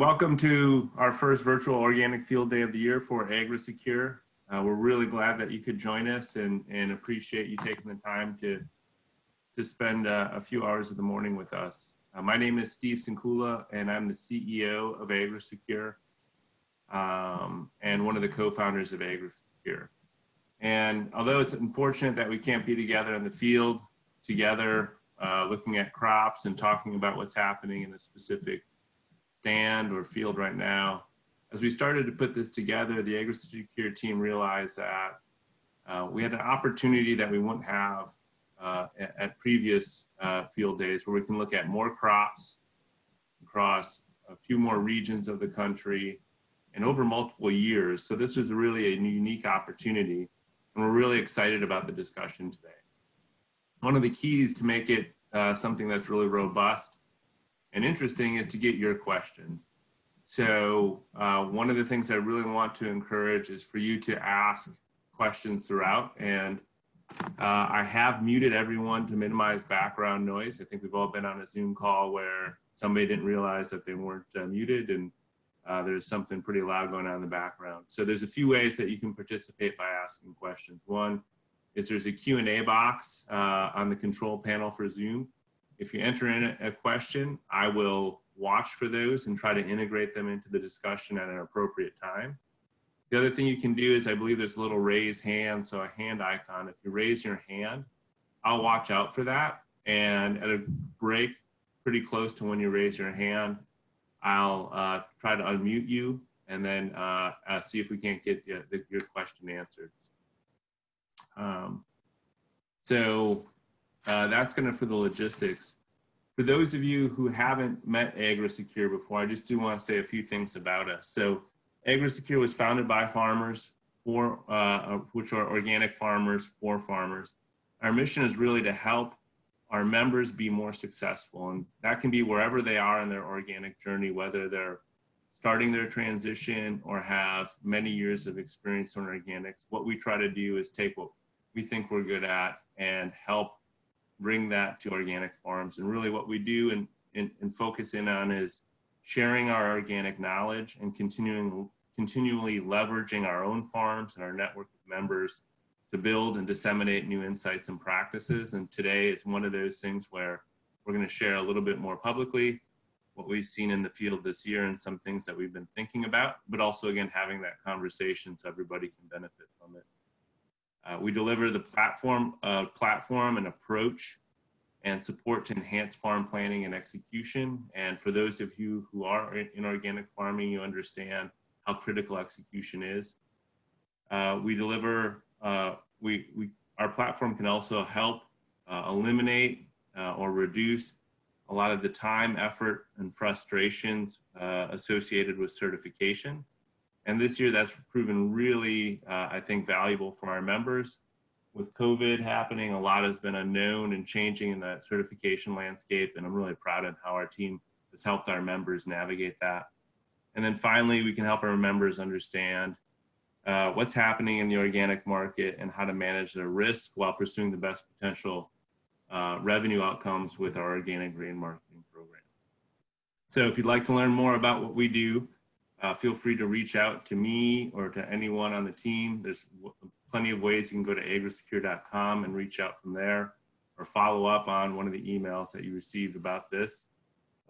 Welcome to our first virtual organic field day of the year for AgriSecure. Uh, we're really glad that you could join us and, and appreciate you taking the time to, to spend uh, a few hours of the morning with us. Uh, my name is Steve Sinkula, and I'm the CEO of AgriSecure um, and one of the co-founders of AgriSecure. And although it's unfortunate that we can't be together in the field together, uh, looking at crops and talking about what's happening in a specific stand or field right now, as we started to put this together, the AgriSecure team realized that uh, we had an opportunity that we wouldn't have uh, at, previous uh, field days where we can look at more crops across a few more regions of the country and over multiple years. So this was really a unique opportunity and we're really excited about the discussion today. One of the keys to make it uh, something that's really robust and interesting is to get your questions. So uh, one of the things I really want to encourage is for you to ask questions throughout. And uh, I have muted everyone to minimize background noise. I think we've all been on a Zoom call where somebody didn't realize that they weren't uh, muted and uh, there's something pretty loud going on in the background. So there's a few ways that you can participate by asking questions. One is there's a Q&A box uh, on the control panel for Zoom. If you enter in a question, I will watch for those and try to integrate them into the discussion at an appropriate time. The other thing you can do is I believe there's a little raise hand, so a hand icon. If you raise your hand, I'll watch out for that. And at a break pretty close to when you raise your hand, I'll uh, try to unmute you and then uh, uh, see if we can't get your, your question answered. Um, so uh, that's going to for the logistics. For those of you who haven't met AgriSecure before, I just do want to say a few things about us. So AgriSecure was founded by farmers, for, uh, which are organic farmers for farmers. Our mission is really to help our members be more successful. And that can be wherever they are in their organic journey, whether they're starting their transition or have many years of experience in organics. What we try to do is take what we think we're good at and help bring that to organic farms. And really what we do and, and, and focus in on is sharing our organic knowledge and continuing continually leveraging our own farms and our network of members to build and disseminate new insights and practices. And today is one of those things where we're going to share a little bit more publicly what we've seen in the field this year and some things that we've been thinking about, but also again having that conversation so everybody can benefit from it. Uh, we deliver the platform, uh, platform and approach and support to enhance farm planning and execution. And for those of you who are in organic farming, you understand how critical execution is. Uh, we deliver uh, we, we, our platform can also help uh, eliminate uh, or reduce a lot of the time, effort, and frustrations associated with certification. And this year, that's proven really, uh, I think, valuable for our members. With COVID happening, a lot has been unknown and changing in that certification landscape, and I'm really proud of how our team has helped our members navigate that. And then finally, we can help our members understand uh, what's happening in the organic market and how to manage the risk while pursuing the best potential uh, revenue outcomes with our organic grain marketing program. So if you'd like to learn more about what we do, uh, feel free to reach out to me or to anyone on the team. There's plenty of ways you can go to agrisecure.com and reach out from there or follow up on one of the emails that you received about this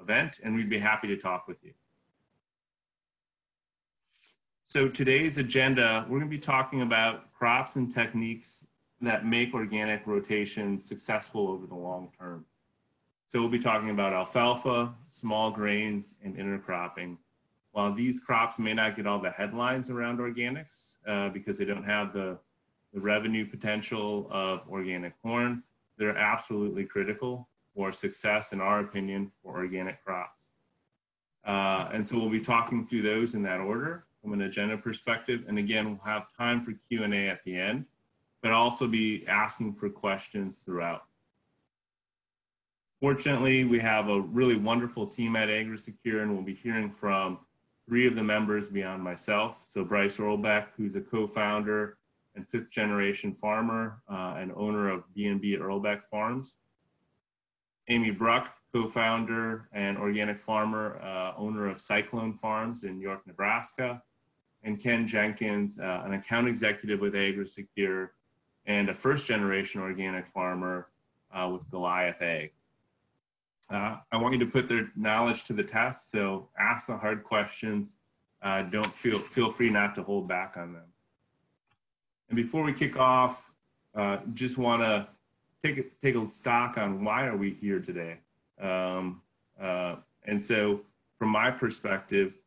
event, and we'd be happy to talk with you. So today's agenda, we're going to be talking about crops and techniques that make organic rotation successful over the long term. So we'll be talking about alfalfa, small grains, and intercropping. While these crops may not get all the headlines around organics uh, because they don't have the, the revenue potential of organic corn, they're absolutely critical for success, in our opinion, for organic crops. Uh, and so we'll be talking through those in that order from an agenda perspective. And again, we'll have time for Q&A at the end, but also be asking for questions throughout. Fortunately, we have a really wonderful team at AgriSecure, and we'll be hearing from three of the members beyond myself. So Bryce Irlbeck, who's a co-founder and fifth generation farmer uh, and owner of B&B Irlbeck Farms. Amy Bruck, co-founder and organic farmer, uh, owner of Cyclone Farms in York, Nebraska, and Ken Jenkins, uh, an account executive with AgriSecure and a first-generation organic farmer uh, with Goliath Ag. Uh, I want you to put their knowledge to the test, so ask the hard questions. Uh, don't feel feel free not to hold back on them. And before we kick off, uh, just want to take a, take a stock on why are we here today. Um, uh, and so, from my perspective,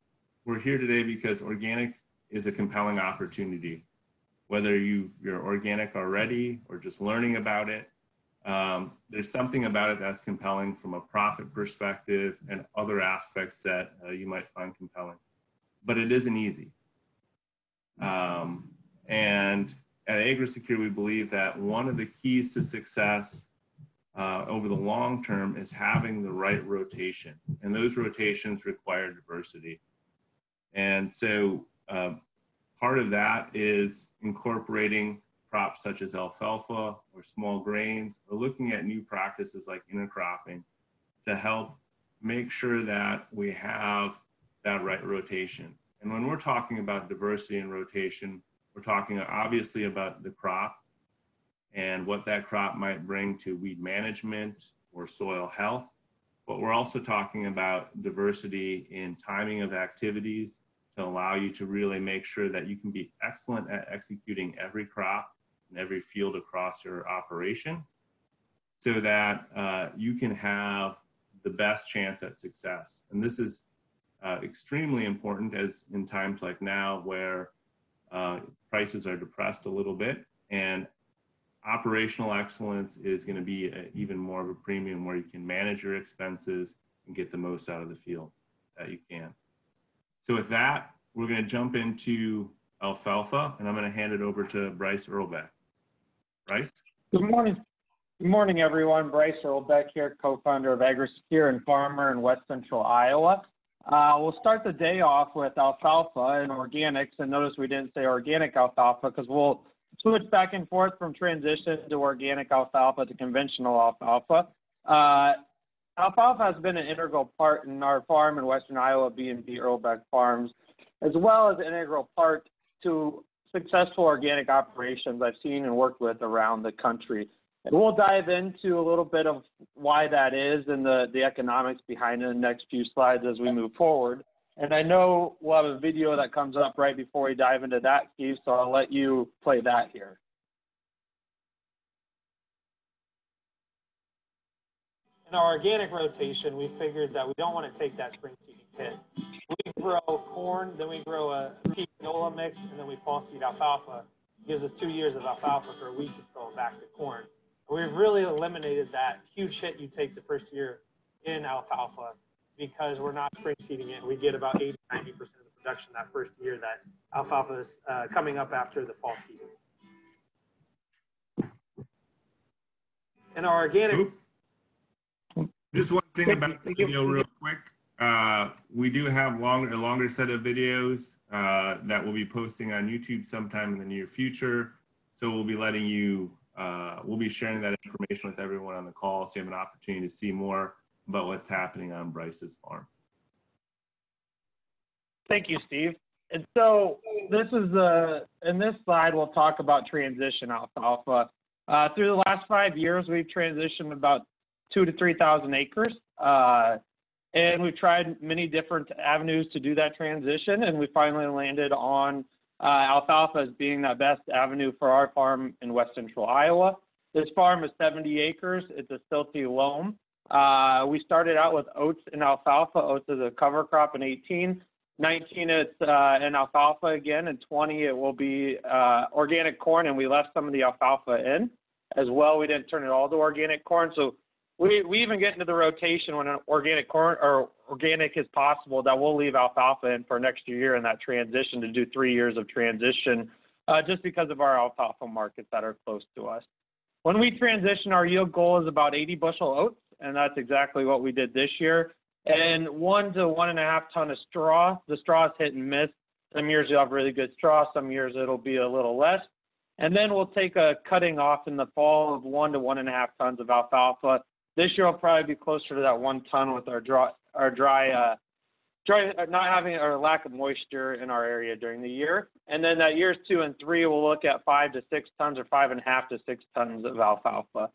we're here today because organic is a compelling opportunity. Whether you you're organic already or just learning about it, um, there's something about it that's compelling from a profit perspective and other aspects that uh, you might find compelling. But it isn't easy. Um, and at AgriSecure, we believe that one of the keys to success uh, over the long term is having the right rotation. And those rotations require diversity. And so uh, part of that is incorporating crops such as alfalfa or small grains, or looking at new practices like intercropping to help make sure that we have that right rotation. And when we're talking about diversity and rotation, we're talking obviously about the crop and what that crop might bring to weed management or soil health. But we're also talking about diversity in timing of activities to allow you to really make sure that you can be excellent at executing every crop in every field across your operation so that uh, you can have the best chance at success. And this is uh, extremely important as in times like now where uh, prices are depressed a little bit and operational excellence is going to be a, even more of a premium where you can manage your expenses and get the most out of the field that you can. So with that, we're going to jump into alfalfa and I'm going to hand it over to Bryce Irlbeck. Bryce? Good morning. Good morning, everyone. Bryce Irlbeck here, co-founder of AgriSecure and farmer in West Central Iowa. Uh, we'll start the day off with alfalfa and organics. And notice we didn't say organic alfalfa because we'll switch back and forth from transition to organic alfalfa to conventional alfalfa. Uh, alfalfa has been an integral part in our farm in Western Iowa, B&B Irlbeck Farms, as well as an integral part to successful organic operations I've seen and worked with around the country. And we'll dive into a little bit of why that is and the, the economics behind it in the next few slides as we move forward. And I know we'll have a video that comes up right before we dive into that, Steve, so I'll let you play that here. In our organic rotation, we figured that we don't want to take that spring seeding hit. We grow corn, then we grow a canola mix, and then we fall seed alfalfa. It gives us two years of alfalfa for a weed control back to corn. We've really eliminated that huge hit you take the first year in alfalfa because we're not spring seeding it. We get about 80, 90% of the production that first year that alfalfa is uh, coming up after the fall seeding. And our organic. Just one thing about the video real quick. Uh, we do have longer, a longer set of videos uh, that we'll be posting on YouTube sometime in the near future. So we'll be letting you, uh, we'll be sharing that information with everyone on the call so you have an opportunity to see more about what's happening on Bryce's farm. Thank you, Steve. And so this is the, in this slide, we'll talk about transition alfalfa. Uh, through the last five years, we've transitioned about two to 3,000 acres. And we've tried many different avenues to do that transition, and we finally landed on uh, alfalfa as being that best avenue for our farm in west central Iowa. This farm is 70 acres. It's a silty loam. Uh, we started out with oats and alfalfa. Oats is a cover crop in 18. 19 it's uh, an alfalfa again, and 20 it will be uh, organic corn, and we left some of the alfalfa in as well. We didn't turn it all to organic corn, so we, we even get into the rotation when an organic corn or organic is possible that we'll leave alfalfa in for next year in that transition to do three years of transition uh, just because of our alfalfa markets that are close to us. When we transition, our yield goal is about 80 bushel oats, and that's exactly what we did this year. And one to one and a half ton of straw. The straw is hit and miss. Some years you'll have really good straw, some years it'll be a little less. And then we'll take a cutting off in the fall of one to one and a half tons of alfalfa This year will probably be closer to that one ton with our dry, our dry, uh, dry, uh, not having or lack of moisture in our area during the year. And then that years two and three, we'll look at five to six tons or five and a half to six tons of alfalfa.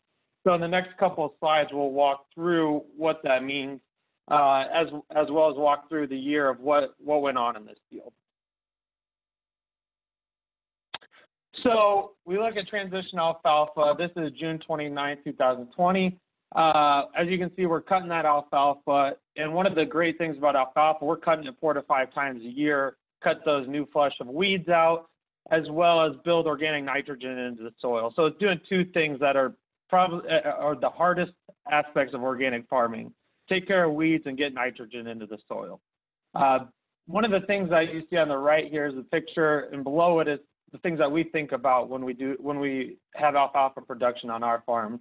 So in the next couple of slides, we'll walk through what that means, uh, as as well as walk through the year of what what went on in this field. So we look at transition alfalfa. This is June 29, 2020. Uh, as you can see, we're cutting that alfalfa. And one of the great things about alfalfa, we're cutting it four to five times a year, cut those new flush of weeds out, as well as build organic nitrogen into the soil. So it's doing two things that are probably uh, are the hardest aspects of organic farming. Take care of weeds and get nitrogen into the soil. Uh, one of the things that you see on the right here is a picture, and below it is the things that we think about when we do when we have alfalfa production on our farms.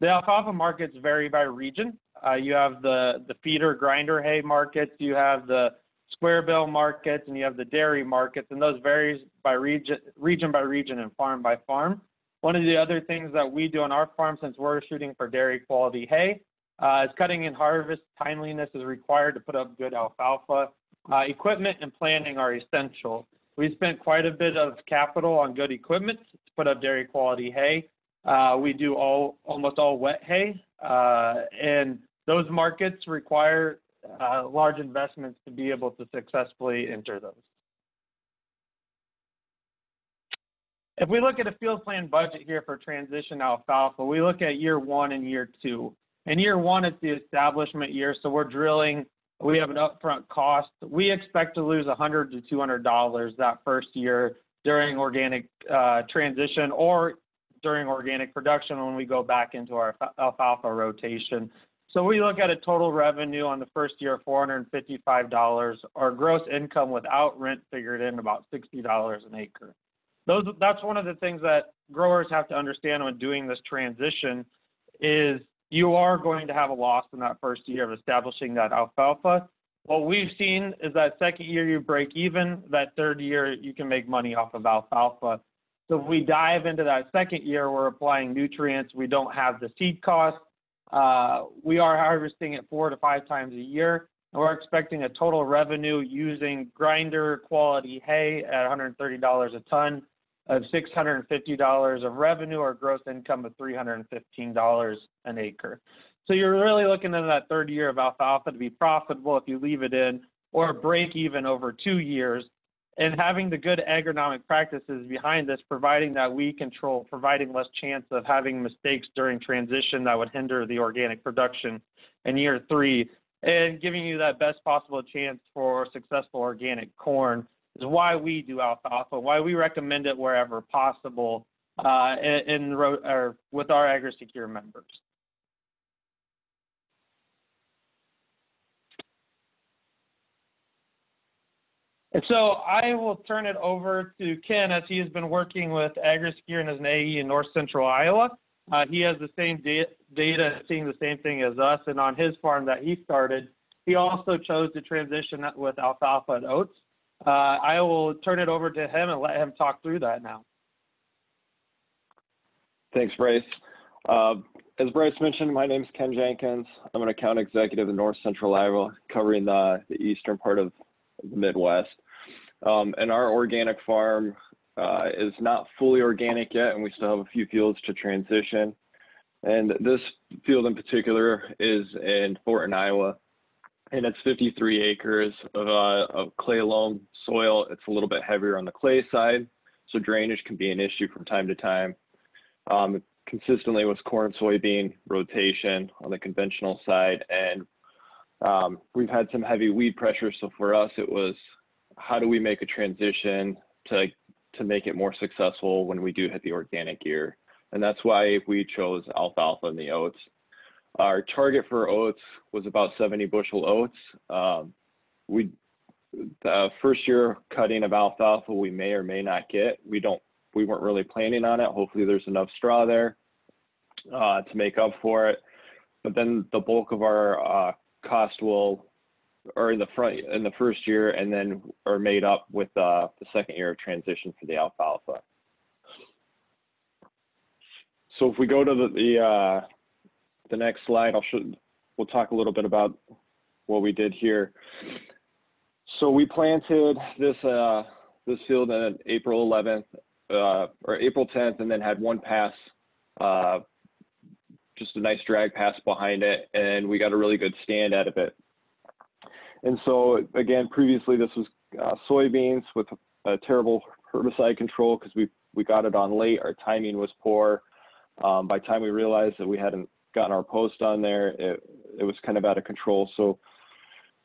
The alfalfa markets vary by region. Uh, you have the the feeder grinder hay markets, you have the square bill markets, and you have the dairy markets, and those varies by region region by region and farm by farm. One of the other things that we do on our farm, since we're shooting for dairy quality hay, uh, is cutting and harvest timeliness is required to put up good alfalfa. Uh, equipment and planning are essential. We spent quite a bit of capital on good equipment to put up dairy quality hay. Uh, we do all almost all wet hay, uh, and those markets require uh, large investments to be able to successfully enter those. If we look at a field plan budget here for transition alfalfa, we look at year one and year two. In year one, it's the establishment year, so we're drilling we have an upfront cost. We expect to lose 100 to 200 dollars that first year during organic uh, transition or during organic production when we go back into our alfalfa rotation. So we look at a total revenue on the first year $455. Our gross income without rent figured in about $60 an acre. Those, that's one of the things that growers have to understand when doing this transition is you are going to have a loss in that first year of establishing that alfalfa. What we've seen is that second year you break even, that third year you can make money off of alfalfa. So if we dive into that second year, we're applying nutrients, we don't have the seed cost. Uh, we are harvesting it four to five times a year, and we're expecting a total revenue using grinder quality hay at $130 a ton of $650 of revenue or gross income of $315 an acre. So you're really looking at that third year of alfalfa to be profitable if you leave it in or break even over two years. And having the good agronomic practices behind this, providing that we control, providing less chance of having mistakes during transition that would hinder the organic production in year three, and giving you that best possible chance for successful organic corn is why we do alfalfa, why we recommend it wherever possible uh, in, in or with our AgriSecure members. And so I will turn it over to Ken as he has been working with AgriSecure and as an AE in north central Iowa. Uh, he has the same da data, seeing the same thing as us, and on his farm that he started, he also chose to transition with alfalfa and oats. Uh, I will turn it over to him and let him talk through that now. Thanks, Bryce. Uh, as Bryce mentioned, my name is Ken Jenkins. I'm an account executive in North Central Iowa, covering the, the eastern part of the Midwest. Um, and our organic farm uh, is not fully organic yet, and we still have a few fields to transition. And this field in particular is in Thornton, Iowa and it's 53 acres of, uh, of clay loam soil. It's a little bit heavier on the clay side, so drainage can be an issue from time to time. Um, consistently with corn soybean rotation on the conventional side, and um, we've had some heavy weed pressure. So for us, it was how do we make a transition to to make it more successful when we do hit the organic year, and that's why we chose alfalfa and the oats. Our target for oats was about 70 bushel oats. Um, we the first year cutting of alfalfa we may or may not get. We don't we weren't really planning on it. Hopefully there's enough straw there uh, to make up for it. But then the bulk of our uh, cost will or in the front in the first year and then are made up with uh, the second year of transition for the alfalfa. So if we go to the, the uh, the next slide, I'll show, we'll talk a little bit about what we did here. So we planted this, uh, this field on April 11th, uh, or April 10th, and then had one pass, uh, just a nice drag pass behind it, and we got a really good stand out of it. And so again, previously this was uh, soybeans with a terrible herbicide control because we we got it on late. Our timing was poor. Um, by time we realized that we hadn't gotten our post on there, it it was kind of out of control. So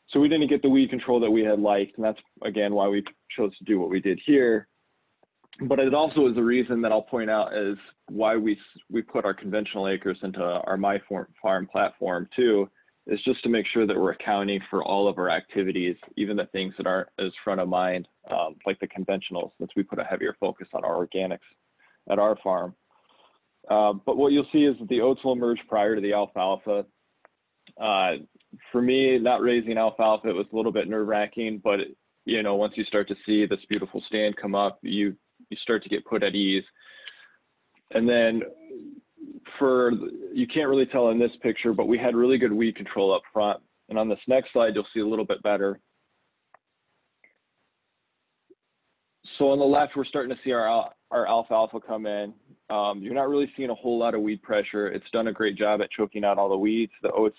so we didn't get the weed control that we had liked, and that's again why we chose to do what we did here. But it also is the reason that I'll point out is why we we put our conventional acres into our My Farm platform too, is just to make sure that we're accounting for all of our activities, even the things that aren't as front of mind, um, like the conventional, since we put a heavier focus on our organics at our farm. Uh, but what you'll see is that the oats will emerge prior to the alfalfa. Uh, for me, not raising alfalfa, it was a little bit nerve wracking, but it, you know, once you start to see this beautiful stand come up, you you start to get put at ease. And then for you can't really tell in this picture, but we had really good weed control up front. And on this next slide, you'll see a little bit better. So on the left, we're starting to see our our alfalfa come in. Um, you're not really seeing a whole lot of weed pressure. It's done a great job at choking out all the weeds. The oats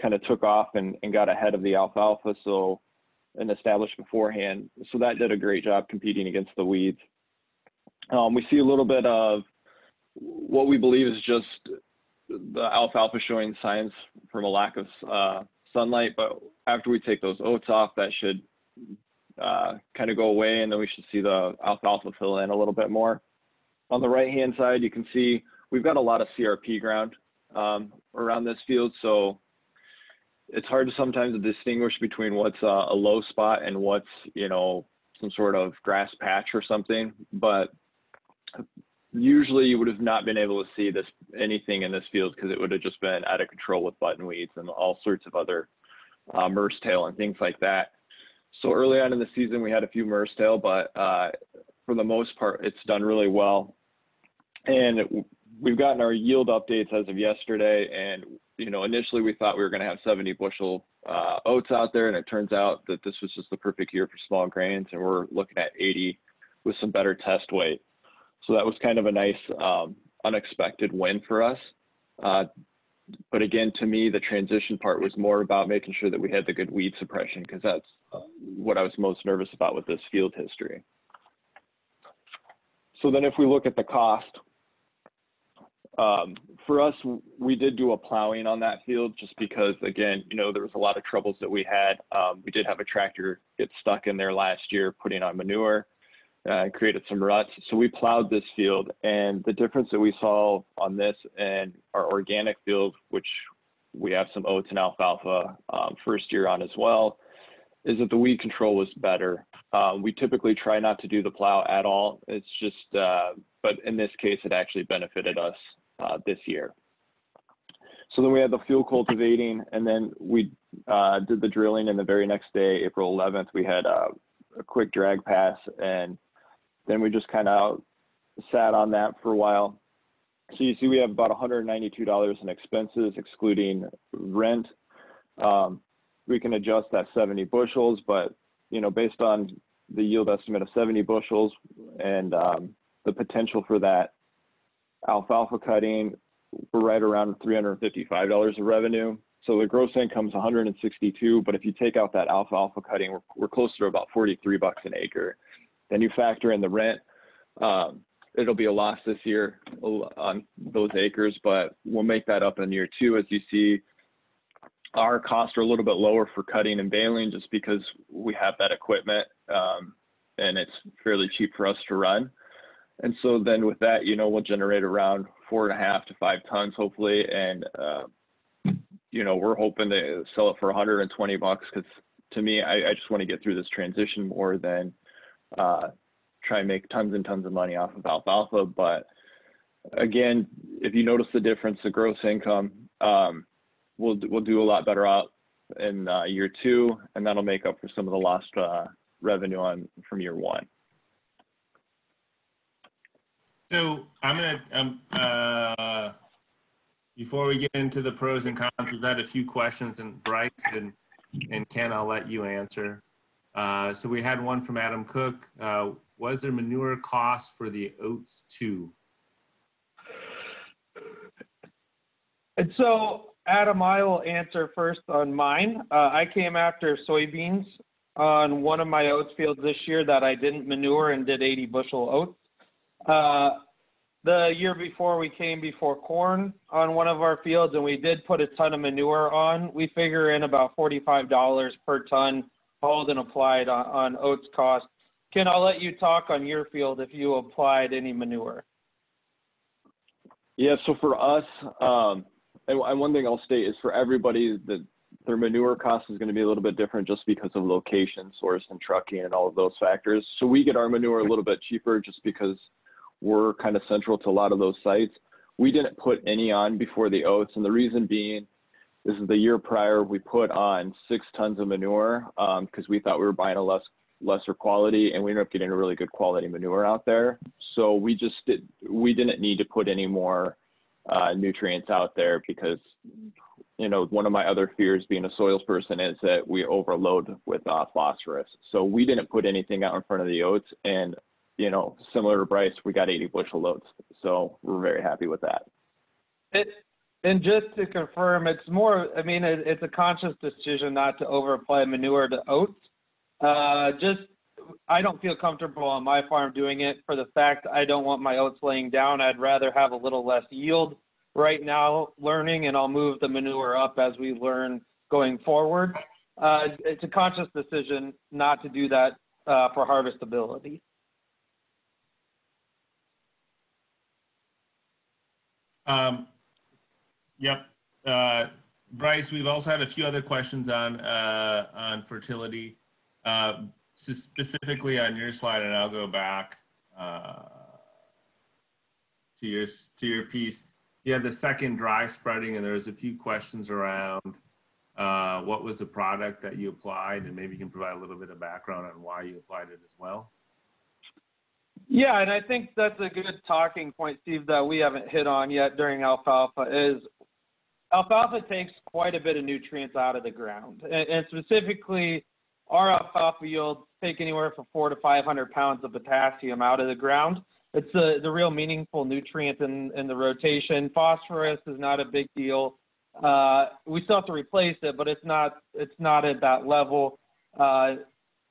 kind of took off and, and got ahead of the alfalfa, so and established beforehand. So that did a great job competing against the weeds. Um, we see a little bit of what we believe is just the alfalfa showing signs from a lack of uh, sunlight. But after we take those oats off, that should uh, kind of go away, and then we should see the alfalfa fill in a little bit more. On the right hand side, you can see we've got a lot of CRP ground um, around this field, so it's hard to sometimes distinguish between what's a, a low spot and what's you know some sort of grass patch or something. But usually you would have not been able to see this anything in this field because it would have just been out of control with button weeds and all sorts of other uh, tail and things like that. So early on in the season, we had a few tail, but uh, for the most part, it's done really well. And we've gotten our yield updates as of yesterday, and you know, initially we thought we were going to have 70 bushel uh, oats out there, and it turns out that this was just the perfect year for small grains, and we're looking at 80 with some better test weight. So that was kind of a nice um, unexpected win for us. Uh, but again, to me, the transition part was more about making sure that we had the good weed suppression because that's what I was most nervous about with this field history. So then if we look at the cost, um, for us, we did do a plowing on that field just because, again, you know, there was a lot of troubles that we had. Um, we did have a tractor get stuck in there last year putting on manure uh, created some ruts. So we plowed this field, and the difference that we saw on this and our organic field, which we have some oats and alfalfa um, first year on as well, is that the weed control was better. Um, we typically try not to do the plow at all. It's just, uh, but in this case, it actually benefited us uh, this year. So then we had the field cultivating, and then we uh, did the drilling. And the very next day, April 11th, we had uh, a quick drag pass, and then we just kind of sat on that for a while. So you see we have about $192 in expenses, excluding rent. Um, we can adjust that 70 bushels, but you know, based on the yield estimate of 70 bushels and um, the potential for that alfalfa cutting, we're right around $355 of revenue. So the gross income is 162, but if you take out that alfalfa cutting, we're, we're closer to about 43 bucks an acre. Then you factor in the rent. Um, it'll be a loss this year on those acres, but we'll make that up in year two as you see our costs are a little bit lower for cutting and baling just because we have that equipment um, and it's fairly cheap for us to run. And so then with that, you know, we'll generate around four and a half to five tons hopefully. And, uh, you know, we're hoping to sell it for 120 bucks because to me, I, I just want to get through this transition more than uh, try and make tons and tons of money off of alfalfa. But again, if you notice the difference, the gross income, um, we'll we'll do a lot better out in uh, year two, and that'll make up for some of the lost uh, revenue on from year one. So I'm gonna um, uh, before we get into the pros and cons, we've had a few questions and Bryce and, and Ken, I'll let you answer. Uh, so we had one from Adam Cook. Uh, was there manure cost for the oats too? And so, Adam, I will answer first on mine. Uh, I came after soybeans on one of my oats fields this year that I didn't manure and did 80 bushel oats. Uh, the year before, we came before corn on one of our fields, and we did put a ton of manure on. We figure in about $45 per ton hauled and applied on, on oats cost. Ken, I'll let you talk on your field if you applied any manure. Yeah, so for us, um, and, and one thing I'll state is for everybody that their manure cost is going to be a little bit different just because of location, source, and trucking and all of those factors. So we get our manure a little bit cheaper just because we're kind of central to a lot of those sites. We didn't put any on before the oats, and the reason being, this is the year prior we put on six tons of manure because um, we thought we were buying a less lesser quality, and we ended up getting a really good quality manure out there. So we just did, we didn't need to put any more uh, nutrients out there because you know one of my other fears being a soils person is that we overload with uh, phosphorus. So we didn't put anything out in front of the oats, and you know similar to Bryce, we got 80 bushel loads. So we're very happy with that. It, and just to confirm, it's more. I mean, it, it's a conscious decision not to over apply manure to oats. Uh, just I don't feel comfortable on my farm doing it for the fact I don't want my oats laying down. I'd rather have a little less yield right now learning, and I'll move the manure up as we learn going forward. Uh, it's a conscious decision not to do that uh, for harvestability. Um, yep. Uh, Bryce, we've also had a few other questions on uh, on fertility. Uh, specifically on your slide, and I'll go back uh, to your to your piece. You had the second dry spreading, and there was a few questions around uh, what was the product that you applied, and maybe you can provide a little bit of background on why you applied it as well. Yeah, and I think that's a good talking point, Steve, that we haven't hit on yet during alfalfa is alfalfa takes quite a bit of nutrients out of the ground, and, and specifically our alfalfa yields take anywhere from four to 500 pounds of potassium out of the ground. It's the, the real meaningful nutrient in, in the rotation. Phosphorus is not a big deal. Uh, we still have to replace it, but it's not it's not at that level. Uh,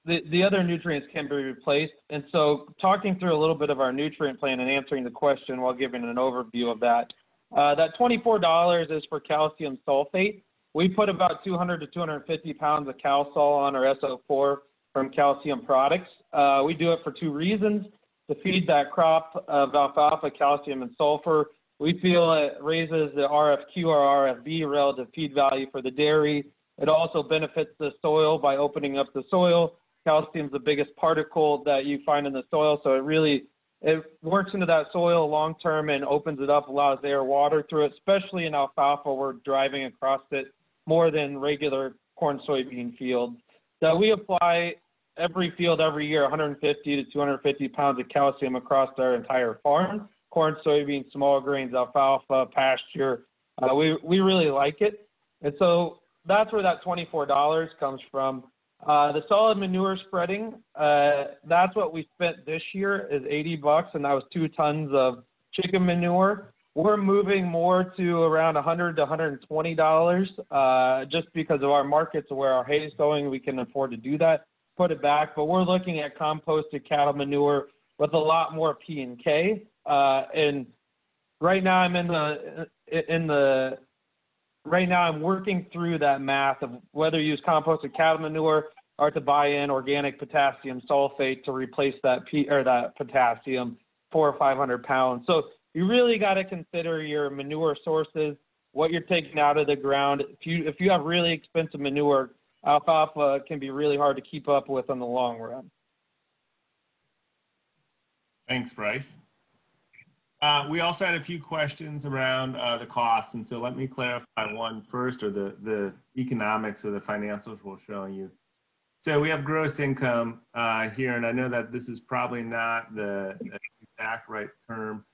the, the other nutrients can be replaced. And so, talking through a little bit of our nutrient plan and answering the question while giving an overview of that, uh, that $24 is for calcium sulfate. We put about 200 to 250 pounds of Cal-Sol on our SO4 from calcium products. Uh, we do it for two reasons. To feed that crop of alfalfa, calcium, and sulfur, we feel it raises the RFQ or RFV relative feed value for the dairy. It also benefits the soil by opening up the soil. Calcium is the biggest particle that you find in the soil, so it really it works into that soil long term and opens it up, allows air, water through it, especially in alfalfa. We're driving across it more than regular corn soybean fields. So we apply every field every year 150 to 250 pounds of calcium across our entire farm. Corn, soybean, small grains, alfalfa, pasture. Uh, we we really like it, and so that's where that $24 comes from. Uh, the solid manure spreading, uh, that's what we spent this year is 80 bucks, and that was two tons of chicken manure. We're moving more to around 100 to 120 dollars, uh, just because of our markets where our hay is going. We can afford to do that, put it back. But we're looking at composted cattle manure with a lot more P and K. Uh, and right now, I'm in the in the right now I'm working through that math of whether you use composted cattle manure or to buy in organic potassium sulfate to replace that P or that potassium four or 500 pounds. So you really got to consider your manure sources, what you're taking out of the ground. If you if you have really expensive manure, alfalfa can be really hard to keep up with in the long run. Thanks, Bryce. Uh, we also had a few questions around uh, the costs, and so let me clarify one first, or the the economics or the financials we'll show you. So we have gross income uh, here, and I know that this is probably not the exact right term,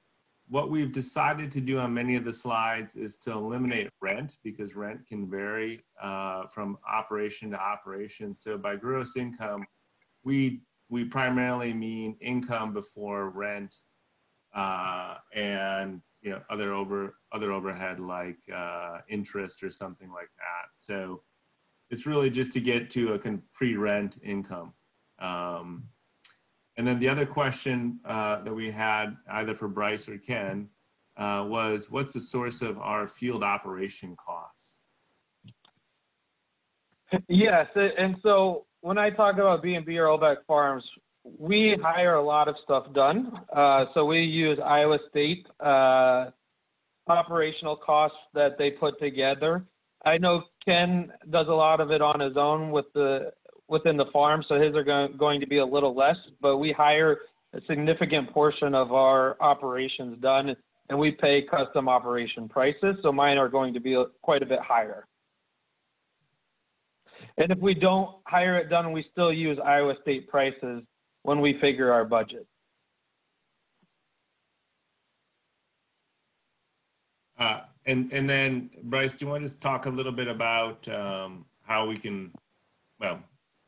what we've decided to do on many of the slides is to eliminate rent because rent can vary uh, from operation to operation. So by gross income, we we primarily mean income before rent uh, and you know other over other overhead like uh, interest or something like that. So it's really just to get to a pre-rent income. Um, and then the other question uh, that we had either for Bryce or Ken uh, was what's the source of our field operation costs? Yes, and so when I talk about B&B Irlbeck Farms, we hire a lot of stuff done. Uh, so we use Iowa State uh, operational costs that they put together. I know Ken does a lot of it on his own with the within the farm, so his are going, going to be a little less, but we hire a significant portion of our operations done and we pay custom operation prices, so mine are going to be quite a bit higher. And if we don't hire it done, we still use Iowa State prices when we figure our budget. Uh, and and then Bryce, do you want to just talk a little bit about um, how we can, well,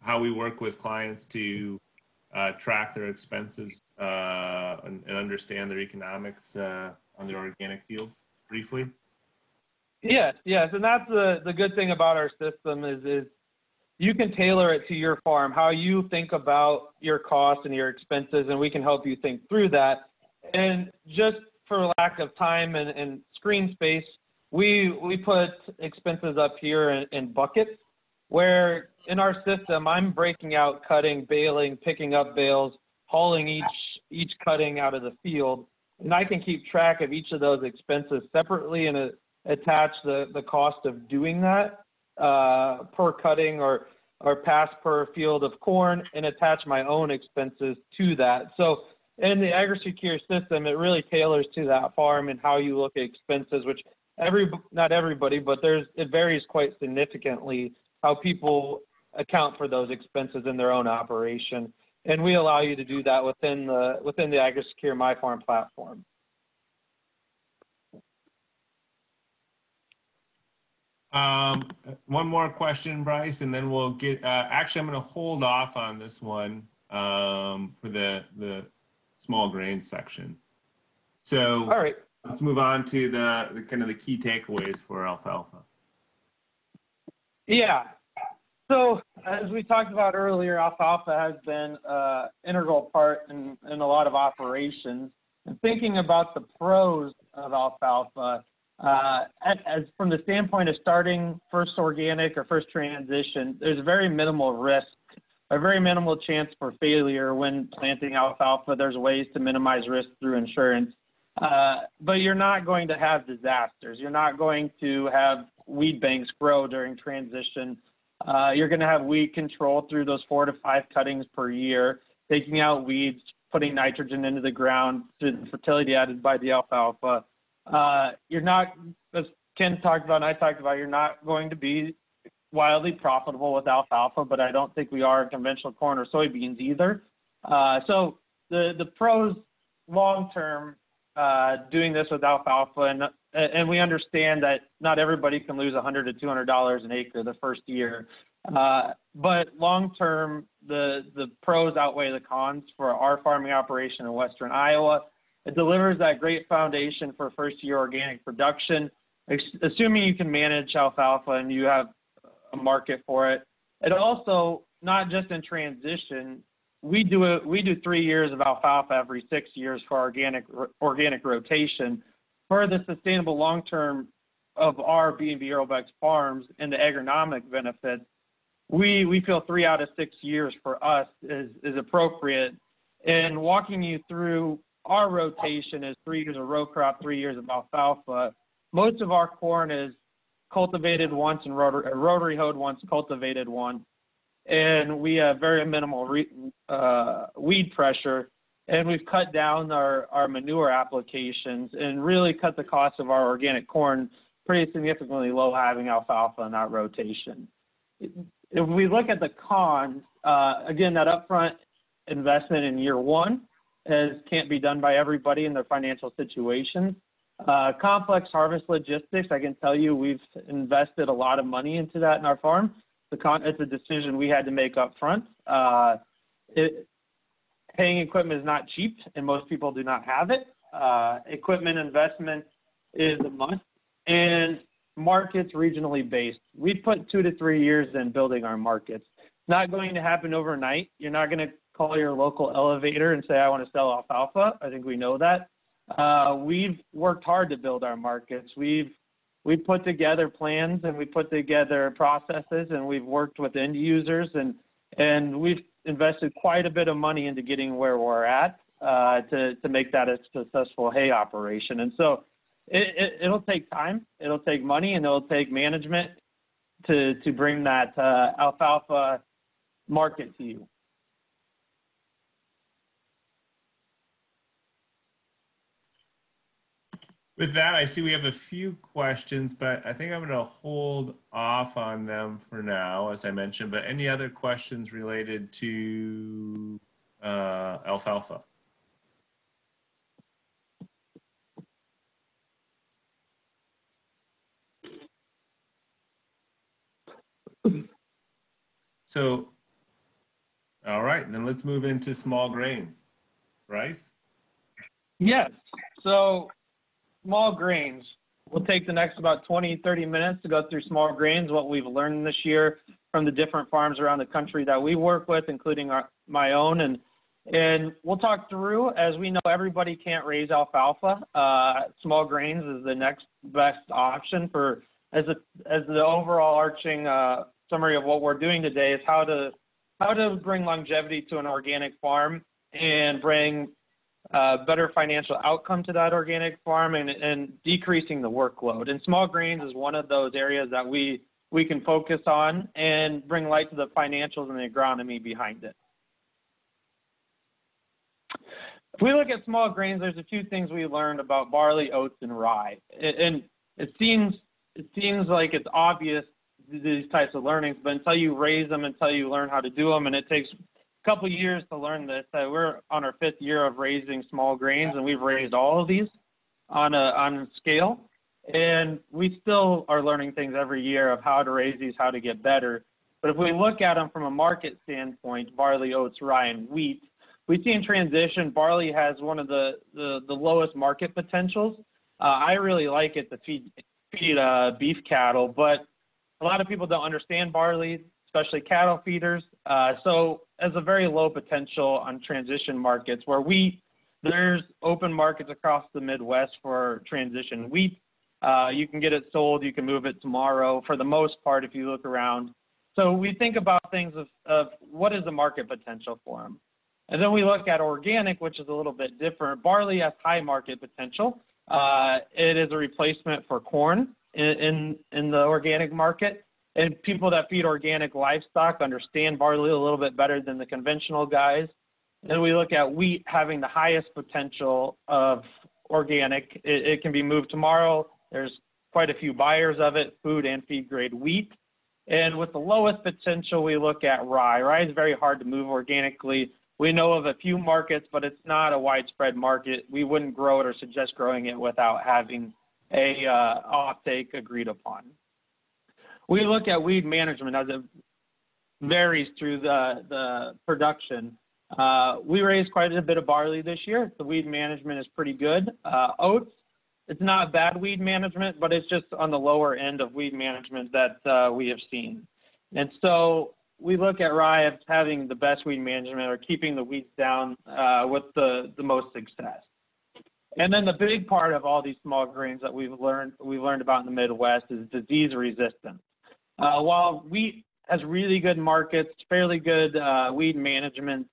how we work with clients to uh, track their expenses uh, and, and, understand their economics uh, on their organic fields briefly? Yes, yes, and that's the the good thing about our system is is you can tailor it to your farm, how you think about your costs and your expenses, and we can help you think through that. And just for lack of time and, and screen space, we we put expenses up here in, in buckets where in our system I'm breaking out cutting, baling, picking up bales, hauling each each cutting out of the field, and I can keep track of each of those expenses separately and uh, attach the the cost of doing that uh, per cutting or or pass per field of corn and attach my own expenses to that. So in the AgriSecure system, it really tailors to that farm and how you look at expenses, which every not everybody, but there's it varies quite significantly how people account for those expenses in their own operation. And we allow you to do that within the within the AgriSecure My Farm platform. Um, one more question, Bryce, and then we'll get. Uh, actually, I'm going to hold off on this one um, for the the small grain section. So, all right, let's move on to the, the kind of the key takeaways for alfalfa. Yeah. So as we talked about earlier, alfalfa has been an integral part in, in a lot of operations. And thinking about the pros of alfalfa, uh, as from the standpoint of starting first organic or first transition, there's very minimal risk, a very minimal chance for failure when planting alfalfa. There's ways to minimize risk through insurance. Uh, but you're not going to have disasters. You're not going to have weed banks grow during transition. Uh, you're going to have weed control through those four to five cuttings per year, taking out weeds, putting nitrogen into the ground through the fertility added by the alfalfa. Uh, you're not, as Ken talked about and I talked about, you're not going to be wildly profitable with alfalfa, but I don't think we are in conventional corn or soybeans either. Uh, so the the pros long term uh, doing this with alfalfa, and and we understand that not everybody can lose 100 to 200 dollars an acre the first year. Uh, but long term, the the pros outweigh the cons for our farming operation in western Iowa. It delivers that great foundation for first year organic production, assuming you can manage alfalfa and you have a market for it. It also not just in transition we do it. We do three years of alfalfa every six years for organic organic rotation. For the sustainable long term of our B&B Irlbeck's farms and the agronomic benefits, we we feel three out of six years for us is is appropriate. And walking you through our rotation is three years of row crop, three years of alfalfa. Most of our corn is cultivated once and rotary, rotary hoed once, cultivated once and we have very minimal re, uh, weed pressure. And we've cut down our, our manure applications and really cut the cost of our organic corn pretty significantly low having alfalfa in that rotation. If we look at the cons, uh, again, that upfront investment in year one as can't be done by everybody in their financial situations. Uh, complex harvest logistics, I can tell you we've invested a lot of money into that in our farm. It's a decision we had to make up front. Uh, it, paying equipment is not cheap, and most people do not have it. Uh, equipment investment is a must, and markets regionally based. We put two to three years in building our markets. It's not going to happen overnight. You're not going to call your local elevator and say, I want to sell alfalfa. I think we know that. Uh, we've worked hard to build our markets. We've we put together plans and we put together processes and we've worked with end users and and we've invested quite a bit of money into getting where we're at uh, to to make that a successful hay operation. And so it, it, will take time, it'll take money, and it'll take management to to bring that uh, alfalfa market to you. With that, I see we have a few questions, but I think I'm going to hold off on them for now, as I mentioned. But any other questions related to uh, alfalfa? So, all right, then let's move into small grains. Bryce? Yes. So small grains. We'll take the next about 20, 30 minutes to go through small grains, what we've learned this year from the different farms around the country that we work with, including our, my own. And, and we'll talk through, as we know, everybody can't raise alfalfa. Uh, small grains is the next best option for, as, a, as the overall arching uh, summary of what we're doing today is how to, how to bring longevity to an organic farm and bring better financial outcome to that organic farm and, and decreasing the workload. And small grains is one of those areas that we, we can focus on and bring light to the financials and the agronomy behind it. If we look at small grains, there's a few things we learned about barley, oats, and rye. And it seems it seems like it's obvious these types of learnings, but until you raise them, until you learn how to do them, and it takes couple years to learn this. Uh, we're on our fifth year of raising small grains, and we've raised all of these on a on scale. And we still are learning things every year of how to raise these, how to get better. But if we look at them from a market standpoint, barley, oats, rye, and wheat, we see in transition, barley has one of the, the, the lowest market potentials. Uh, I really like it to feed, feed uh, beef cattle, but a lot of people don't understand barley, especially cattle feeders. Uh, so as a very low potential on transition markets where we there's open markets across the Midwest for transition wheat. Uh, you can get it sold, you can move it tomorrow for the most part if you look around. So we think about things of, of what is the market potential for them. And then we look at organic, which is a little bit different. Barley has high market potential. Uh, it is a replacement for corn in, in, in the organic market and people that feed organic livestock understand barley a little bit better than the conventional guys. Then we look at wheat having the highest potential of organic. It, it, can be moved tomorrow. There's quite a few buyers of it, food and feed grade wheat. And with the lowest potential, we look at rye. Rye is very hard to move organically. We know of a few markets, but it's not a widespread market. We wouldn't grow it or suggest growing it without having a uh, offtake agreed upon we look at weed management as it varies through the, the production. Uh, we raised quite a bit of barley this year. The weed management is pretty good. Uh, oats, it's not bad weed management, but it's just on the lower end of weed management that uh, we have seen. And so we look at rye as having the best weed management or keeping the weeds down uh, with the, the most success. And then the big part of all these small grains that we've learned we've learned about in the Midwest is disease resistance. Uh, while wheat has really good markets, fairly good uh, weed management,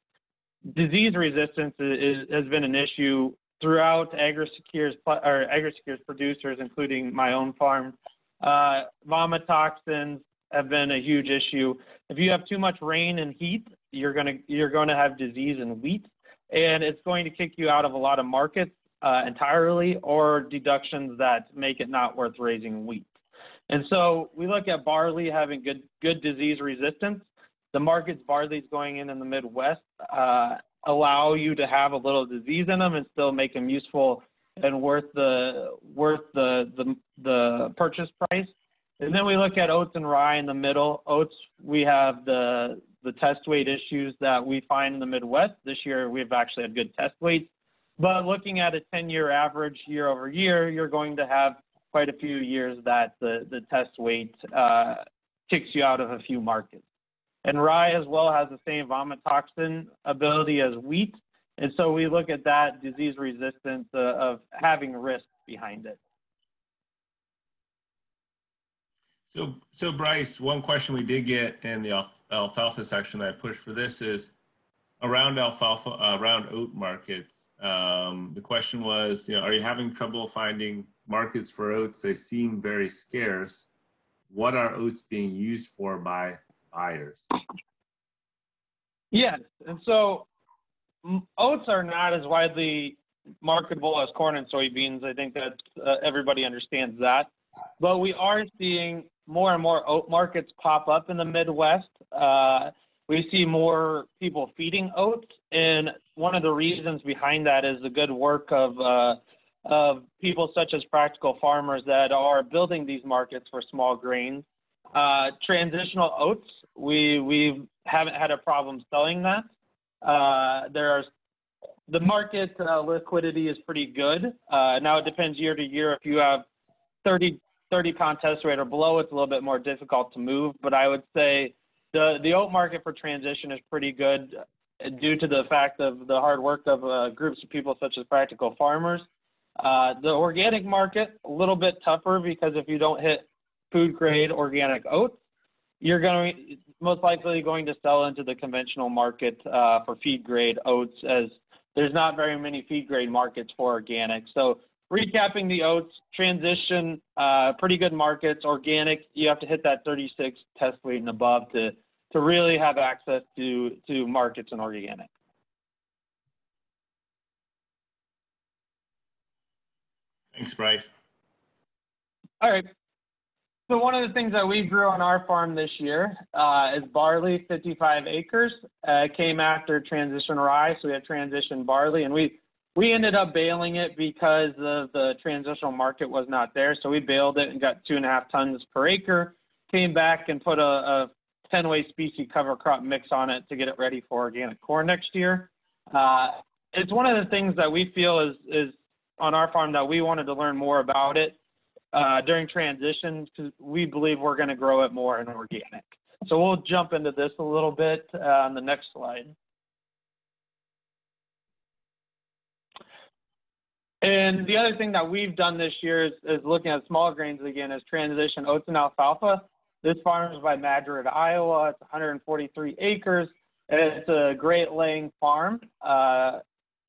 disease resistance is, has been an issue throughout AgriSecure's or AgriSecure's producers, including my own farm. Uh, vomitoxins have been a huge issue. If you have too much rain and heat, you're gonna you're going to have disease in wheat, and it's going to kick you out of a lot of markets uh, entirely, or deductions that make it not worth raising wheat. And so we look at barley having good good disease resistance. The markets barley's going in in the Midwest uh, allow you to have a little disease in them and still make them useful and worth the worth the the, the purchase price. And then we look at oats and rye in the middle. Oats, we have the the test weight issues that we find in the Midwest. This year, we've actually had good test weights. But looking at a 10-year average year over year, you're going to have quite a few years that the, the test weight uh, kicks you out of a few markets. And rye as well has the same vomitoxin ability as wheat. And so we look at that disease resistance uh, of having risk behind it. So, so Bryce, one question we did get in the alfalfa section that I pushed for this is around alfalfa, uh, around oat markets. Um, the question was, you know, are you having trouble finding markets for oats? They seem very scarce. What are oats being used for by buyers? Yes, and so oats are not as widely marketable as corn and soybeans. I think that uh, everybody understands that. But we are seeing more and more oat markets pop up in the Midwest. Uh, we see more people feeding oats, and one of the reasons behind that is the good work of uh, of people such as practical farmers that are building these markets for small grains. Uh, transitional oats, we we haven't had a problem selling that. Uh, there are the market uh, liquidity is pretty good. Uh, now it depends year to year. If you have 30 30 pound test weight or below, it's a little bit more difficult to move. But I would say the the oat market for transition is pretty good due to the fact of the hard work of uh, groups of people such as practical farmers. Uh, the organic market a little bit tougher because if you don't hit food grade organic oats, you're going most likely going to sell into the conventional market uh, for feed grade oats as there's not very many feed grade markets for organic. So recapping the oats, transition, uh, pretty good markets. Organic, you have to hit that 36 test weight and above to to really have access to to markets in organic. Thanks, Bryce. All right. So one of the things that we grew on our farm this year uh, is barley, 55 acres. Uh, came after transition rye, so we had transition barley, and we we ended up baling it because the, the transitional market was not there. So we baled it and got two and a half tons per acre. Came back and put a, a 10 way species cover crop mix on it to get it ready for organic corn next year. Uh, it's one of the things that we feel is, is on our farm that we wanted to learn more about it uh, during transition because we believe we're going to grow it more in organic. So we'll jump into this a little bit uh, on the next slide. And the other thing that we've done this year is, is looking at small grains again as transition oats and alfalfa. This farm is by Madrid, Iowa. It's 143 acres. And it's a great laying farm. Uh,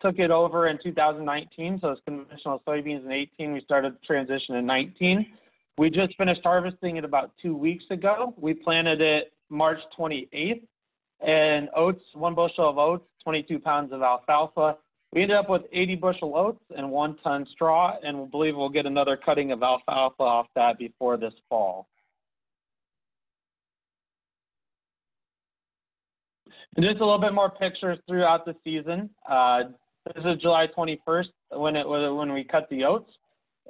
took it over in 2019, so it's conventional soybeans in 18. We started transition in 19. We just finished harvesting it about two weeks ago. We planted it March 28th, and oats, one bushel of oats, 22 pounds of alfalfa, we ended up with 80 bushel oats and one ton straw, and we believe we'll get another cutting of alfalfa off that before this fall. And just a little bit more pictures throughout the season. Uh, this is July 21st when it was when we cut the oats.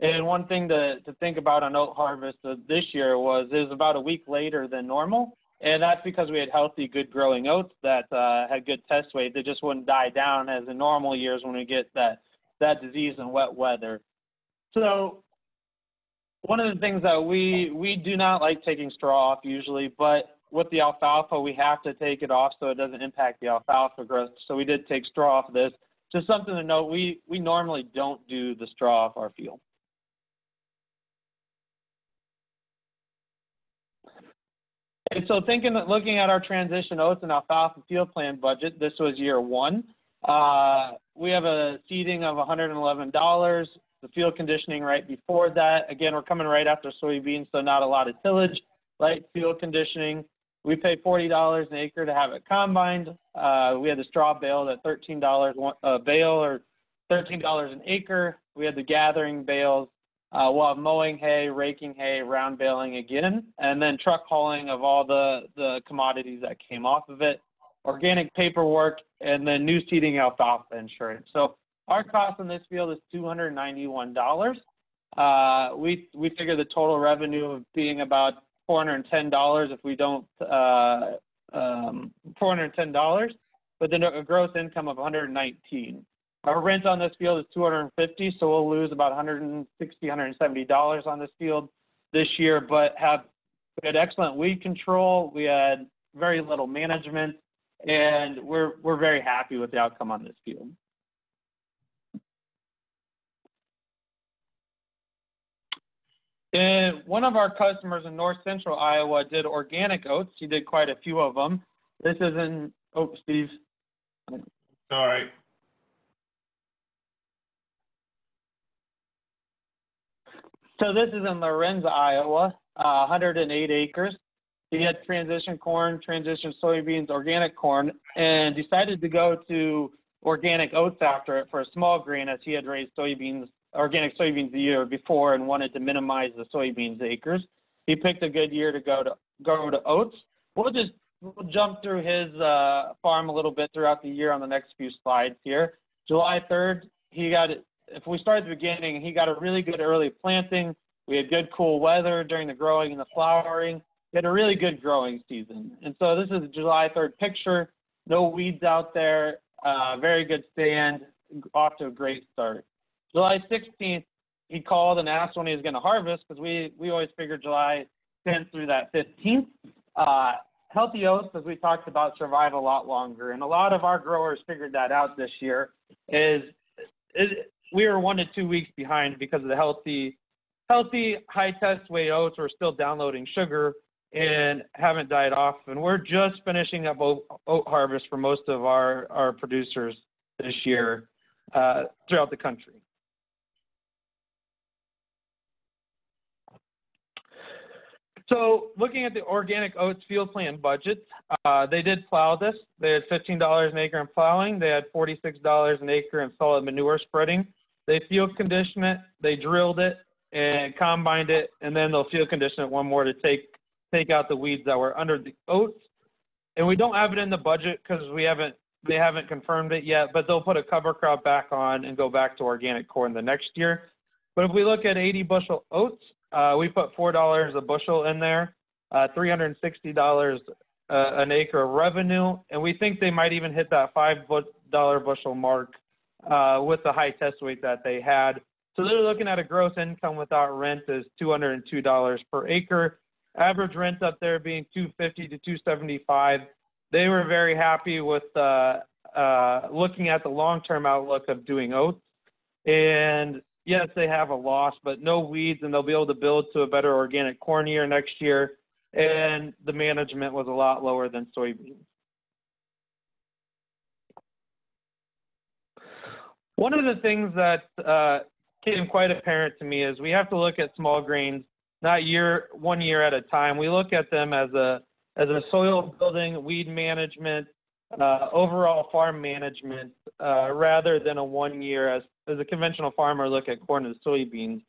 And one thing to, to think about on oat harvest this year was it was about a week later than normal. And that's because we had healthy, good growing oats that uh, had good test weight. They just wouldn't die down as in normal years when we get that, that disease and wet weather. So one of the things that we, we do not like taking straw off usually, but with the alfalfa, we have to take it off so it doesn't impact the alfalfa growth. So we did take straw off of this. Just something to note, we, we normally don't do the straw off our field. And so thinking, looking at our transition oats and alfalfa field plan budget, this was year one. Uh, we have a seeding of $111. The field conditioning right before that. Again, we're coming right after soybeans, so not a lot of tillage. Light field conditioning. We pay $40 an acre to have it combined. Uh, we had the straw bale at $13 a bale or $13 an acre. We had the gathering bales uh, we'll have mowing hay, raking hay, round baling again, and then truck hauling of all the, the commodities that came off of it. organic paperwork, and then new seeding alfalfa insurance. So our cost in this field is $291. Uh, we we figure the total revenue of being about $410 if we don't uh, um, $410, but then a gross income of 119. Our rent on this field is 250, so we'll lose about 160, 170 dollars on this field this year, but have we had excellent weed control. We had very little management, and we're we're very happy with the outcome on this field. And one of our customers in north central Iowa did organic oats. He did quite a few of them. This is in, oh, Steve. All right. So this is in Laurens, Iowa, uh, 108 acres. He had transition corn, transition soybeans, organic corn, and decided to go to organic oats after it for a small grain as he had raised soybeans organic soybeans the year before and wanted to minimize the soybeans acres. He picked a good year to go to go to oats. We'll just we'll jump through his uh, farm a little bit throughout the year on the next few slides here. July 3rd, he got if we start at the beginning, he got a really good early planting. We had good cool weather during the growing and the flowering. He had a really good growing season. And so this is a July 3rd picture. No weeds out there. Uh, very good stand. Off to a great start. July 16th, he called and asked when he was going to harvest because we, we always figured July 10th through that 15th. Uh, healthy oats, as we talked about, survive a lot longer. And a lot of our growers figured that out this year is, is we were one to two weeks behind because of the healthy, healthy high test weight oats were still downloading sugar and haven't died off. And we're just finishing up oat, oat harvest for most of our, our producers this year uh, throughout the country. So looking at the organic oats field plan budgets, uh, they did plow this. They had $15 an acre in plowing. They had $46 an acre in solid manure spreading. They field conditioned it, they drilled it and combined it, and then they'll field condition it one more to take take out the weeds that were under the oats. And we don't have it in the budget because we haven't they haven't confirmed it yet, but they'll put a cover crop back on and go back to organic corn the next year. But if we look at 80 bushel oats, uh, we put four dollars a bushel in there, uh, three hundred and sixty dollars uh, an acre of revenue, and we think they might even hit that five dollar bushel mark uh, with the high test weight that they had. So they're looking at a gross income without rent is two hundred and two dollars per acre. Average rent up there being two fifty to two seventy five. They were very happy with uh, uh, looking at the long term outlook of doing oats and yes, they have a loss, but no weeds, and they'll be able to build to a better organic corn year next year. And the management was a lot lower than soybeans. One of the things that uh, came quite apparent to me is we have to look at small grains not year one year at a time. We look at them as a as a soil building, weed management, uh, overall farm management, uh, rather than a one year as as a conventional farmer look at corn and soybeans.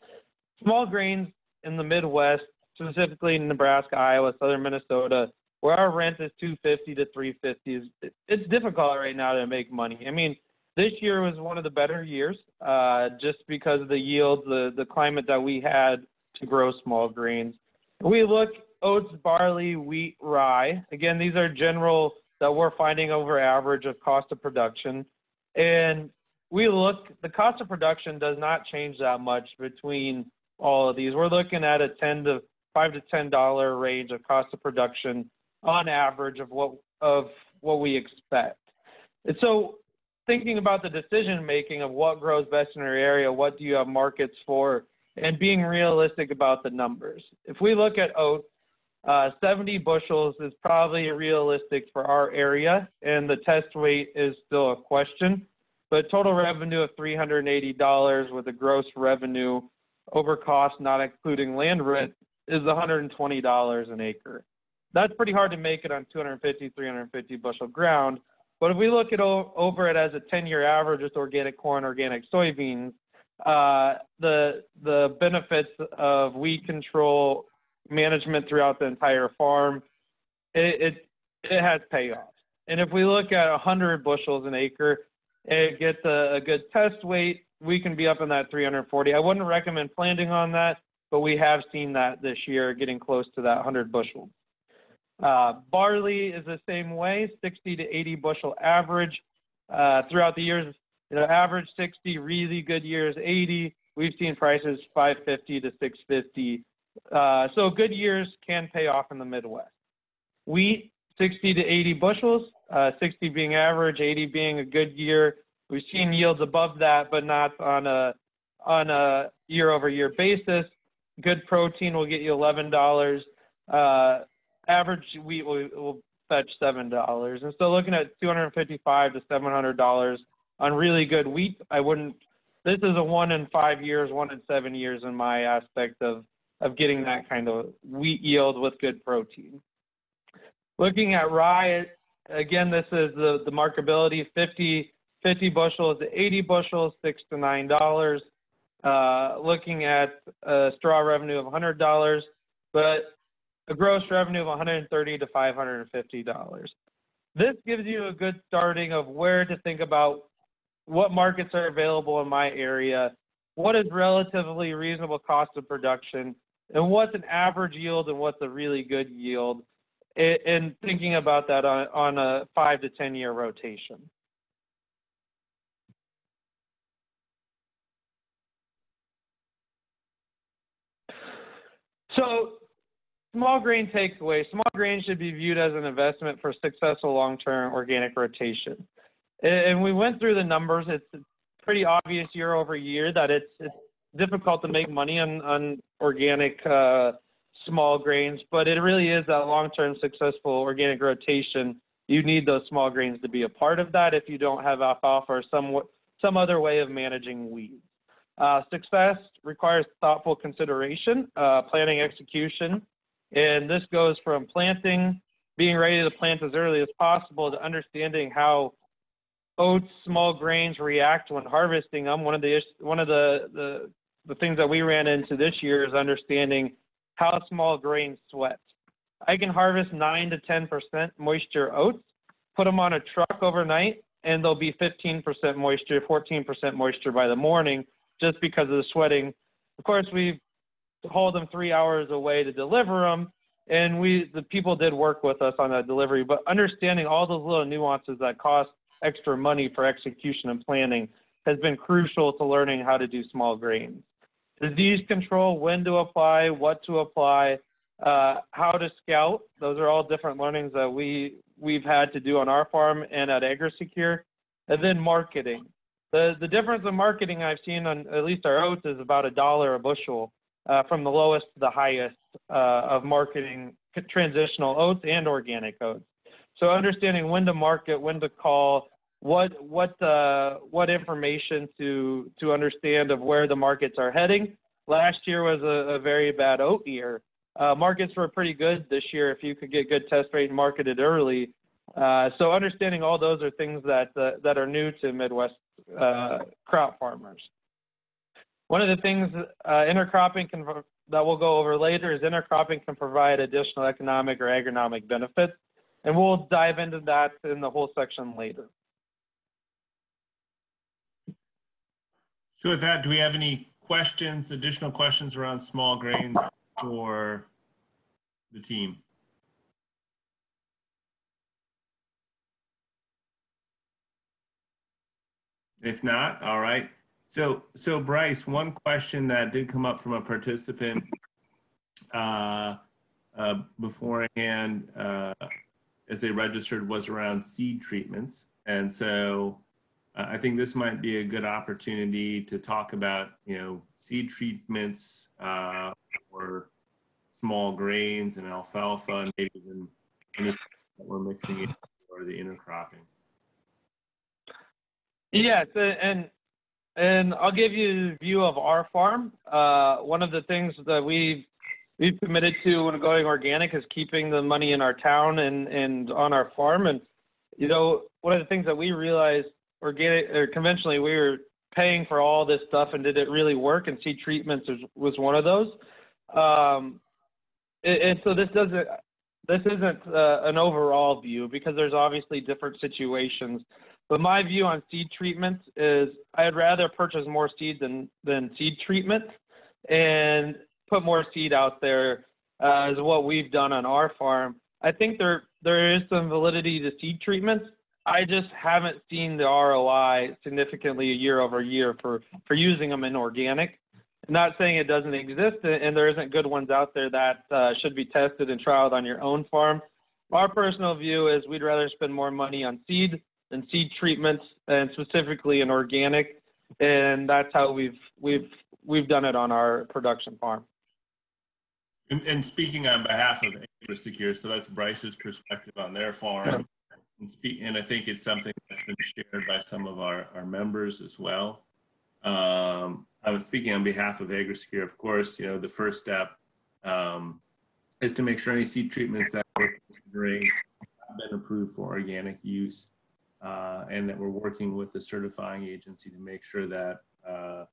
Small grains in the Midwest, specifically in Nebraska, Iowa, southern Minnesota, where our rent is 250 to 350, is it's difficult right now to make money. I mean, this year was one of the better years, uh, just because of the yields, the the climate that we had to grow small grains. We look oats, barley, wheat, rye. Again, these are general that we're finding over average of cost of production. And we look, the cost of production does not change that much between all of these. We're looking at a 10 to 5 to 10 dollar range of cost of production on average of what of what we expect. And so thinking about the decision making of what grows best in your area, what do you have markets for, and being realistic about the numbers. If we look at oats, uh, 70 bushels is probably realistic for our area, and the test weight is still a question but total revenue of $380 with a gross revenue over cost, not including land rent, is $120 an acre. That's pretty hard to make it on 250, 350 bushel ground. But if we look at over it as a 10-year average with organic corn, organic soybeans, uh, the the benefits of weed control management throughout the entire farm, it it, it has payoffs. and if we look at 100 bushels an acre, it gets a, a good test weight. We can be up in that 340. I wouldn't recommend planting on that, but we have seen that this year, getting close to that 100 bushels. Uh, barley is the same way, 60 to 80 bushel average. Uh, throughout the years, you know, average 60, really good years 80. We've seen prices 550 to 650. Uh, so good years can pay off in the Midwest. Wheat, 60 to 80 bushels, uh, 60 being average, 80 being a good year. We've seen yields above that, but not on a on a year-over-year basis. Good protein will get you $11. Uh, average wheat will, will fetch seven dollars, and so looking at 255 to 700 dollars on really good wheat, I wouldn't. This is a one in five years, one in seven years in my aspect of of getting that kind of wheat yield with good protein. Looking at rye, again, this is the, the markability 50, 50 bushels to 80 bushels, six to nine dollars. Uh, looking at a straw revenue of $100, but a gross revenue of 130 to 550 dollars. This gives you a good starting of where to think about what markets are available in my area, what is relatively reasonable cost of production, and what's an average yield and what's a really good yield, and thinking about that on, on a five to 10 year rotation. So small grain takeaway. Small grain should be viewed as an investment for successful long-term organic rotation. And we went through the numbers. It's pretty obvious year over year that it's it's difficult to make money on on organic uh, small grains, but it really is that long-term successful organic rotation. You need those small grains to be a part of that if you don't have alfalfa or some some other way of managing weeds. Uh, success requires thoughtful consideration, uh, planning, execution, and this goes from planting, being ready to plant as early as possible, to understanding how oats, small grains react when harvesting them. One of the one of the, the the things that we ran into this year is understanding how small grains sweat. I can harvest nine to ten percent moisture oats, put them on a truck overnight, and they'll be 15% moisture, 14% moisture by the morning, just because of the sweating. Of course, we've hold them three hours away to deliver them. And we, the people did work with us on that delivery, but understanding all those little nuances that cost extra money for execution and planning has been crucial to learning how to do small grains. Disease control, when to apply, what to apply, uh, how to scout. Those are all different learnings that we we've had to do on our farm and at AgriSecure. And then marketing. The the difference in marketing I've seen on at least our oats is about a dollar a bushel uh, from the lowest to the highest uh, of marketing transitional oats and organic oats. So understanding when to market, when to call, what what uh, what information to to understand of where the markets are heading. Last year was a, a very bad oat year. Uh, markets were pretty good this year if you could get good test weight and marketed early. Uh, so understanding all those are things that uh, that are new to Midwest uh, crop farmers. One of the things uh, intercropping can, that we'll go over later is intercropping can provide additional economic or agronomic benefits, and we'll dive into that in the whole section later. So with that, do we have any questions, additional questions around small grain for the team? If not, all right. So, so Bryce, one question that did come up from a participant uh, uh, beforehand uh, as they registered was around seed treatments. And so uh, I think this might be a good opportunity to talk about, you know, seed treatments uh, for small grains and alfalfa and maybe even anything that we're mixing in or the intercropping. Yes, and and I'll give you a view of our farm. Uh, one of the things that we've we've committed to when going organic is keeping the money in our town and and on our farm. And you know, one of the things that we realized organic or conventionally we were paying for all this stuff and did it really work? And seed treatments was, was one of those. Um, and, and so this doesn't. this isn't uh, an overall view because there's obviously different situations. But my view on seed treatments is I'd rather purchase more seed than than seed treatment, and put more seed out there uh, what we've done on our farm. I think there there is some validity to seed treatments. I just haven't seen the ROI significantly a year over year for for using them in organic. I'm not saying it doesn't exist, and there isn't good ones out there that uh, should be tested and trialed on your own farm. Our personal view is we'd rather spend more money on seed than seed treatments, and specifically in organic, and that's how we've we've we've done it on our production farm. And, and speaking on behalf of AgriSecure, so that's Bryce's perspective on their farm. And speak, and I think it's something that's been shared by some of our, our members as well. Um, I was speaking on behalf of AgriSecure, of course, you know, the first step um, is to make sure any seed treatments that we're considering have been approved for organic use uh, and that we're working with the certifying agency to make sure that uh,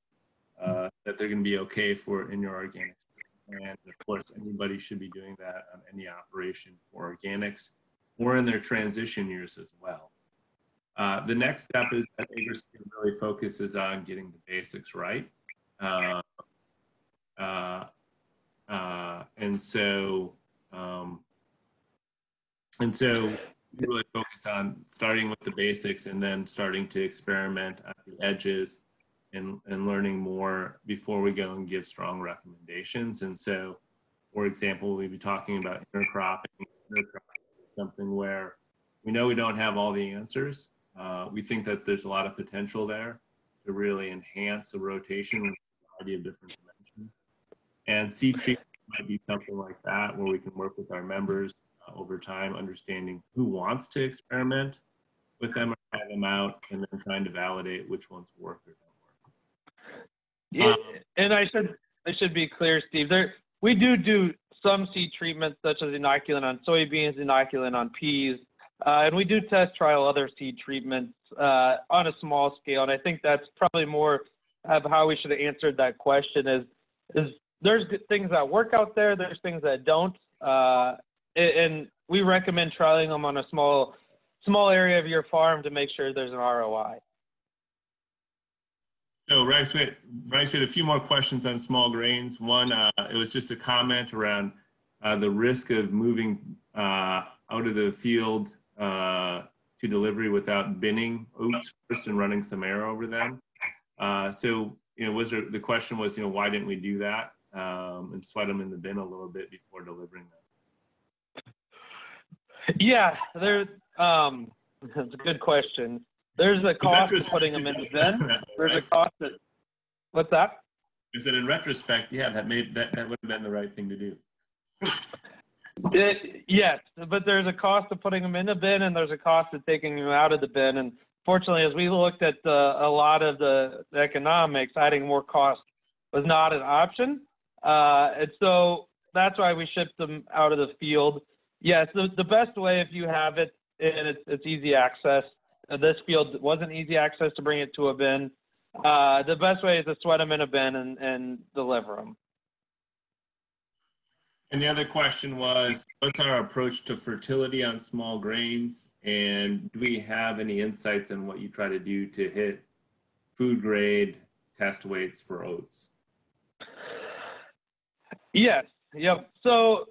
uh, that they're going to be okay for in your organic system. And of course, anybody should be doing that on any operation for organics or in their transition years as well. Uh, the next step is that AgriSecure really focuses on getting the basics right. Uh, uh, uh, and so, um, and so we really focus on starting with the basics and then starting to experiment at the edges and, and learning more before we go and give strong recommendations. And so, for example, we'll be talking about intercropping, intercropping something where we know we don't have all the answers. Uh, we think that there's a lot of potential there to really enhance the rotation with a variety of different dimensions. And seed treatment might be something like that, where we can work with our members uh, over time, understanding who wants to experiment with them or try them out, and then trying to validate which ones work or don't work. Yeah, and I should I should be clear, Steve. There we do do some seed treatments such as inoculant on soybeans, inoculant on peas, uh, and we do test trial other seed treatments uh, on a small scale. And I think that's probably more of how we should have answered that question. Is is there's things that work out there, there's things that don't, uh, and- we recommend trialing them on a small small area of your farm to make sure there's an ROI. So, Bryce, we had, Bryce, we had a few more questions on small grains. One, uh, it was just a comment around uh, the risk of moving uh, out of the field uh, to delivery without binning oats first and running some air over them. Uh, so, you know, was there, the question was, you know, why didn't we do that um, and sweat them in the bin a little bit before delivering them? Yeah, there. Um, that's a good question. There's a cost to putting them in the bin. There's a cost that. What's that? Is that in retrospect, yeah, that made that, that would have been the right thing to do. It, yes, but there's a cost of putting them in the bin, and there's a cost of taking them out of the bin. And fortunately, as we looked at uh, a lot of the, the economics, adding more cost was not an option. Uh, and so that's why we shipped them out of the field. Yes, the, the best way if you have it and it's, it's easy access. This field wasn't easy access to bring it to a bin. Uh, the best way is to sweat them in a bin and, and deliver them. And the other question was, what's our approach to fertility on small grains? And do we have any insights on what you try to do to hit food grade test weights for oats? Yes. Yep. So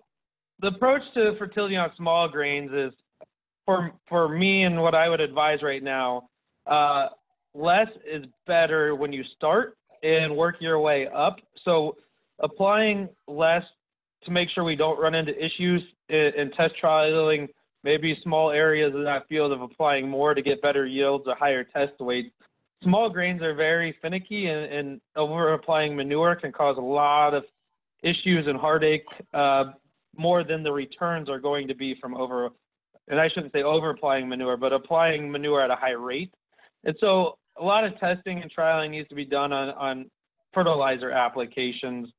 the approach to fertility on small grains is for for me and what I would advise right now, uh, less is better when you start and work your way up. So applying less to make sure we don't run into issues in, in test trialing maybe small areas in that field of applying more to get better yields or higher test weights. Small grains are very finicky and, and over applying manure can cause a lot of issues and heartache uh, more than the returns are going to be from over, and I shouldn't say over applying manure, but applying manure at a high rate. And so a lot of testing and trialing needs to be done on, on fertilizer applications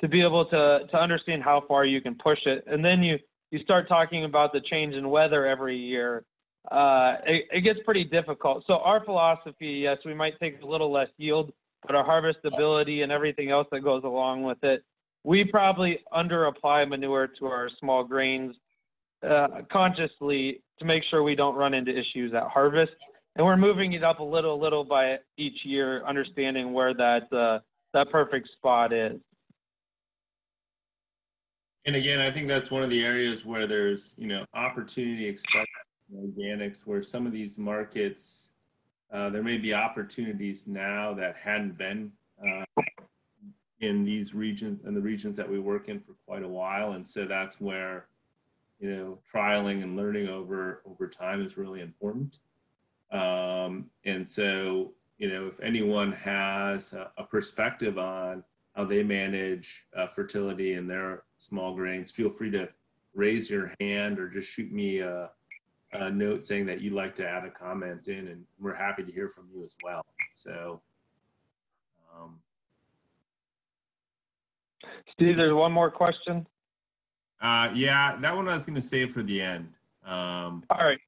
to be able to, to understand how far you can push it. And then you, you start talking about the change in weather every year. Uh, it, it gets pretty difficult. So our philosophy, yes, we might take a little less yield, but our harvestability and everything else that goes along with it we probably under apply manure to our small grains uh, consciously to make sure we don't run into issues at harvest. And we're moving it up a little, little by each year, understanding where that uh, that perfect spot is. And again, I think that's one of the areas where there's, you know, opportunity expected in organics, where some of these markets, uh, there may be opportunities now that hadn't been uh, in these regions and the regions that we work in for quite a while. And so that's where, you know, trialing and learning over over time is really important. Um, and so, you know, if anyone has a, a perspective on how they manage uh, fertility in their small grains, feel free to raise your hand or just shoot me a, a, note saying that you'd like to add a comment in, and we're happy to hear from you as well. So, um, Steve, there's one more question. Uh, yeah, that one I was going to save for the end. Um, All right.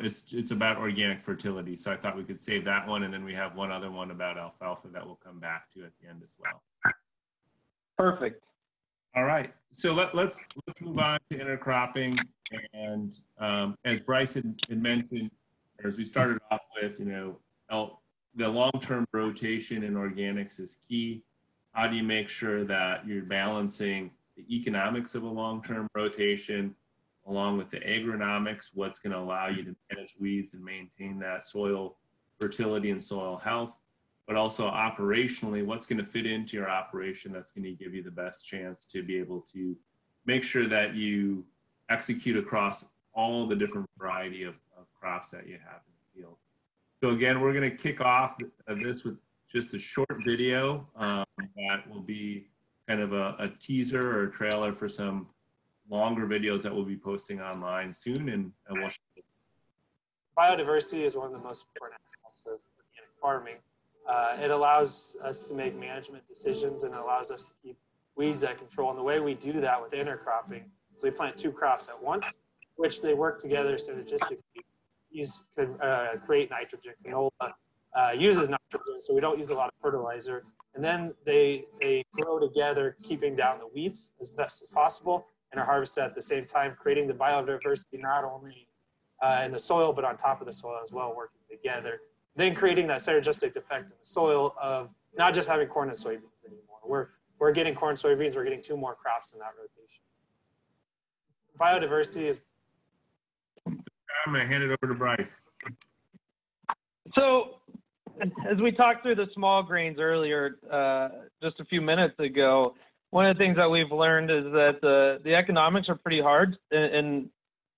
it's it's about organic fertility, so I thought we could save that one, and then we have one other one about alfalfa that we'll come back to at the end as well. Perfect. All right, so let, let's let's move on to intercropping, and um, as Bryce had, had mentioned, or as we started off with, you know, el- the long-term rotation in organics is key. How do you make sure that you're balancing the economics of a long-term rotation along with the agronomics? What's going to allow you to manage weeds and maintain that soil fertility and soil health? but also operationally, what's going to fit into your operation that's going to give you the best chance to be able to make sure that you execute across all the different variety of, of crops that you have in the field. So again, we're going to kick off this with just a short video um, that will be kind of a, a, teaser or a trailer for some longer videos that we'll be posting online soon, and, and we'll. Show biodiversity is one of the most important aspects of organic farming uh, it allows us to make management decisions and allows us to keep weeds at control. And the way we do that with intercropping we plant two crops at once, which they work together synergistically. Use could uh, create nitrogen. Canola uh, uses nitrogen, so we don't use a lot of fertilizer. And then they they grow together, keeping down the weeds as best as possible, and are harvested at the same time, creating the biodiversity not only uh, in the soil but on top of the soil as well, working together then creating that synergistic effect in the soil of not just having corn and soybeans anymore. We're, we're getting corn, soybeans, we're getting two more crops in that rotation. Biodiversity is. I'm going to hand it over to Bryce. So, as we talked through the small grains earlier, uh, just a few minutes ago, one of the things that we've learned is that the, the economics are pretty hard in, in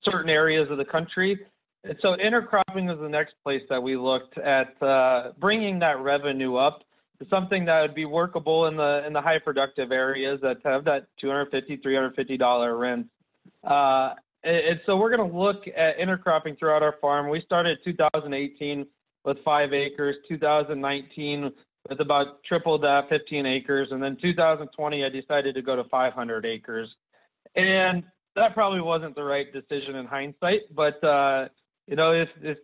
certain areas of the country And so intercropping is the next place that we looked at uh, bringing that revenue up to something that would be workable in the in the high productive areas that have that 250 350 dollar rent. Uh, and, so we're going to look at intercropping throughout our farm. We started 2018 with five acres, 2019 with about triple that, 15 acres, and then 2020 I decided to go to 500 acres, and that probably wasn't the right decision in hindsight, but uh, you know, if if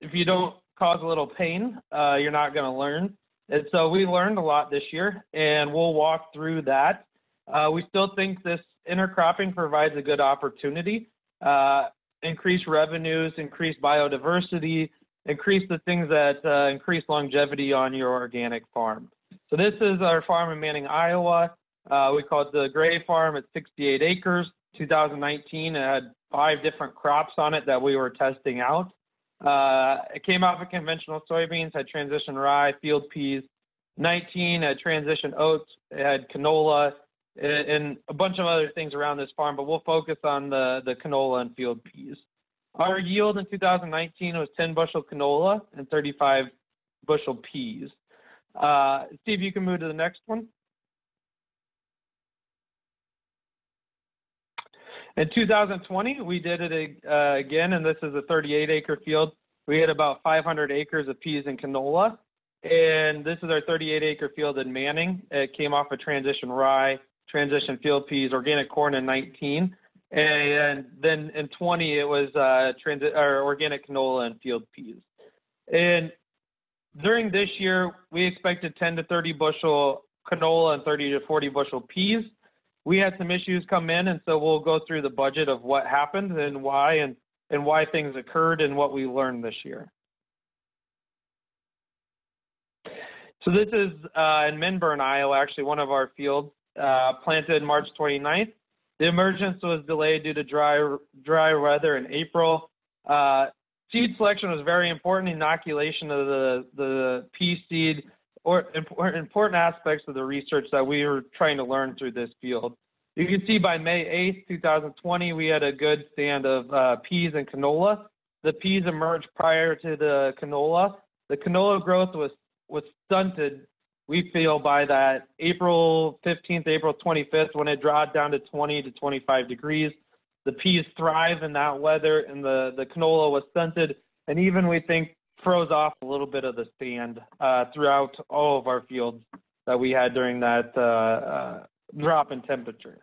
if you don't cause a little pain, uh, you're not going to learn. And so we learned a lot this year, and we'll walk through that. Uh, we still think this intercropping provides a good opportunity. Uh, increase revenues, increase biodiversity, increase the things that uh, increase longevity on your organic farm. So this is our farm in Manning, Iowa. Uh, we call it the Gray Farm. It's 68 acres. 2019 it had five different crops on it that we were testing out. Uh, it came off of conventional soybeans, had transition rye, field peas. 19 had transition oats, it had canola, and a bunch of other things around this farm, but we'll focus on the, the canola and field peas. Our yield in 2019 was 10 bushel canola and 35 bushel peas. Uh, Steve, you can move to the next one. In 2020, we did it uh, again, and this is a 38 acre field. We had about 500 acres of peas and canola. And this is our 38 acre field in Manning. It came off of transition rye, transition field peas, organic corn in 19. And then in 20, it was uh, transi- or organic canola and field peas. And during this year, we expected 10 to 30 bushel canola and 30 to 40 bushel peas. we had some issues come in, and so we'll go through the budget of what happened and why, and and why things occurred and what we learned this year. So this is uh, in Minburn, Iowa, actually one of our fields, uh, planted March 29th. The emergence was delayed due to dry dry weather in April. Uh, seed selection was very important. Inoculation of the the pea seed or important aspects of the research that we were trying to learn through this field. You can see by May 8th, 2020, we had a good stand of uh, peas and canola. The peas emerged prior to the canola. The canola growth was was stunted. We feel by that April 15th, April 25th, when it dropped down to 20 to 25 degrees. The peas thrive in that weather, and the the canola was stunted. And even we think froze off a little bit of the stand uh, throughout all of our fields that we had during that uh, uh, drop in temperature.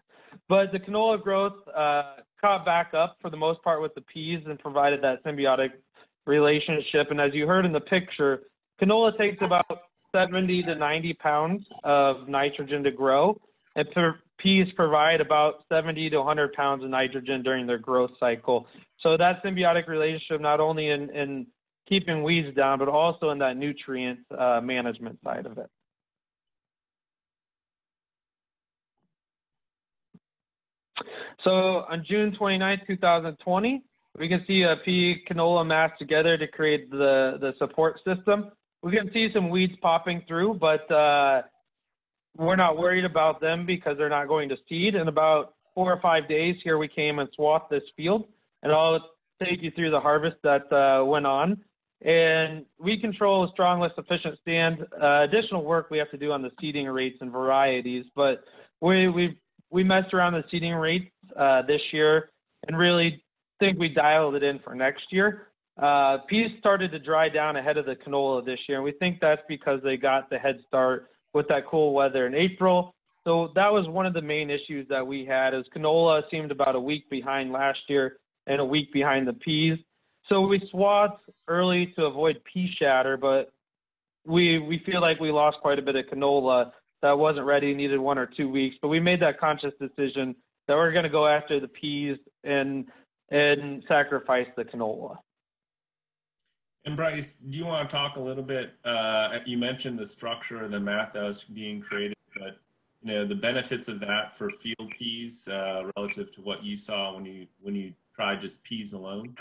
But the canola growth uh, caught back up for the most part with the peas and provided that symbiotic relationship. And as you heard in the picture, canola takes about 70 to 90 pounds of nitrogen to grow, and peas provide about 70 to 100 pounds of nitrogen during their growth cycle. So that symbiotic relationship, not only in, in keeping weeds down, but also in that nutrient uh, management side of it. So on June 29, 2020, we can see a pea canola mass together to create the, the support system. We can see some weeds popping through, but uh, we're not worried about them because they're not going to seed. In about four or five days, here we came and swathed this field, and I'll take you through the harvest that uh, went on and we control a strong, less efficient stand. Uh, additional work we have to do on the seeding rates and varieties, but we we we messed around the seeding rates uh, this year and really think we dialed it in for next year. Uh, peas started to dry down ahead of the canola this year, and we think that's because they got the head start with that cool weather in April. So that was one of the main issues that we had. Is canola seemed about a week behind last year and a week behind the peas. So we swathed early to avoid pea shatter, but we we feel like we lost quite a bit of canola that wasn't ready, needed one or two weeks. But we made that conscious decision that we're going to go after the peas and and sacrifice the canola. And Bryce, do you want to talk a little bit? Uh, you mentioned the structure and the math that was being created, but you know the benefits of that for field peas uh, relative to what you saw when you when you tried just peas alone.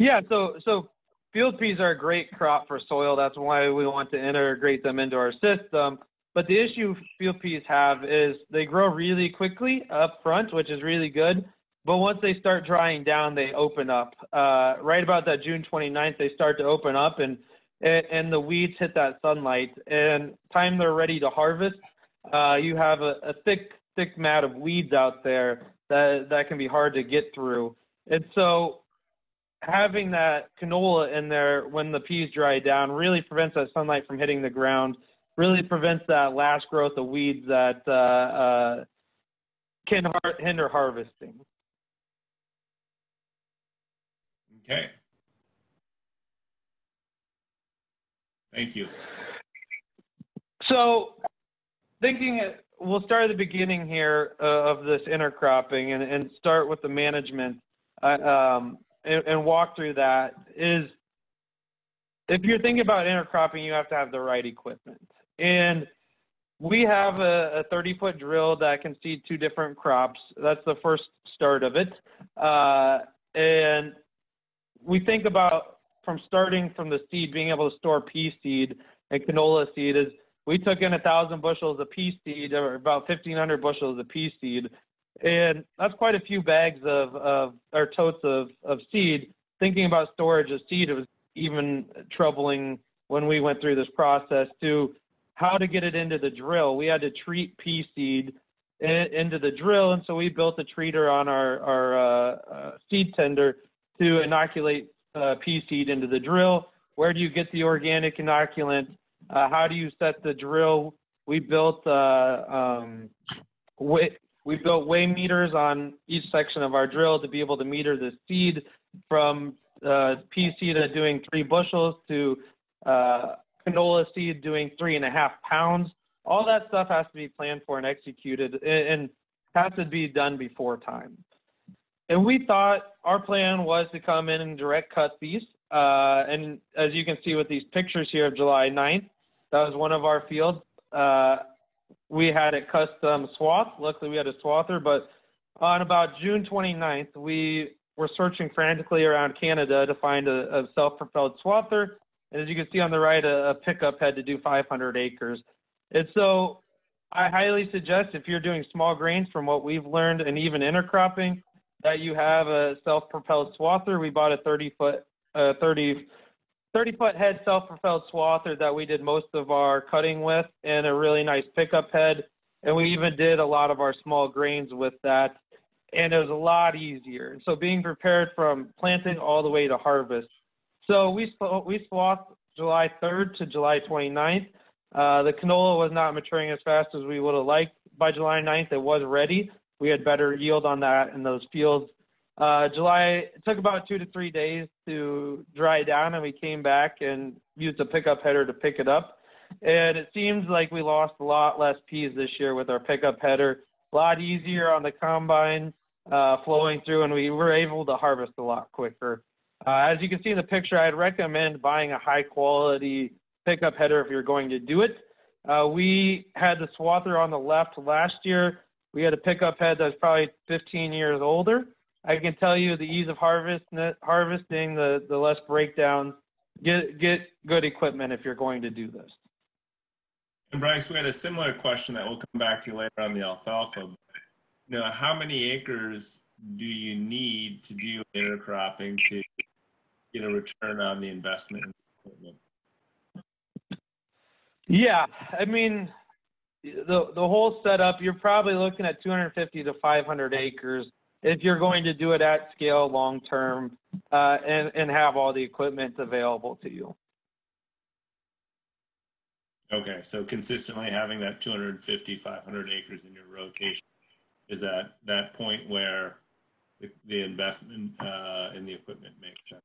Yeah, so so field peas are a great crop for soil. That's why we want to integrate them into our system. But the issue field peas have is they grow really quickly up front, which is really good. But once they start drying down, they open up. Uh, right about that June 29th, they start to open up and and the weeds hit that sunlight. And time they're ready to harvest, uh, you have a, a thick thick mat of weeds out there that that can be hard to get through. And so having that canola in there when the peas dry down really prevents that sunlight from hitting the ground, really prevents that last growth of weeds that uh, uh, can har- hinder harvesting. Okay. Thank you. So, thinking, we'll start at the beginning here uh, of this intercropping and, and, start with the management. Uh, um, and, and walk through that is if you're thinking about intercropping, you have to have the right equipment. And we have a, a 30 foot drill that can seed two different crops. That's the first start of it. Uh, and we think about from starting from the seed, being able to store pea seed and canola seed is we took in a thousand bushels of pea seed or about 1500 bushels of pea seed and that's quite a few bags of, of or totes of, of seed. Thinking about storage of seed it was even troubling when we went through this process to how to get it into the drill. We had to treat pea seed into the drill, and so we built a treater on our, our uh, uh, seed tender to inoculate uh, pea seed into the drill. Where do you get the organic inoculant? Uh, how do you set the drill? We built uh, um, we built weigh meters on each section of our drill to be able to meter the seed from uh, pea seed doing three bushels to uh, canola seed doing three and a half pounds, all that stuff has to be planned for and executed and has to be done before time. And we thought our plan was to come in and direct cut these. Uh, and as you can see with these pictures here of July 9th, that was one of our fields. Uh, we had it custom swath. Luckily, we had a swather. But on about June 29th, we were searching frantically around Canada to find a, a self-propelled swather. And as you can see on the right, a, a pickup had to do 500 acres. And so I highly suggest if you're doing small grains from what we've learned and even intercropping, that you have a self-propelled swather. We bought a 30 foot, uh, 30, 30 foot head self-propelled swather that we did most of our cutting with and a really nice pickup head. And we even did a lot of our small grains with that. And it was a lot easier. So being prepared from planting all the way to harvest. So we, we swathed July 3rd to July 29th. Uh, the canola was not maturing as fast as we would have liked. By July 9th, it was ready. We had better yield on that in those fields. Uh, July it took about two to three days to dry down, and we came back and used a pickup header to pick it up. And it seems like we lost a lot less peas this year with our pickup header. A lot easier on the combine uh, flowing through, and we were able to harvest a lot quicker. Uh, as you can see in the picture, I'd recommend buying a high quality pickup header if you're going to do it. Uh, we had the swather on the left last year. We had a pickup head that's probably 15 years older. I can tell you the ease of harvest, harvesting, the, the less breakdowns. Get get good equipment if you're going to do this. And Bryce, we had a similar question that we'll come back to later on the alfalfa. You know, how many acres do you need to do intercropping to get a return on the investment? Yeah, I mean, the the whole setup, you're probably looking at 250 to 500 acres if you're going to do it at scale long term uh, and and have all the equipment available to you. Okay, so consistently having that 250, 500 acres in your rotation is that that point where the, the investment uh, in the equipment makes sense.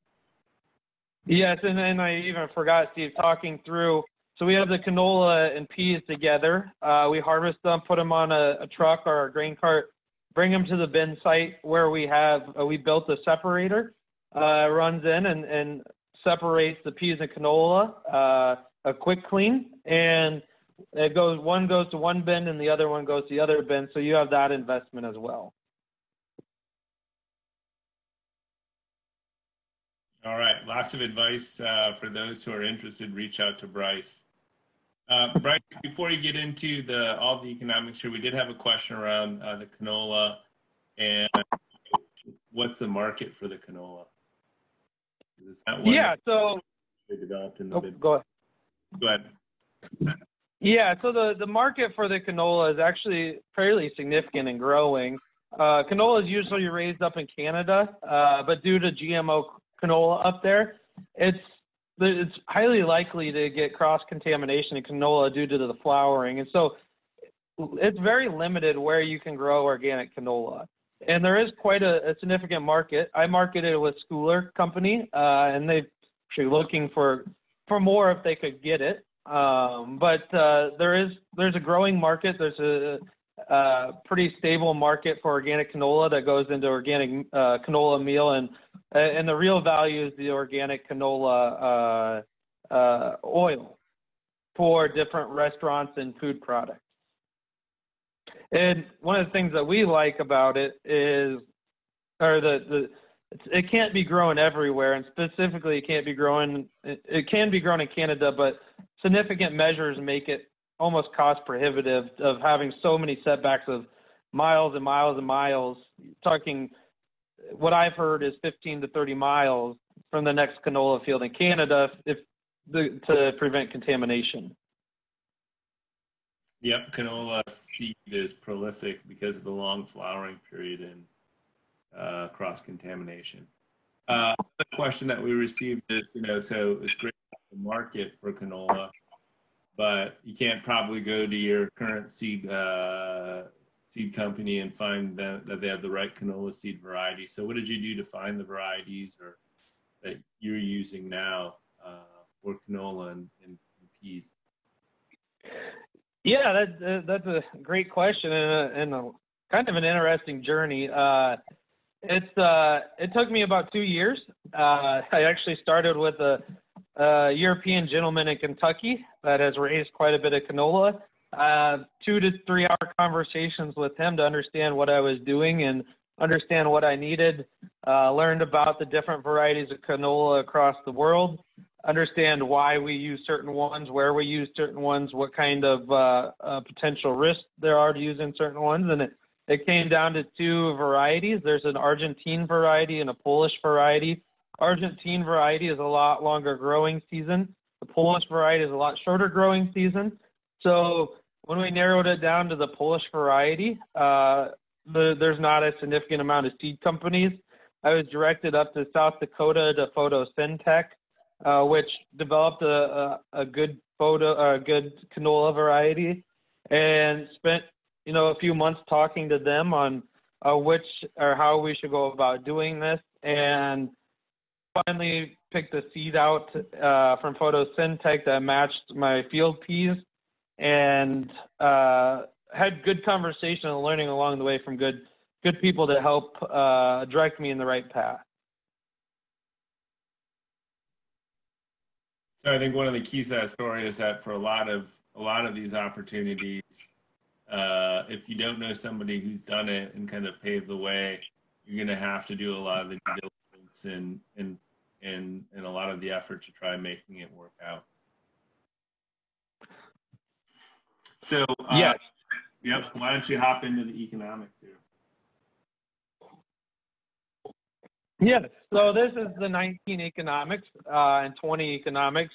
Yes, and then I even forgot, Steve, talking through so we have the canola and peas together. Uh, we harvest them, put them on a, a, truck or a grain cart, bring them to the bin site where we have uh, we built a separator. Uh, runs in and, and separates the peas and canola, uh, a quick clean, and it goes one goes to one bin and the other one goes to the other bin. So you have that investment as well. All right, lots of advice uh, for those who are interested. Reach out to Bryce. Uh, Bryce, before you get into the all the economics here, we did have a question around uh, the canola and what's the market for the canola? Is that yeah, so they developed in the oh, go ahead. Go ahead. Yeah, so the, the market for the canola is actually fairly significant and growing. Uh, canola is usually raised up in Canada, uh, but due to GMO canola up there, it's it's highly likely to get cross contamination in canola due to the flowering, and so it's very limited where you can grow organic canola. And there is quite a, a significant market. I marketed with Scoular Company, uh, and they're actually looking for for more if they could get it. Um, but uh, there is there's a growing market. There's a, a pretty stable market for organic canola that goes into organic uh, canola meal and and the real value is the organic canola uh, uh, oil for different restaurants and food products. And one of the things that we like about it is, or the the it can't be grown everywhere, and specifically, it can't be grown. It, it can be grown in Canada, but significant measures make it almost cost prohibitive of having so many setbacks of miles and miles and miles. Talking what I've heard is 15 to 30 miles from the next canola field in Canada if the, to prevent contamination. Yep, canola seed is prolific because of the long flowering period and uh, cross contamination. Uh, the question that we received is, you know, so it's great market for canola, but you can't probably go to your current seed uh, seed company and find that, that they have the right canola seed variety. So what did you do to find the varieties or that you're using now uh, for canola and, and, and, peas? Yeah, that, uh, that's a great question and, a, and a, kind of an interesting journey. Uh, it's uh, it took me about two years. Uh, I actually started with a, a, European gentleman in Kentucky that has raised quite a bit of canola. Uh, two to three hour conversations with him to understand what I was doing and understand what I needed. Uh, learned about the different varieties of canola across the world understand why we use certain ones, where we use certain ones, what kind of uh, uh, potential risks there are to using certain ones, and it, it came down to two varieties. There's an Argentine variety and a Polish variety. Argentine variety is a lot longer growing season. The Polish variety is a lot shorter growing season. So when we narrowed it down to the Polish variety, uh, the, there's not a significant amount of seed companies. I was directed up to South Dakota to Photo Photosyntech uh, which developed a, a, a good photo, a good canola variety, and spent you know a few months talking to them on uh, which or how we should go about doing this, and finally picked a seed out uh, from Photosyntech that matched my field peas, and uh, had good conversation and learning along the way from good good people to help uh, direct me in the right path. So I think one of the keys to that story is that for a lot of a lot of these opportunities, uh, if you don't know somebody who's done it and kind of paved the way, you're going to have to do a lot of the diligence and and and and a lot of the effort to try making it work out. So uh, yeah, yep. Why don't you hop into the economics here? Yes. So this is the 19 economics uh, and 20 economics.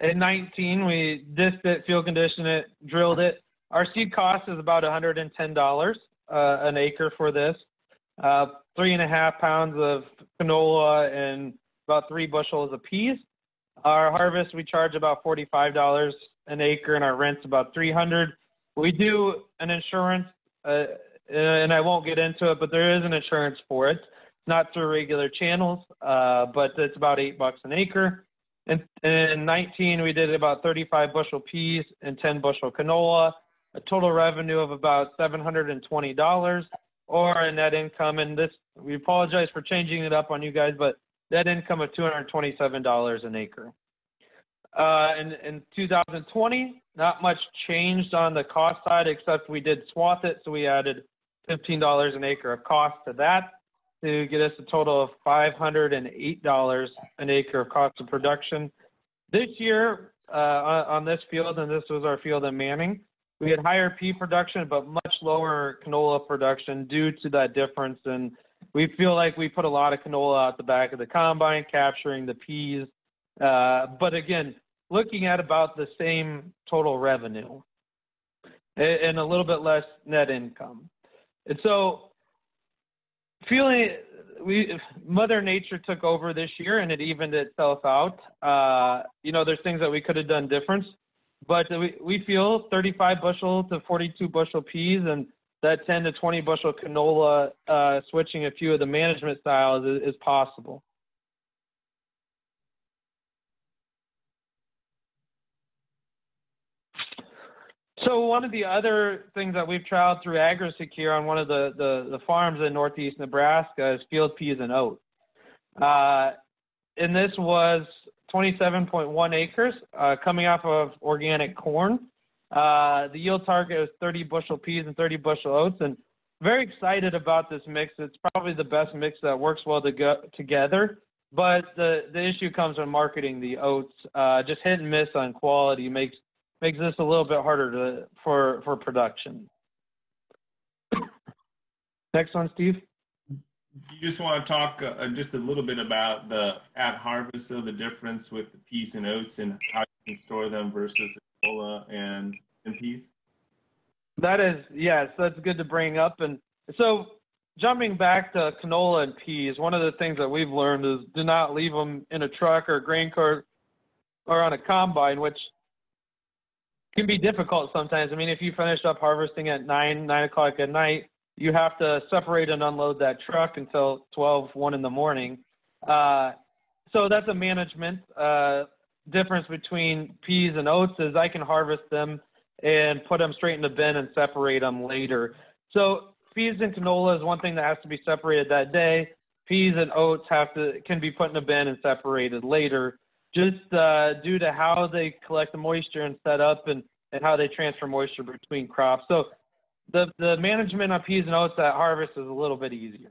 In 19, we disked it, field conditioned it, drilled it. Our seed cost is about $110 uh, an acre for this. Uh, three and a half pounds of canola and about three bushels peas. Our harvest, we charge about $45 an acre, and our rent's about 300. We do an insurance, uh, and I won't get into it, but there is an insurance for it It's not through regular channels, uh, but it's about eight bucks an acre. In, in 19, we did about 35 bushel peas and 10 bushel canola, a total revenue of about $720 or a net income. And this, we apologize for changing it up on you guys, but net income of $227 an acre. Uh, in, in 2020, not much changed on the cost side, except we did swath it, so we added $15 an acre of cost to that to get us a total of $508 an acre of cost of production. This year, uh, on, this field, and this was our field in Manning, we had higher pea production, but much lower canola production due to that difference. And we feel like we put a lot of canola out the back of the combine, capturing the peas. Uh, but again, looking at about the same total revenue and a little bit less net income. And so feeling we mother nature took over this year and it evened itself out uh, you know there's things that we could have done different but we, we feel 35 bushel to 42 bushel peas and that 10 to 20 bushel canola uh, switching a few of the management styles is, is possible So one of the other things that we've trialed through AgriSecure on one of the, the, the farms in northeast Nebraska is field peas and oats. Uh, and this was 27.1 acres uh, coming off of organic corn. Uh, the yield target was 30 bushel peas and 30 bushel oats. And very excited about this mix. It's probably the best mix that works well to go, together. But the, the issue comes when marketing the oats. Uh, just hit and miss on quality makes makes this a little bit harder to for for production. Next one, Steve. You just want to talk uh, just a little bit about the at harvest, so the difference with the peas and oats and how you can store them versus canola and peas. That is yes, that's good to bring up. And so jumping back to canola and peas, one of the things that we've learned is do not leave them in a truck or a grain cart or on a combine, which can be difficult sometimes. I mean, if you finish up harvesting at nine, nine o'clock at night, you have to separate and unload that truck until 12, 1 in the morning. Uh, so that's a management uh, difference between peas and oats is I can harvest them and put them straight in the bin and separate them later. So peas and canola is one thing that has to be separated that day. Peas and oats have to can be put in a bin and separated later, just uh, due to how they collect the moisture and set up and, and how they transfer moisture between crops. So the the management of peas and oats at harvest is a little bit easier.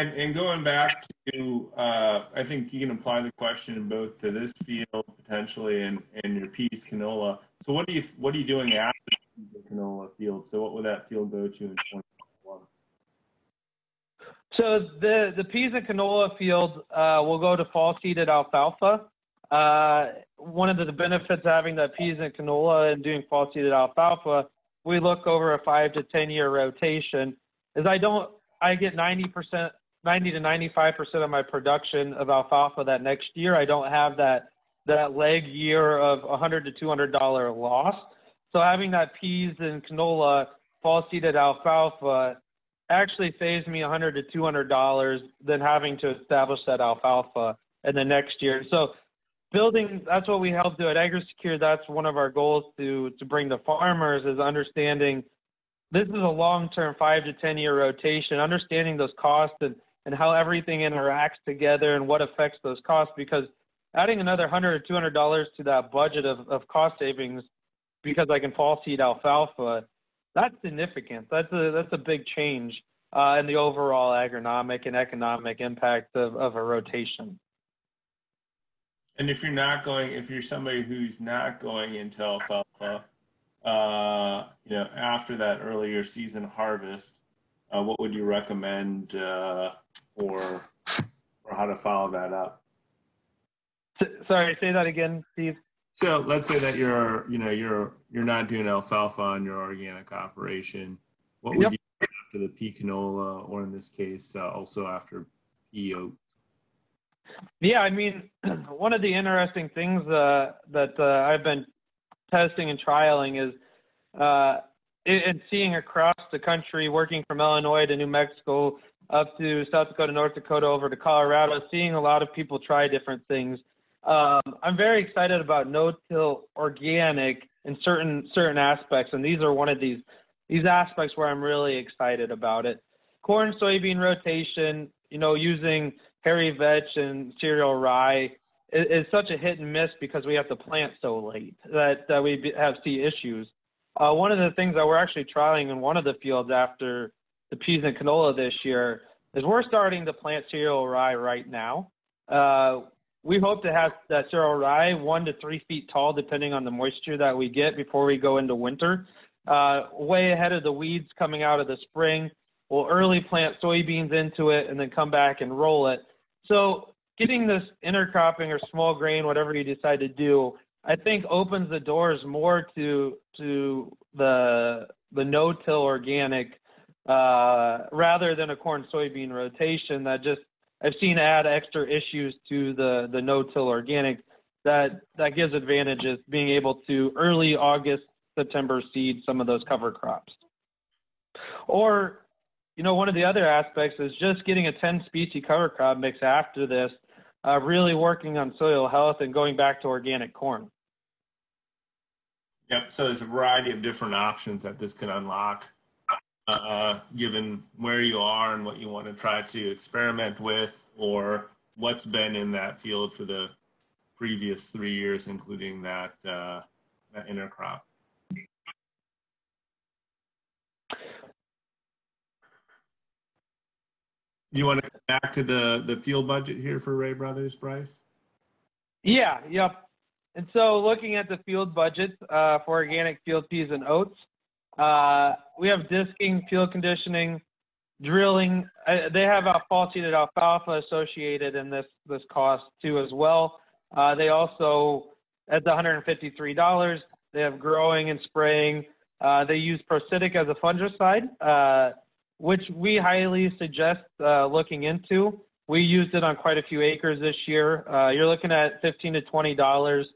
And, and going back to, uh, I think you can apply the question both to this field potentially and, and your peas canola. So what are you what are you doing after the canola field? So what would that field go to in 2021? So the the peas and canola field uh, will go to fall seeded alfalfa. Uh, one of the benefits of having the peas and canola and doing fall seeded alfalfa, we look over a five to ten year rotation. Is I don't I get 90% 90 to 95 percent of my production of alfalfa that next year. I don't have that that leg year of 100 to 200 dollar loss. So having that peas and canola fall seeded alfalfa actually saves me 100 to 200 dollars than having to establish that alfalfa in the next year. So building that's what we help do at AgriSecure. That's one of our goals to to bring to farmers is understanding this is a long-term five to 10 year rotation, understanding those costs and and how everything interacts together and what affects those costs because adding another 100 or 200 dollars to that budget of, of cost savings because I can fall seed alfalfa, that's significant. That's a that's a big change uh, in the overall agronomic and economic impact of, of a rotation. And if you're not going, if you're somebody who's not going into alfalfa, uh, you know, after that earlier season harvest, uh, what would you recommend uh, for for how to follow that up? Sorry, say that again, Steve. So let's say that you're, you know, you're you're not doing alfalfa on your organic operation. What would Yep. you do after the pea canola, or in this case, uh, also after pea oats? Yeah, I mean, one of the interesting things uh, that uh, I've been testing and trialing is uh, it, and seeing across the country, working from Illinois to New Mexico, up to South Dakota, North Dakota, over to Colorado, seeing a lot of people try different things. Um, I'm very excited about no-till organic in certain certain aspects, and these are one of these these aspects where I'm really excited about it. Corn soybean rotation, you know, using hairy vetch and cereal rye is, is such a hit and miss because we have to plant so late that, that we have see issues. Uh, one of the things that we're actually trialing in one of the fields after the peas and canola this year is we're starting to plant cereal rye right now. Uh, we hope to have that cereal rye one to three feet tall, depending on the moisture that we get before we go into winter. Uh, way ahead of the weeds coming out of the spring. We'll early plant soybeans into it and then come back and roll it. So getting this intercropping or small grain, whatever you decide to do, I think opens the doors more to to the the no-till organic uh, rather than a corn soybean rotation that just I've seen add extra issues to the the no-till organic that that gives advantages being able to early August September seed some of those cover crops. Or you know one of the other aspects is just getting a 10 species cover crop mix after this uh, really working on soil health and going back to organic corn. Yep. So there's a variety of different options that this can unlock, uh, given where you are and what you want to try to experiment with, or what's been in that field for the previous three years, including that uh, that intercrop. You want to come back to the the field budget here for Ray Brothers, Bryce? Yeah, yep. And so looking at the field budget uh, for organic field peas and oats, uh, we have disking, field conditioning, drilling. Uh, they have a fall seeded alfalfa associated in this this cost too as well. Uh, they also at the $153, they have growing and spraying. Uh, they use Procidic as a fungicide, uh, which we highly suggest uh, looking into. We used it on quite a few acres this year. Uh, you're looking at 15 to 20 dollars.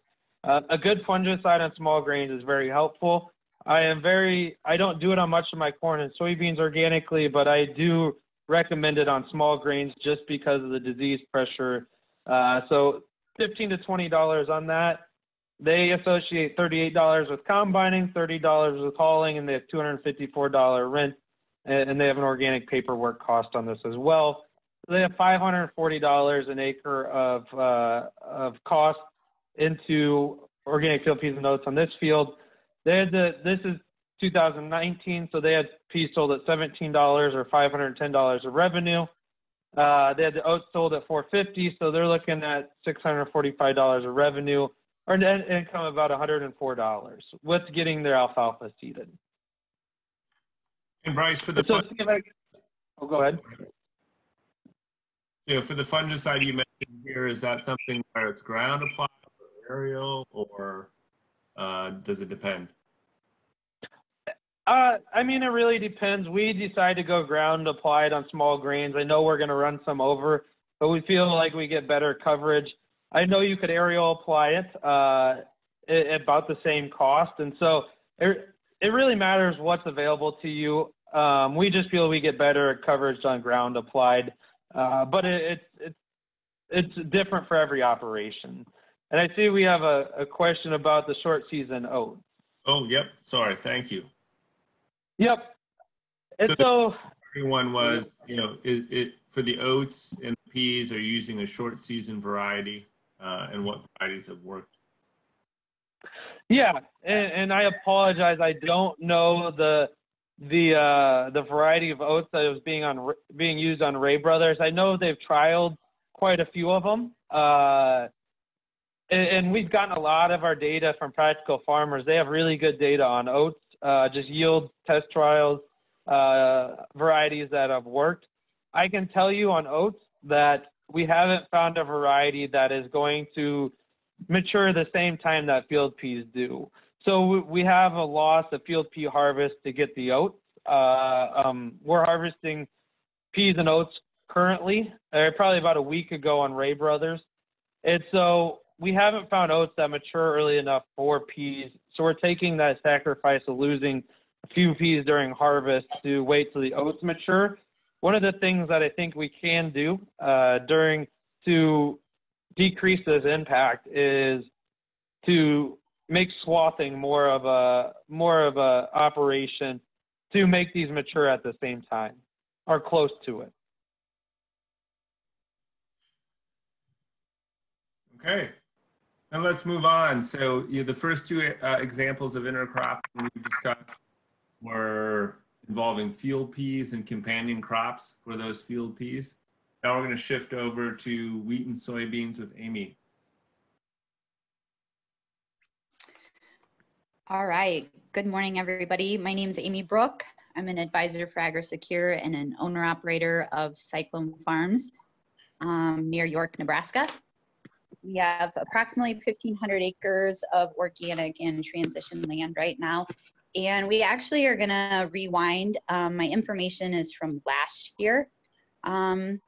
Uh, a good fungicide on small grains is very helpful. I am very. I don't do it on much of my corn and soybeans organically, but I do recommend it on small grains just because of the disease pressure. Uh, so 15 to 20 dollars on that. They associate $38 with combining, $30 with hauling, and they have $254 rent, and they have an organic paperwork cost on this as well. They have $540 an acre of uh, of cost into organic field peas and oats on this field. They had the this is 2019, so they had peas sold at $17 or $510 of revenue. Uh, they had the oats sold at 450, so they're looking at $645 of revenue or net income about $104 with getting their alfalfa seeded. And Bryce, for the So, I- oh, go ahead. you know, for the fungicide you mentioned here, is that something where it's ground applied or aerial, or uh, does it depend? Uh, I mean, it really depends. We decide to go ground applied on small grains. I know we're going to run some over, but we feel like we get better coverage. I know you could aerial apply it uh, at about the same cost, and so it it really matters what's available to you. Um, we just feel we get better coverage on ground applied, uh, but it, it, it's it's different for every operation. And I see we have a, a question about the short season oat. Oh, yep. Sorry. Thank you. Yep. And So- so Everyone was, you know, it, it for the oats and peas are using a short season variety, uh, and what varieties have worked. Yeah, and, and I apologize. I don't know the the uh, the variety of oats that was being on being used on Ray Brothers. I know they've trialed quite a few of them, uh, and, and we've gotten a lot of our data from Practical Farmers. They have really good data on oats, uh, just yield test trials, uh, varieties that have worked. I can tell you on oats that we haven't found a variety that is going to mature the same time that field peas do. So we- have a loss of field pea harvest to get the oats. Uh, um, we're harvesting peas and oats currently, or probably about a week ago on Ray Brothers. And so we haven't found oats that mature early enough for peas. So we're taking that sacrifice of losing a few peas during harvest to wait till the oats mature. One of the things that I think we can do uh, during to decrease this impact is to make swathing more of a more of a operation to make these mature at the same time or close to it. Okay. And let's move on. So you know, the first two uh, examples of intercropping we discussed were involving field peas and companion crops for those field peas. Now we're going to shift over to wheat and soybeans with Amy. All right. Good morning, everybody. My name is Amy Brook. I'm an advisor for AgriSecure and an owner operator of Cyclone Farms um, near York, Nebraska. We have approximately 1,500 acres of organic and transition land right now. And we actually are going to rewind. Um, my information is from last year, um,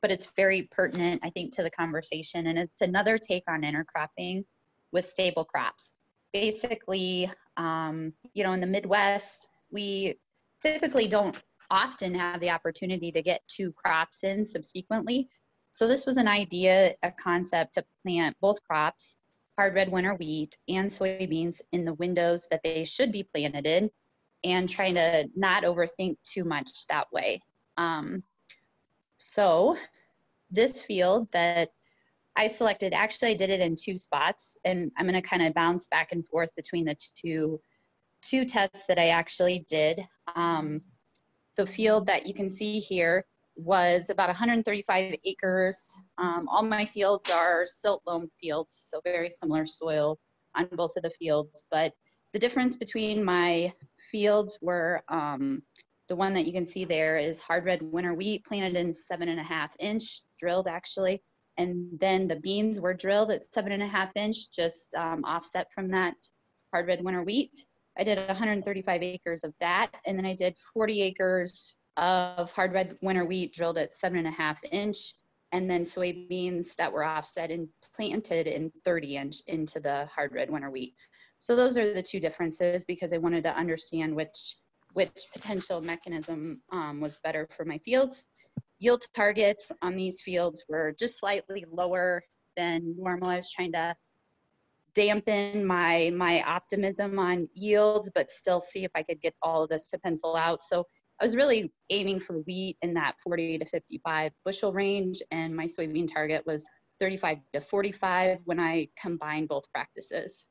but it's very pertinent, I think, to the conversation. And it's another take on intercropping with stable crops basically, um, you know, in the Midwest, we typically don't often have the opportunity to get two crops in subsequently. So this was an idea, a concept to plant both crops, hard red winter wheat and soybeans in the windows that they should be planted in and trying to not overthink too much that way. Um, so this field that I selected, actually I did it in two spots and I'm gonna kind of bounce back and forth between the two, two tests that I actually did. Um, the field that you can see here was about 135 acres. Um, all my fields are silt loam fields, so very similar soil on both of the fields. But the difference between my fields were um, the one that you can see there is hard red winter wheat planted in seven and a half inch, drilled actually and then the beans were drilled at seven and a half inch, just um, offset from that hard red winter wheat. I did 135 acres of that, and then I did 40 acres of hard red winter wheat drilled at seven and a half inch, and then soybeans that were offset and planted in 30 inch into the hard red winter wheat. So those are the two differences because I wanted to understand which which potential mechanism um, was better for my fields yield targets on these fields were just slightly lower than normal. I was trying to dampen my my optimism on yields, but still see if I could get all of this to pencil out. So I was really aiming for wheat in that 40 to 55 bushel range, and my soybean target was 35 to 45 when I combined both practices.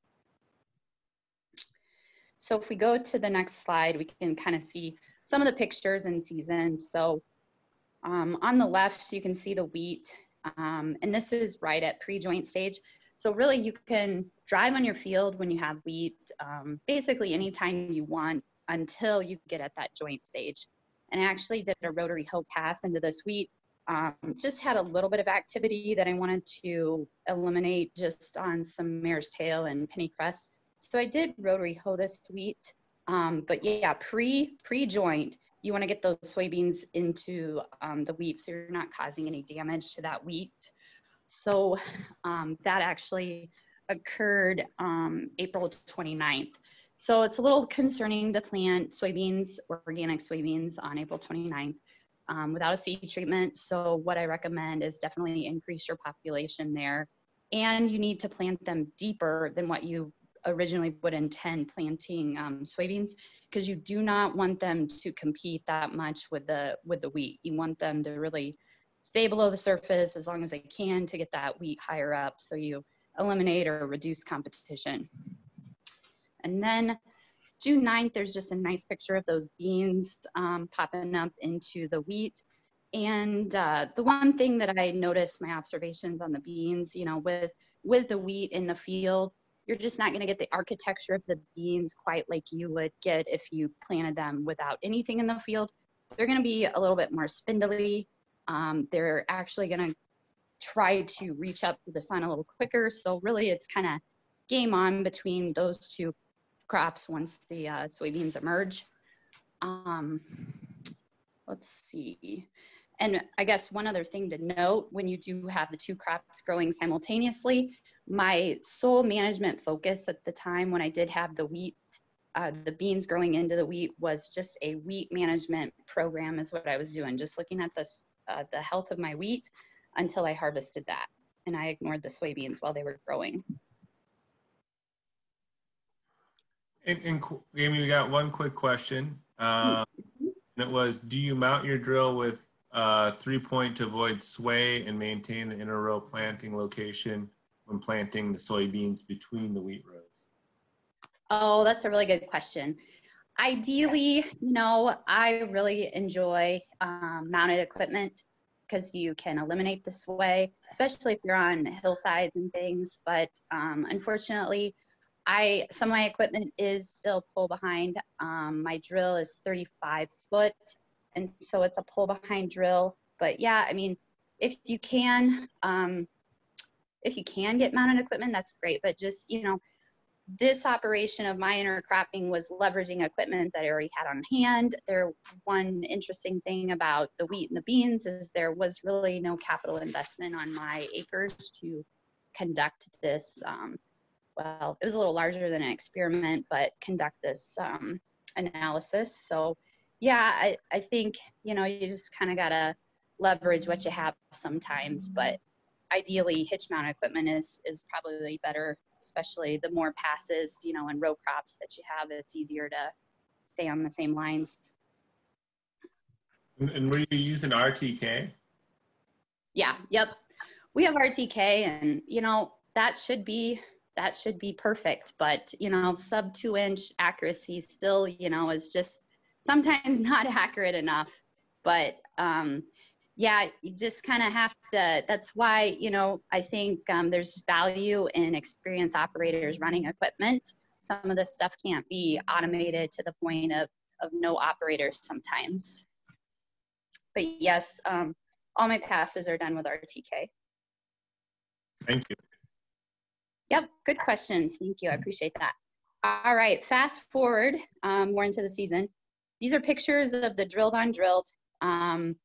So if we go to the next slide, we can kind of see some of the pictures in season. So um, on the left, you can see the wheat, um, and this is right at pre-joint stage. So really you can drive on your field when you have wheat, um, basically anytime you want until you get at that joint stage. And I actually did a rotary hoe pass into this wheat. Um, just had a little bit of activity that I wanted to eliminate just on some mare's tail and penny pennycress. So I did rotary hoe this wheat. Um, but yeah, pre pre joint, you want to get those soybeans into um, the wheat so you're not causing any damage to that wheat. So um, that actually occurred um, April 29th. So it's a little concerning to plant soybeans, organic soybeans on April 29th um, without a seed treatment. So what I recommend is definitely increase your population there. And you need to plant them deeper than what you originally would intend planting um, soybeans because you do not want them to compete that much with the with the wheat. You want them to really stay below the surface as long as they can to get that wheat higher up so you eliminate or reduce competition. And then June 9th, there's just a nice picture of those beans um, popping up into the wheat. And uh, the one thing that I noticed, my observations on the beans, you know, with with the wheat in the field, you're just not going to get the architecture of the beans quite like you would get if you planted them without anything in the field. They're going to be a little bit more spindly. Um, they're actually going to try to reach up to the sun a little quicker. So really it's kind of game on between those two crops once the uh, soybeans emerge. Um, let's see. And I guess one other thing to note when you do have the two crops growing simultaneously, my sole management focus at the time when I did have the wheat, uh, the beans growing into the wheat was just a wheat management program is what I was doing, just looking at this uh, the health of my wheat until I harvested that. And I ignored the soybeans while they were growing. And, and Amy, we got one quick question. And it was, do you mount your drill with uh, three point to avoid sway and maintain the inner row planting location when planting the soybeans between the wheat rows? Oh, that's a really good question. Ideally, you know, I really enjoy um, mounted equipment because you can eliminate the sway, especially if you're on hillsides and things. But um, unfortunately, I some of my equipment is still pull behind. Um, my drill is 35 foot, and so it's a pull behind drill. But yeah, I mean, if you can, um, if you can get mounted equipment, that's great. But just you know, this operation of my intercropping was leveraging equipment that I already had on hand. There, one interesting thing about the wheat and the beans is there was really no capital investment on my acres to conduct this. Um, well, it was a little larger than an experiment, but conduct this um, analysis. So, yeah, I, I think you know you just kind of gotta leverage what you have sometimes, but ideally hitch mount equipment is is probably better especially the more passes, you know, and row crops that you have, it's easier to stay on the same lines. And were you using RTK? Yeah, yep. We have RTK and, you know, that should be that should be perfect, but you know, sub two inch accuracy still, you know, is just sometimes not accurate enough. But um, yeah, you just kind of have to. That's why, you know, I think um, there's value in experienced operators running equipment. Some of this stuff can't be automated to the point of, of no operators sometimes. But yes, um, all my passes are done with RTK. Thank you. Yep, good questions. Thank you. I appreciate that. All right, fast forward um, more into the season. These are pictures of the drilled on drilled. Um,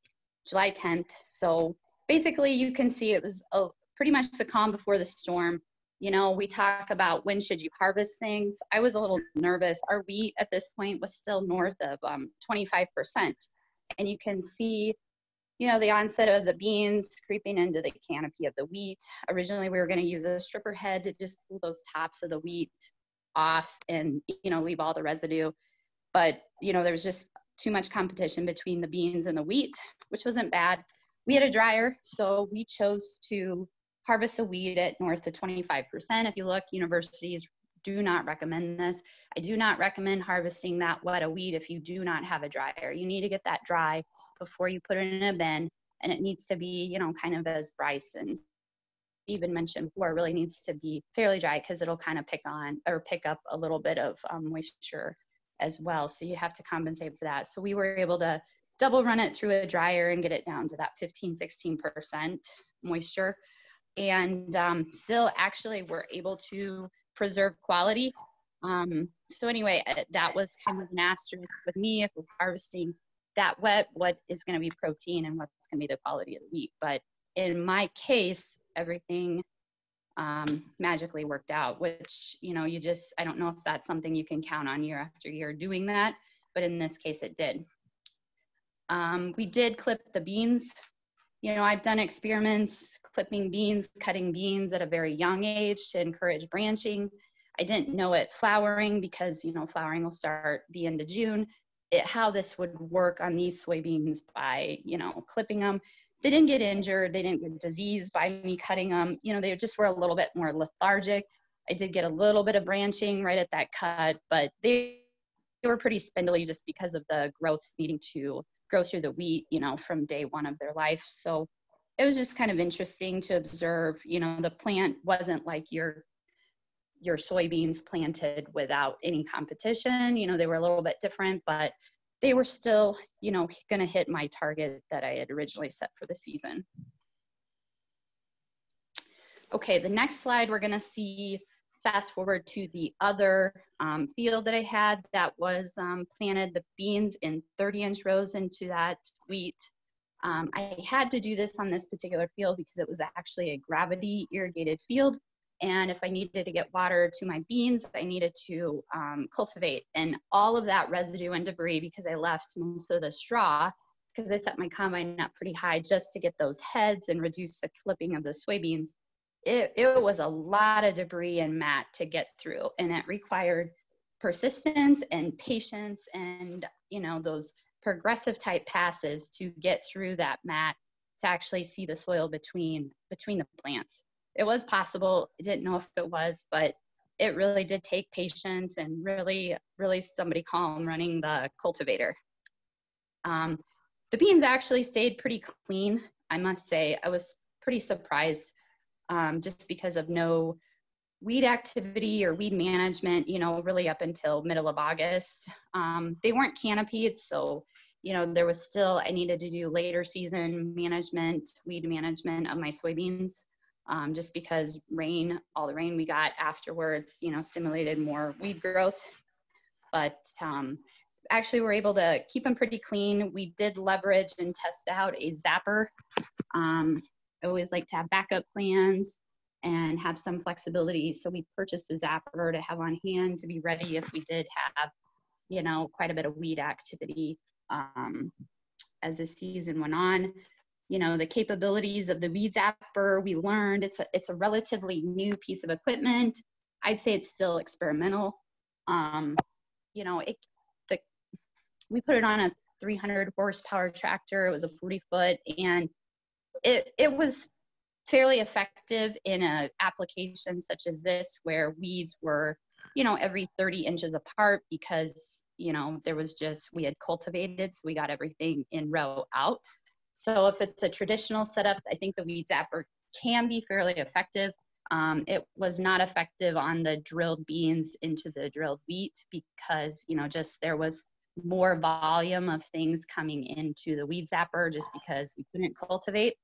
July 10th. So basically, you can see it was a, pretty much the calm before the storm. You know, we talk about when should you harvest things. I was a little nervous. Our wheat at this point was still north of um, 25%. And you can see you know, the onset of the beans creeping into the canopy of the wheat. Originally, we were going to use a stripper head to just pull those tops of the wheat off and, you know, leave all the residue. But, you know, there was just too much competition between the beans and the wheat, which wasn't bad. We had a dryer, so we chose to harvest the wheat at north of 25%. If you look, universities do not recommend this. I do not recommend harvesting that wet a wheat if you do not have a dryer. You need to get that dry before you put it in a bin, and it needs to be, you know, kind of as Bryce and even mentioned before, really needs to be fairly dry because it'll kind of pick on or pick up a little bit of um, moisture as well. So you have to compensate for that. So we were able to double run it through a dryer and get it down to that 15, 16% moisture. And um, still actually we're able to preserve quality. Um, so anyway, uh, that was kind of an asterisk with me if we're harvesting that wet, what is going to be protein and what's going to be the quality of the wheat. But in my case, everything um, magically worked out, which, you know, you just, I don't know if that's something you can count on year after year doing that, but in this case it did. Um, we did clip the beans. You know, I've done experiments clipping beans, cutting beans at a very young age to encourage branching. I didn't know it flowering because, you know, flowering will start the end of June. It, how this would work on these soybeans by, you know, clipping them they didn't get injured they didn't get diseased by me cutting them you know they just were a little bit more lethargic. I did get a little bit of branching right at that cut but they, they were pretty spindly just because of the growth needing to grow through the wheat you know from day one of their life. So it was just kind of interesting to observe you know the plant wasn't like your your soybeans planted without any competition. You know they were a little bit different but they were still, you know, going to hit my target that I had originally set for the season. Okay, the next slide, we're going to see fast forward to the other um, field that I had that was um, planted the beans in 30 inch rows into that wheat. Um, I had to do this on this particular field because it was actually a gravity irrigated field. And if I needed to get water to my beans, I needed to um, cultivate. And all of that residue and debris, because I left most of the straw, because I set my combine up pretty high just to get those heads and reduce the clipping of the soybeans, it, it was a lot of debris and mat to get through. And it required persistence and patience and, you know, those progressive type passes to get through that mat to actually see the soil between between the plants it was possible. I didn't know if it was, but it really did take patience and really, really somebody calm running the cultivator. Um, the beans actually stayed pretty clean, I must say. I was pretty surprised um, just because of no weed activity or weed management, you know, really up until middle of August. Um, they weren't canopied, so, you know, there was still, I needed to do later season management, weed management of my soybeans um, just because rain, all the rain we got afterwards, you know, stimulated more weed growth. But um, actually, we're able to keep them pretty clean. We did leverage and test out a zapper. Um, I always like to have backup plans and have some flexibility. So we purchased a zapper to have on hand to be ready if we did have, you know, quite a bit of weed activity um, as the season went on you know the capabilities of the weed zapper we learned it's a it's a relatively new piece of equipment. I'd say it's still experimental. Um, you know it the we put it on a 300 horsepower tractor. It was a 40 foot and it it was fairly effective in a application such as this where weeds were you know every 30 inches apart because you know there was just we had cultivated so we got everything in row out so if it's a traditional setup, I think the weed zapper can be fairly effective. Um, it was not effective on the drilled beans into the drilled wheat because, you know, just there was more volume of things coming into the weed zapper just because we couldn't cultivate.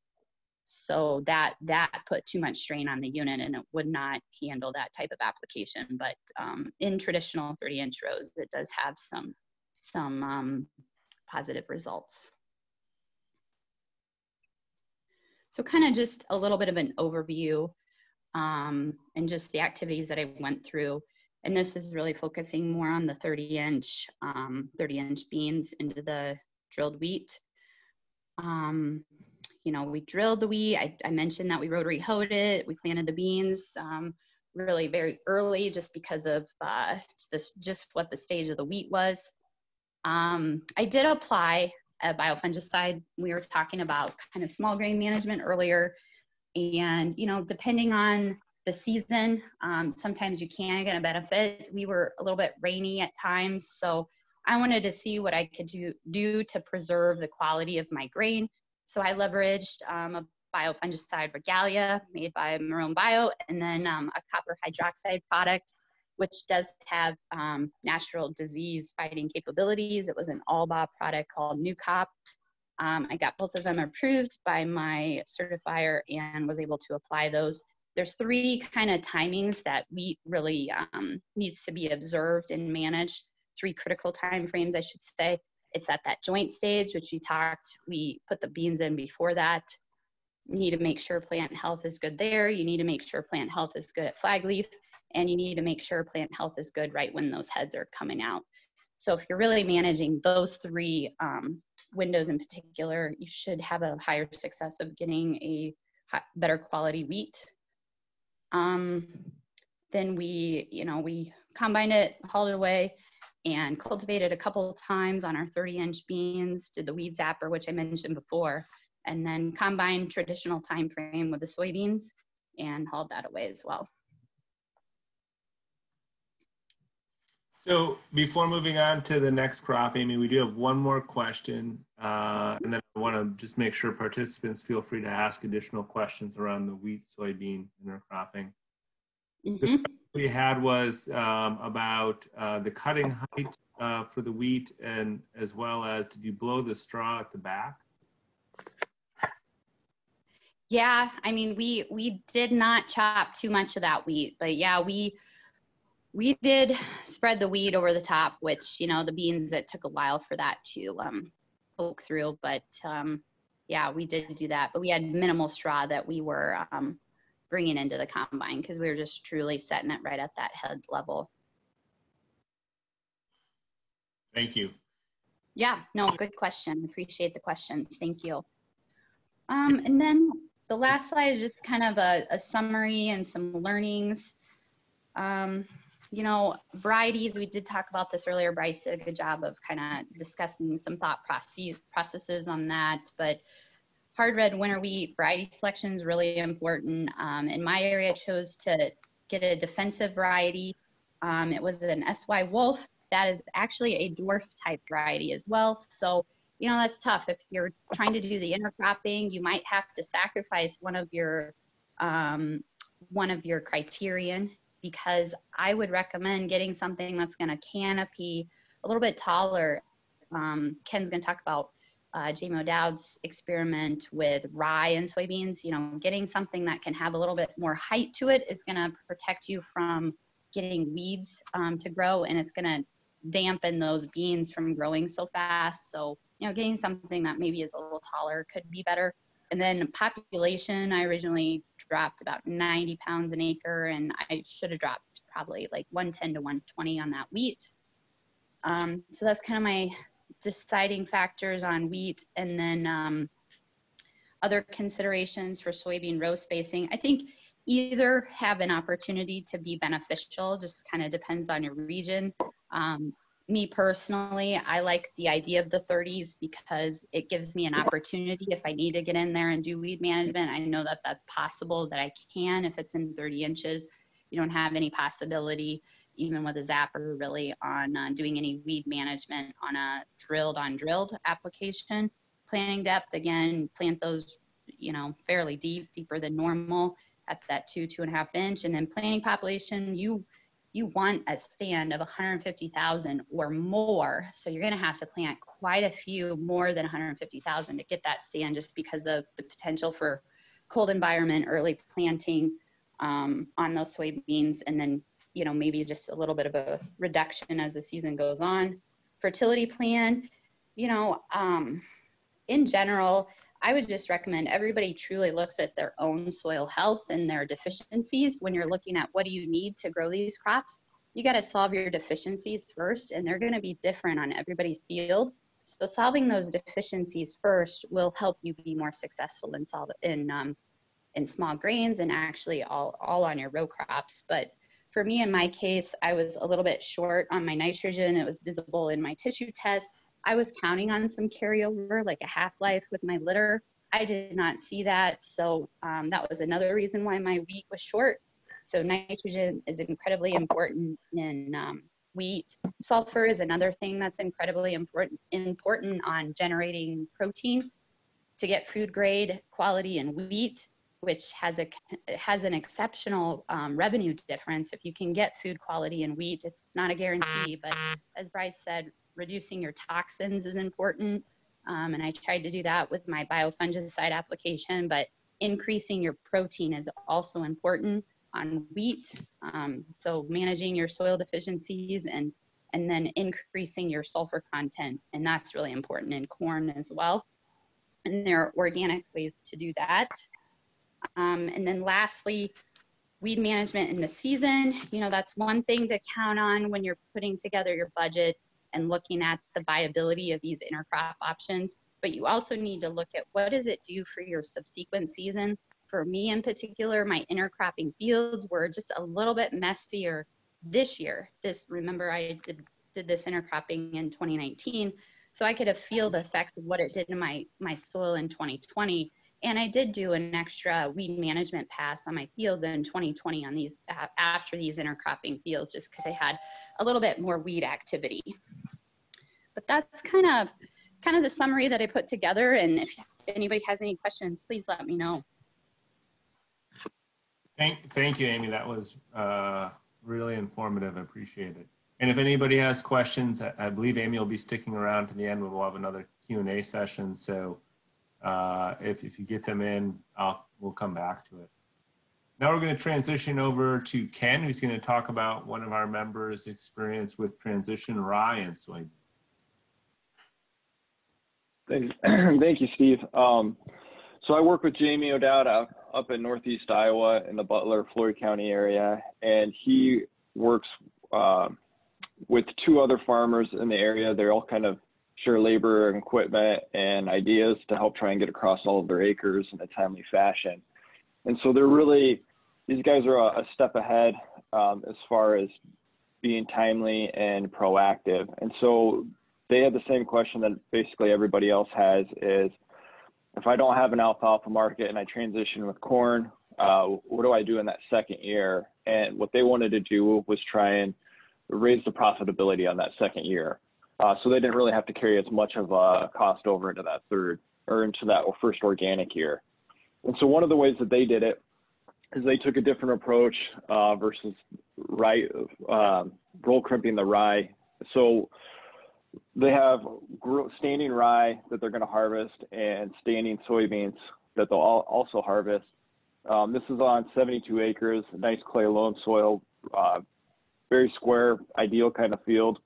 So that that put too much strain on the unit and it would not handle that type of application. But um, in traditional 30 inch rows, it does have some some um, positive results. So kind of just a little bit of an overview um, and just the activities that I went through. And this is really focusing more on the 30 inch, um, 30 inch beans into the drilled wheat. Um, you know, we drilled the wheat. I, I, mentioned that we rotary hoed it. We planted the beans um, really very early just because of uh, this, just what the stage of the wheat was. Um, I did apply a biofungicide. We were talking about kind of small grain management earlier. And, you know, depending on the season, um, sometimes you can get a benefit. We were a little bit rainy at times. So I wanted to see what I could do, do to preserve the quality of my grain. So I leveraged um, a biofungicide regalia made by Marrone Bio and then um, a copper hydroxide product which does have um, natural disease fighting capabilities. It was an Albaugh product called NuCop. Um, I got both of them approved by my certifier and was able to apply those. There's three kind of timings that wheat really um, needs to be observed and managed. Three critical time frames, I should say. It's at that joint stage, which we talked. We put the beans in before that. You need to make sure plant health is good there. You need to make sure plant health is good at flag leaf and you need to make sure plant health is good right when those heads are coming out. So if you're really managing those three um, windows in particular, you should have a higher success of getting a better quality wheat. Um, then we, you know, we combined it, hauled it away, and cultivated a couple times on our 30 inch beans, did the weed zapper, which I mentioned before, and then combined traditional time frame with the soybeans and hauled that away as well. So before moving on to the next crop, Amy, we do have one more question. Uh, and then I want to just make sure participants feel free to ask additional questions around the wheat, soybean intercropping. Mm-hmm. The we had was um, about uh, the cutting height uh, for the wheat and as well as did you blow the straw at the back? Yeah, I mean, we we did not chop too much of that wheat, but yeah, we we did spread the weed over the top, which you know the beans it took a while for that to um, poke through, but um, yeah, we did do that. But we had minimal straw that we were um, bringing into the combine because we were just truly setting it right at that head level. Thank you. Yeah, no, good question. Appreciate the questions. Thank you. Um, and then the last slide is just kind of a, a summary and some learnings. Um, you know, varieties, we did talk about this earlier. Bryce did a good job of kind of discussing some thought process, processes on that. But hard red winter wheat variety selection is really important. Um, in my area, I chose to get a defensive variety. Um, it was an SY Wolf. That is actually a dwarf type variety as well. So, you know, that's tough. If you're trying to do the intercropping, you might have to sacrifice one of your um, one of your criterion because I would recommend getting something that's going to canopy a little bit taller. Um, Ken's going to talk about uh, Jamie O'Dowd's experiment with rye and soybeans. You know, getting something that can have a little bit more height to it is going to protect you from getting weeds um, to grow, and it's going to dampen those beans from growing so fast. So, you know, getting something that maybe is a little taller could be better and then population, I originally dropped about 90 pounds an acre, and I should have dropped probably like 110 to 120 on that wheat. Um, so that's kind of my deciding factors on wheat, and then um, other considerations for soybean row spacing. I think either have an opportunity to be beneficial, just kind of depends on your region. Um, me personally, I like the idea of the 30s because it gives me an opportunity if I need to get in there and do weed management. I know that that's possible, that I can if it's in 30 inches. You don't have any possibility, even with a zapper, really, on uh, doing any weed management on a drilled on drilled application. Planting depth, again, plant those, you know, fairly deep, deeper than normal at that two, two and a half inch. And then planting population, you you want a stand of 150,000 or more. So you're going to have to plant quite a few more than 150,000 to get that stand just because of the potential for cold environment, early planting um, on those soybeans, and then, you know, maybe just a little bit of a reduction as the season goes on. Fertility plan, you know, um, in general, I would just recommend everybody truly looks at their own soil health and their deficiencies when you're looking at what do you need to grow these crops. You got to solve your deficiencies first, and they're going to be different on everybody's field. So solving those deficiencies first will help you be more successful in solve in um, in small grains and actually all all on your row crops. But for me, in my case, I was a little bit short on my nitrogen. It was visible in my tissue test. I was counting on some carryover, like a half life with my litter. I did not see that, so um, that was another reason why my wheat was short. So nitrogen is incredibly important in um, wheat. Sulfur is another thing that's incredibly important important on generating protein to get food grade quality in wheat, which has a has an exceptional um, revenue difference. If you can get food quality in wheat, it's not a guarantee, but as Bryce said, reducing your toxins is important. Um, and I tried to do that with my biofungicide application, but increasing your protein is also important on wheat. Um, so managing your soil deficiencies and and then increasing your sulfur content, and that's really important in corn as well. And there are organic ways to do that. Um, and then lastly, weed management in the season. You know, that's one thing to count on when you're putting together your budget and looking at the viability of these intercrop options. But you also need to look at what does it do for your subsequent season for me in particular, my intercropping fields were just a little bit messier this year. This remember I did did this intercropping in 2019, so I could have feel the effect of what it did to my my soil in 2020. And I did do an extra weed management pass on my fields in 2020 on these after these intercropping fields, just because I had a little bit more weed activity. But that's kind of kind of the summary that I put together. And if anybody has any questions, please let me know. Thank, thank you, Amy. That was uh, really informative. I appreciate it. And if anybody has questions, I, I believe Amy will be sticking around to the end. We'll have another Q&A session. So uh, if, if you get them in, I'll, we'll come back to it. Now we're going to transition over to Ken, who's going to talk about one of our members' experience with transition rye and soybean. Thank, you, Steve. Um, so I work with Jamie O'Dowd up in Northeast Iowa in the Butler, Floyd County area, and he works uh, with two other farmers in the area. They're all kind of share labor and equipment and ideas to help try and get across all of their acres in a timely fashion. And so they're really, these guys are a, a step ahead um, as far as being timely and proactive. And so they had the same question that basically everybody else has is, if I don't have an alfalfa market and I transition with corn, uh, what do I do in that second year? And what they wanted to do was try and raise the profitability on that second year. Uh, so they didn't really have to carry as much of a cost over into that third or into that first organic year. And so one of the ways that they did it is they took a different approach uh, versus rye, um, roll crimping the rye. So they have standing rye that they're going to harvest and standing soybeans that they'll also harvest. Um, this is on 72 acres, nice clay loam soil, uh, very square, ideal kind of field.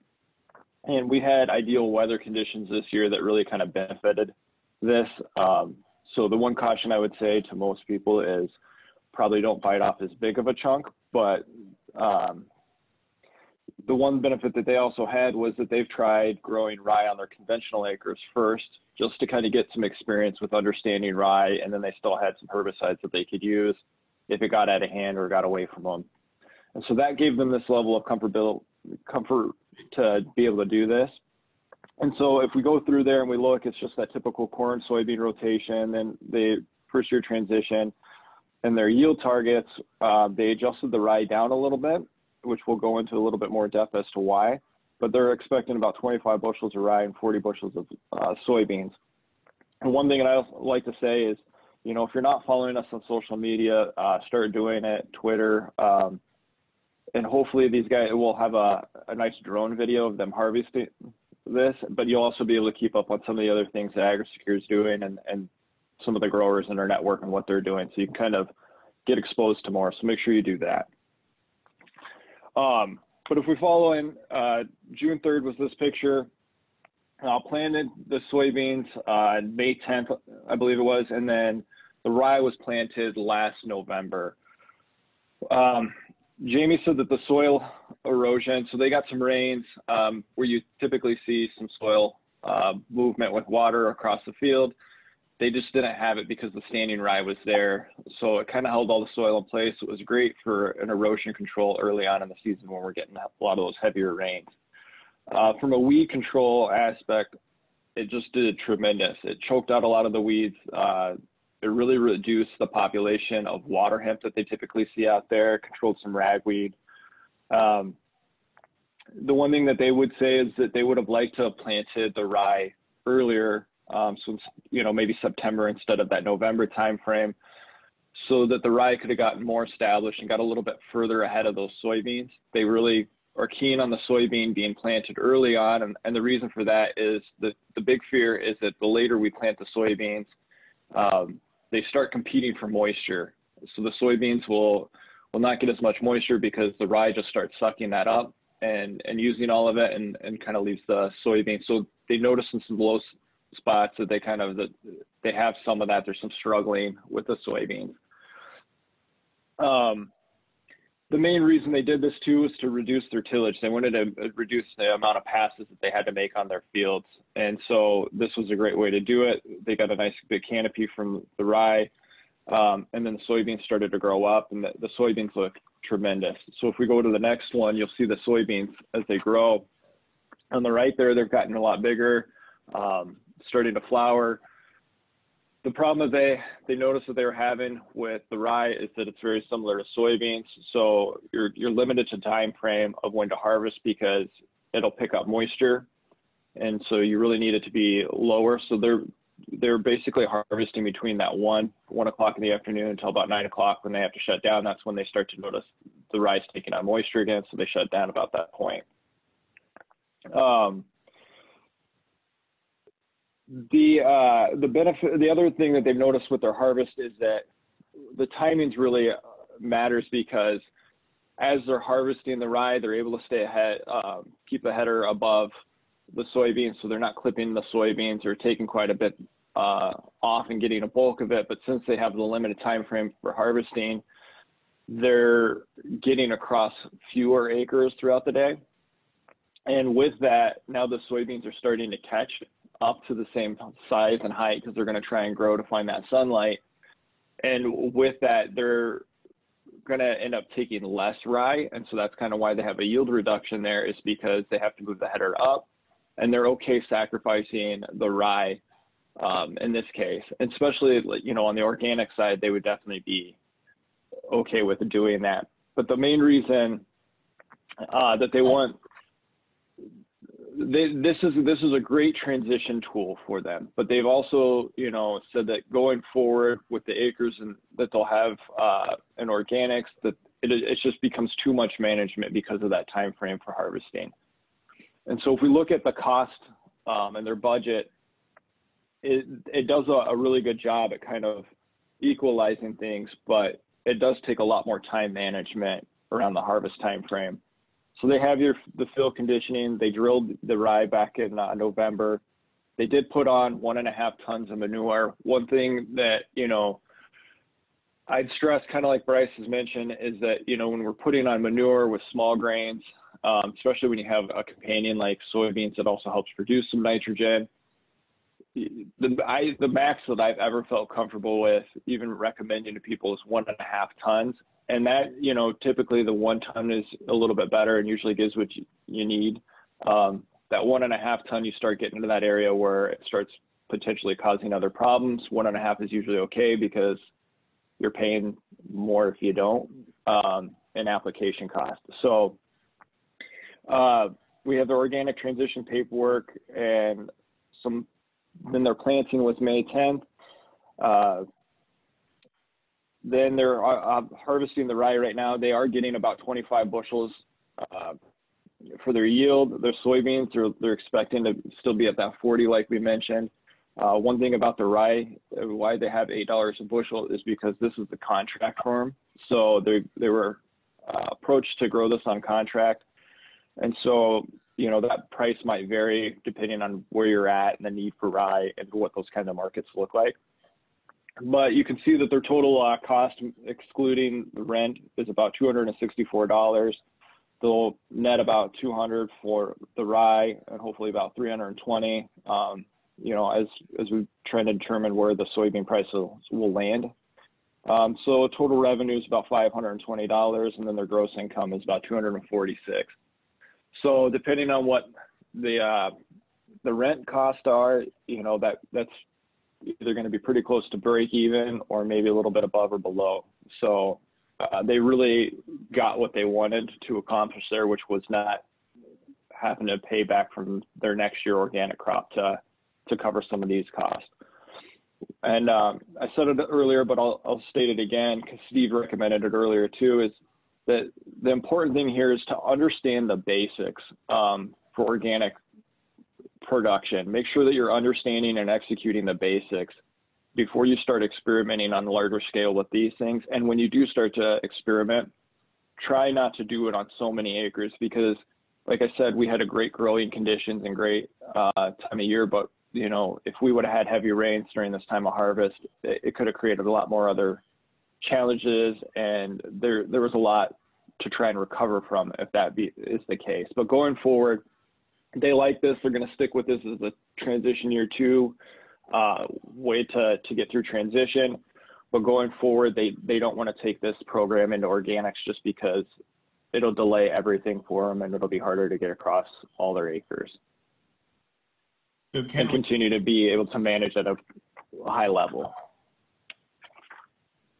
And we had ideal weather conditions this year that really kind of benefited this. Um, so the one caution I would say to most people is probably don't bite off as big of a chunk, but um, the one benefit that they also had was that they've tried growing rye on their conventional acres first, just to kind of get some experience with understanding rye, and then they still had some herbicides that they could use if it got out of hand or got away from them. And so that gave them this level of comfort comfort to be able to do this. And so if we go through there and we look, it's just that typical corn soybean rotation, then the first year transition, and their yield targets, uh, they adjusted the rye down a little bit which we'll go into a little bit more depth as to why. But they're expecting about 25 bushels of rye and 40 bushels of uh, soybeans. And one thing that I like to say is, you know, if you're not following us on social media, uh, start doing it. Twitter, um, and hopefully these guys will have a, a nice drone video of them harvesting this. But you'll also be able to keep up on some of the other things that AgriSecure is doing and and some of the growers in our network and what they're doing. So you can kind of get exposed to more. So make sure you do that. Um, but if we follow in, uh, June 3rd was this picture. Uh, planted the soybeans uh, May 10th, I believe it was, and then the rye was planted last November. Um, Jamie said that the soil erosion, so they got some rains um, where you typically see some soil uh, movement with water across the field. They just didn't have it because the standing rye was there. So it kind of held all the soil in place. It was great for an erosion control early on in the season when we're getting a lot of those heavier rains. Uh, from a weed control aspect, it just did tremendous. It choked out a lot of the weeds. Uh, it really reduced the population of water hemp that they typically see out there, controlled some ragweed. Um, the one thing that they would say is that they would have liked to have planted the rye earlier, um, so you know maybe September instead of that November timeframe, so that the rye could have gotten more established and got a little bit further ahead of those soybeans. They really are keen on the soybean being planted early on, and, and the reason for that is that the big fear is that the later we plant the soybeans, um, they start competing for moisture. So the soybeans will will not get as much moisture because the rye just starts sucking that up and and using all of it and and kind of leaves the soybean. So they notice in some low spots that they kind of that they have some of that. There's some struggling with the soybeans. Um, the main reason they did this too was to reduce their tillage. They wanted to reduce the amount of passes that they had to make on their fields. And so this was a great way to do it. They got a nice big canopy from the rye. Um, and then the soybeans started to grow up and the, the soybeans look tremendous. So if we go to the next one, you'll see the soybeans as they grow. On the right there, they've gotten a lot bigger, um, starting to flower the problem that they they noticed that they were having with the rye is that it's very similar to soybeans. So you're you're limited to time frame of when to harvest because it'll pick up moisture, and so you really need it to be lower. So they're they're basically harvesting between that one one o'clock in the afternoon until about nine o'clock when they have to shut down. That's when they start to notice the rye's taking on moisture again, so they shut down about that point. Um, the uh, the benefit, the other thing that they've noticed with their harvest is that the timings really matters because as they're harvesting the rye, they're able to stay ahead, um, keep the header above the soybeans, so they're not clipping the soybeans or taking quite a bit uh, off and getting a bulk of it. But since they have the limited time frame for harvesting, they're getting across fewer acres throughout the day. And with that, now the soybeans are starting to catch up to the same size and height because they're going to try and grow to find that sunlight. And with that, they're going to end up taking less rye. And so that's kind of why they have a yield reduction there is because they have to move the header up and they're okay sacrificing the rye um, in this case. And especially, you know, on the organic side, they would definitely be okay with doing that. But the main reason uh, that they want this is this is a great transition tool for them. But they've also, you know, said that going forward with the acres and that they'll have uh, an organics, that it, it just becomes too much management because of that time frame for harvesting. And so if we look at the cost um, and their budget, it it does a, a really good job at kind of equalizing things, but it does take a lot more time management around the harvest time frame. So they have your the field conditioning. They drilled the rye back in uh, November. They did put on one and a half tons of manure. One thing that you know I'd stress, kind of like Bryce has mentioned, is that you know when we're putting on manure with small grains, um, especially when you have a companion like soybeans that also helps produce some nitrogen. The I, the max that I've ever felt comfortable with, even recommending to people, is one and a half tons and that you know typically the one ton is a little bit better and usually gives what you, you need. Um, that one and a half ton you start getting into that area where it starts potentially causing other problems. One and a half is usually okay because you're paying more if you don't um, in application cost. So uh, we have the organic transition paperwork and some then their planting was may 10th uh, then they're uh, uh, harvesting the rye right now. They are getting about 25 bushels uh, for their yield. Their soybeans, they're, they're expecting to still be at that 40, like we mentioned. Uh, one thing about the rye, uh, why they have eight dollars a bushel, is because this is the contract farm. So they they were uh, approached to grow this on contract, and so you know that price might vary depending on where you're at and the need for rye and what those kind of markets look like but you can see that their total uh, cost, excluding the rent, is about $264. they'll net about 200 for the rye and hopefully about 320. Um, you know, as as we try to determine where the soybean prices will land. Um, so total revenue is about $520, and then their gross income is about 246. So depending on what the uh, the rent costs are, you know, that that's either going to be pretty close to break even or maybe a little bit above or below. So uh, they really got what they wanted to accomplish there, which was not having to pay back from their next year organic crop to to cover some of these costs. And um, I said it earlier, but I'll, I'll state it again because Steve recommended it earlier too. Is that the important thing here is to understand the basics um, for organic production. Make sure that you're understanding and executing the basics before you start experimenting on a larger scale with these things. And when you do start to experiment, try not to do it on so many acres because, like I said, we had a great growing conditions and great uh, time of year. But you know, if we would have had heavy rains during this time of harvest, it, it could have created a lot more other challenges, and there there was a lot to try and recover from if that be, is the case. But going forward, they like this. They're going to stick with this as a transition year two uh, way to, to get through transition. But going forward, they, they don't want to take this program into organics just because it'll delay everything for them and it'll be harder to get across all their acres. So and continue to be able to manage at a high level.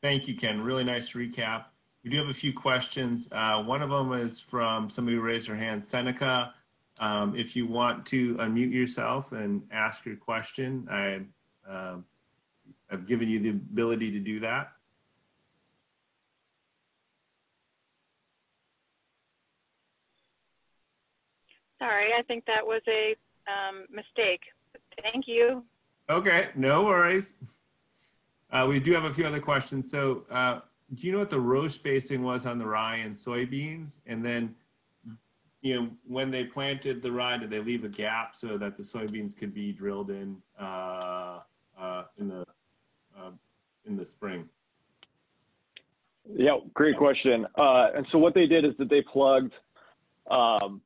thank you, Ken. Really nice recap. We do have a few questions. Uh, one of them is from somebody who raised their hand, Seneca. Um, if you want to unmute yourself and ask your question, I, um, I've given you the ability to do that. Sorry, I think that was a um, mistake. Thank you. Okay, no worries. Uh, we do have a few other questions. So, uh, do you know what the row spacing was on the rye and soybeans? And then, you know, when they planted the rye, did they leave a gap so that the soybeans could be drilled in uh, uh, in the uh, in the spring? Yeah, great question. Uh, and so what they did is that they plugged um,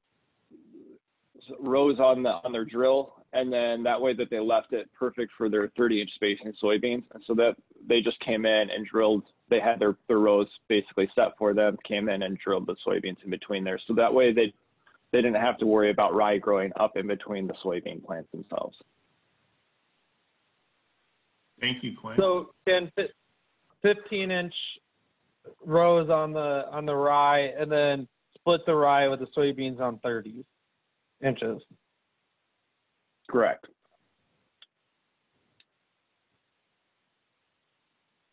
rows on the on their drill, and then that way that they left it perfect for their 30 inch spacing soybeans. And so that they just came in and drilled. They had their their rows basically set for them. Came in and drilled the soybeans in between there. So that way they they didn't have to worry about rye growing up in between the soybean plants themselves. Thank you, Quinn. So, Ken, 15 inch rows on the on the rye, and then split the rye with the soybeans on 30 inches. Correct.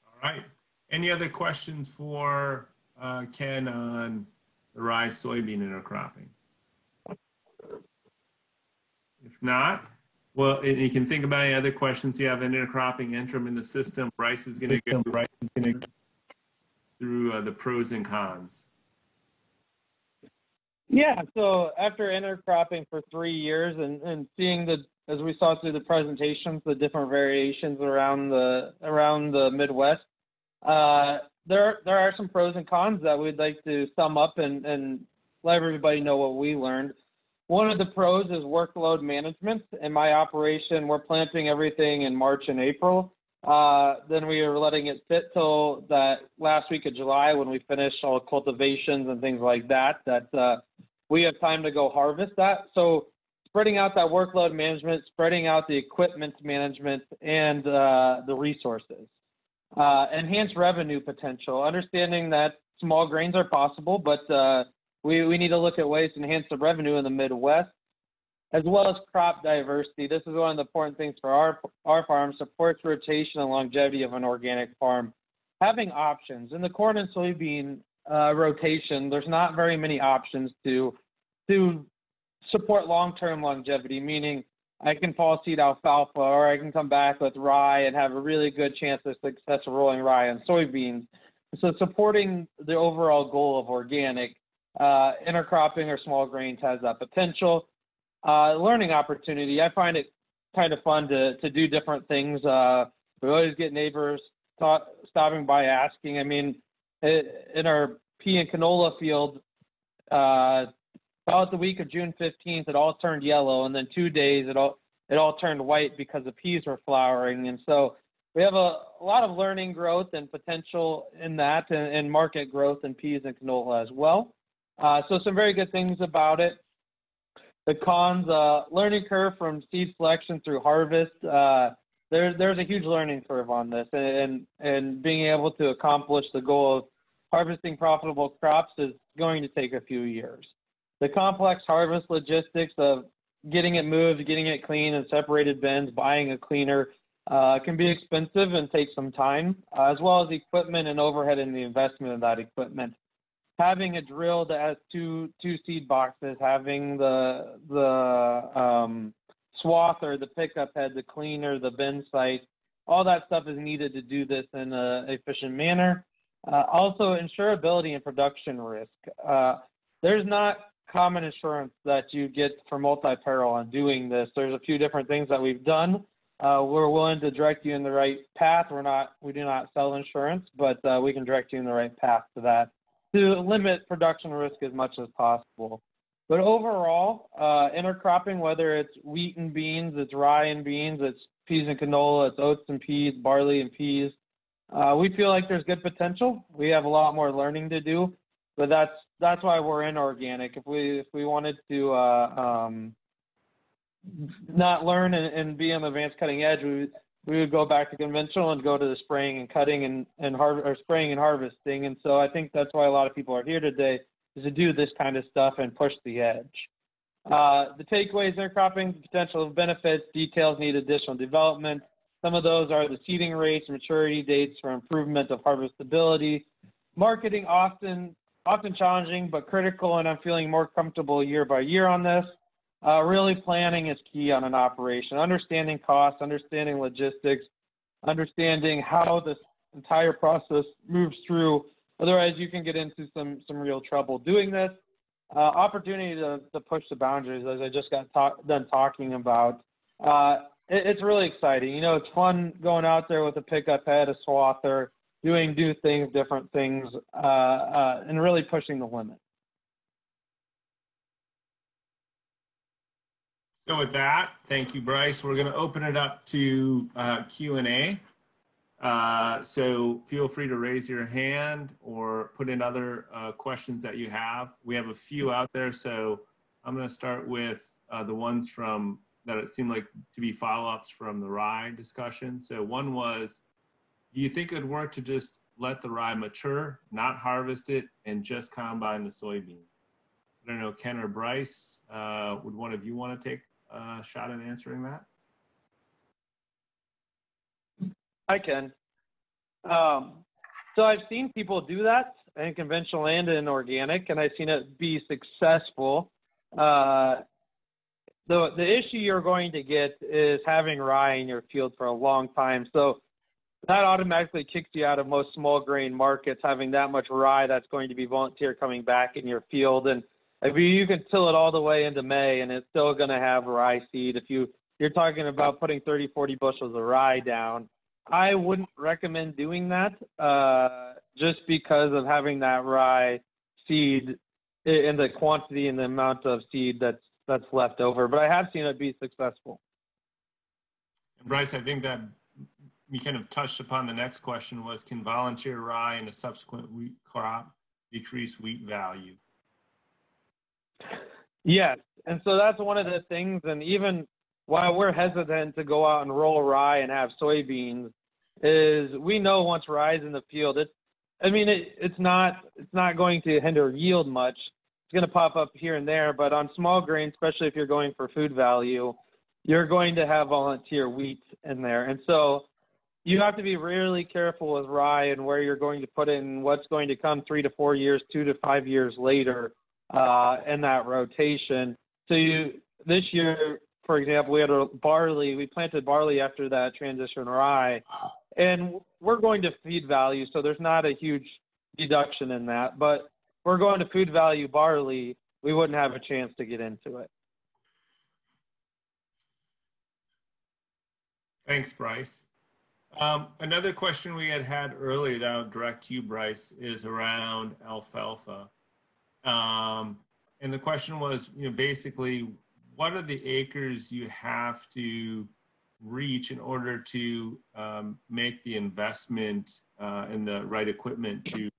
All right. Any other questions for uh, Ken on the rye soybean intercropping? If not, well, and you can think about any other questions you have in intercropping interim in the system. Bryce is going to go Right. through uh, the pros and cons. Yeah, so after intercropping for three years and, and seeing the as we saw through the presentations, the different variations around the around the Midwest, uh, there there are some pros and cons that we'd like to sum up and, and let everybody know what we learned. One of the pros is workload management. In my operation, we're planting everything in March and April. Uh, then we are letting it sit till that last week of July when we finish all cultivations and things like that. That uh, we have time to go harvest that. So spreading out that workload management, spreading out the equipment management, and uh, the resources. Uh, enhanced revenue potential, understanding that small grains are possible, but uh, we, we need to look at ways to enhance the revenue in the Midwest, as well as crop diversity. This is one of the important things for our, our farm, supports rotation and longevity of an organic farm. Having options. In the corn and soybean uh, rotation, there's not very many options to, to support long-term longevity, meaning I can fall seed alfalfa or I can come back with rye and have a really good chance of success of rolling rye and soybeans. So supporting the overall goal of organic uh, intercropping or small grains has that potential. Uh, learning opportunity. I find it kind of fun to to do different things. Uh, we always get neighbors stopping by asking. I mean, in our pea and canola field, uh, about the week of June 15th, it all turned yellow, and then two days it all it all turned white because the peas were flowering, and so we have a, a lot of learning growth and potential in that, and, and market growth in peas and canola as well. Uh, so some very good things about it. The cons, uh, learning curve from seed selection through harvest. Uh, there, there's a huge learning curve on this, and and being able to accomplish the goal of harvesting profitable crops is going to take a few years. The complex harvest logistics of getting it moved, getting it clean and separated bins, buying a cleaner uh, can be expensive and take some time, as well as equipment and overhead in the investment of that equipment. Having a drill that has two two seed boxes, having the the um, swather, the pickup head, the cleaner, the bin site, all that stuff is needed to do this in an efficient manner. Uh, also, insurability and production risk. Uh, there's not common insurance that you get for multi-peril on doing this. There's a few different things that we've done. Uh, we're willing to direct you in the right path. We're not, we do not sell insurance, but uh, we can direct you in the right path to that to limit production risk as much as possible. But overall, uh, intercropping, whether it's wheat and beans, it's rye and beans, it's peas and canola, it's oats and peas, barley and peas, uh, we feel like there's good potential. We have a lot more learning to do, but that's that's why we're in organic. If we if we wanted to uh, um, not learn and, and, be on the advanced cutting edge, we we would go back to conventional and go to the spraying and cutting and and har- or spraying and harvesting. And so I think that's why a lot of people are here today is to do this kind of stuff and push the edge. Uh, the takeaways intercropping, potential benefits, details need additional development. Some of those are the seeding rates, maturity dates for improvement of harvestability. Marketing often often challenging but critical, and I'm feeling more comfortable year by year on this. Uh, really planning is key on an operation. Understanding costs, understanding logistics, understanding how this entire process moves through. Otherwise, you can get into some some real trouble doing this. Uh, opportunity to, to push the boundaries, as I just got talk, done talking about. Uh, it, it's really exciting. You know, it's fun going out there with a pickup head, a swather, doing new things, different things, uh, uh, and really pushing the limit. So with that, thank you, Bryce. We're going to open it up to uh, Q&A. Uh, so feel free to raise your hand or put in other uh, questions that you have. We have a few out there, so I'm going to start with uh, the ones from that it seemed like to be follow-ups from the rye discussion. So one was, do you think it'd work to just let the rye mature, not harvest it, and just combine the soybeans? I don't know, Ken or Bryce, uh, would one of you want to take a shot at answering that? I can. Um, so I've seen people do that in conventional and in organic, and I've seen it be successful. Uh, the the issue you're going to get is having rye in your field for a long time. So that automatically kicks you out of most small grain markets having that much rye that's going to be volunteer coming back in your field and if you, you can till it all the way into May and it's still going to have rye seed. If you you're talking about putting 30 40 bushels of rye down I wouldn't recommend doing that uh, just because of having that rye seed in the quantity and the amount of seed that's that's left over. But I have seen it be successful. Bryce I think that you kind of touched upon the next question was can volunteer rye in a subsequent wheat crop decrease wheat value? Yes. And so that's one of the things. And even while we're hesitant to go out and roll rye and have soybeans, is we know once rye's in the field, it's, I mean, it, it's not, it's not going to hinder yield much. It's going to pop up here and there, but on small grain, especially if you're going for food value, you're going to have volunteer wheat in there. And so you have to be really careful with rye and where you're going to put it and what's going to come three to four years, two to five years later uh, in that rotation. So you this year, for example, we had a barley. We planted barley after that transition rye, and we're going to feed value, so there's not a huge deduction in that. But we're going to food value barley. We wouldn't have a chance to get into it. Thanks, Bryce. Um, another question we had had earlier that I'll direct to you, Bryce, is around alfalfa. Um, and the question was, you know, basically, what are the acres you have to reach in order to um, make the investment uh, in the right equipment to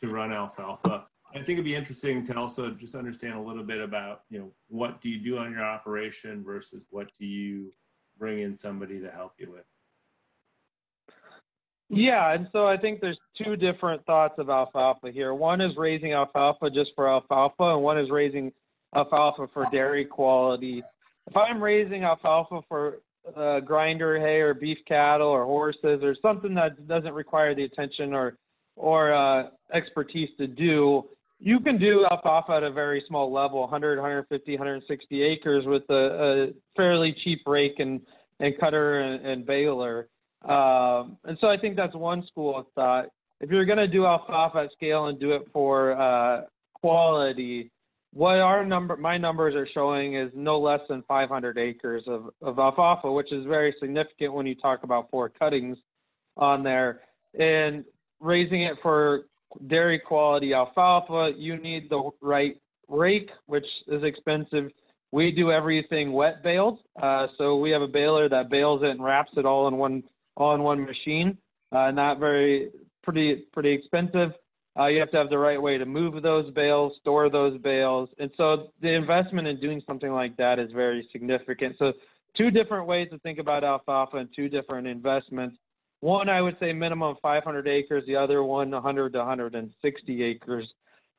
to run alfalfa? I think it'd be interesting to also just understand a little bit about, you know, what do you do on your operation versus what do you bring in somebody to help you with? Yeah, and so I think there's two different thoughts of alfalfa here. One is raising alfalfa just for alfalfa, and one is raising alfalfa for dairy quality. If I'm raising alfalfa for uh, grinder hay or beef cattle or horses or something that doesn't require the attention or or uh, expertise to do, you can do alfalfa at a very small level, 100, 150, 160 acres with a, a fairly cheap rake and, and cutter and, and baler. Um, and so I think that's one school of thought. If you're going to do alfalfa at scale and do it for uh, quality, what our number, my numbers are showing is no less than 500 acres of, of alfalfa, which is very significant when you talk about four cuttings on there. And raising it for dairy quality alfalfa, you need the right rake, which is expensive. We do everything wet baled, uh, so we have a baler that bales it and wraps it all in one all in one machine. Uh, not very pretty pretty expensive. Uh, you have to have the right way to move those bales, store those bales, and so the investment in doing something like that is very significant. So two different ways to think about alfalfa and two different investments. One, I would say minimum 500 acres. The other one, 100 to 160 acres.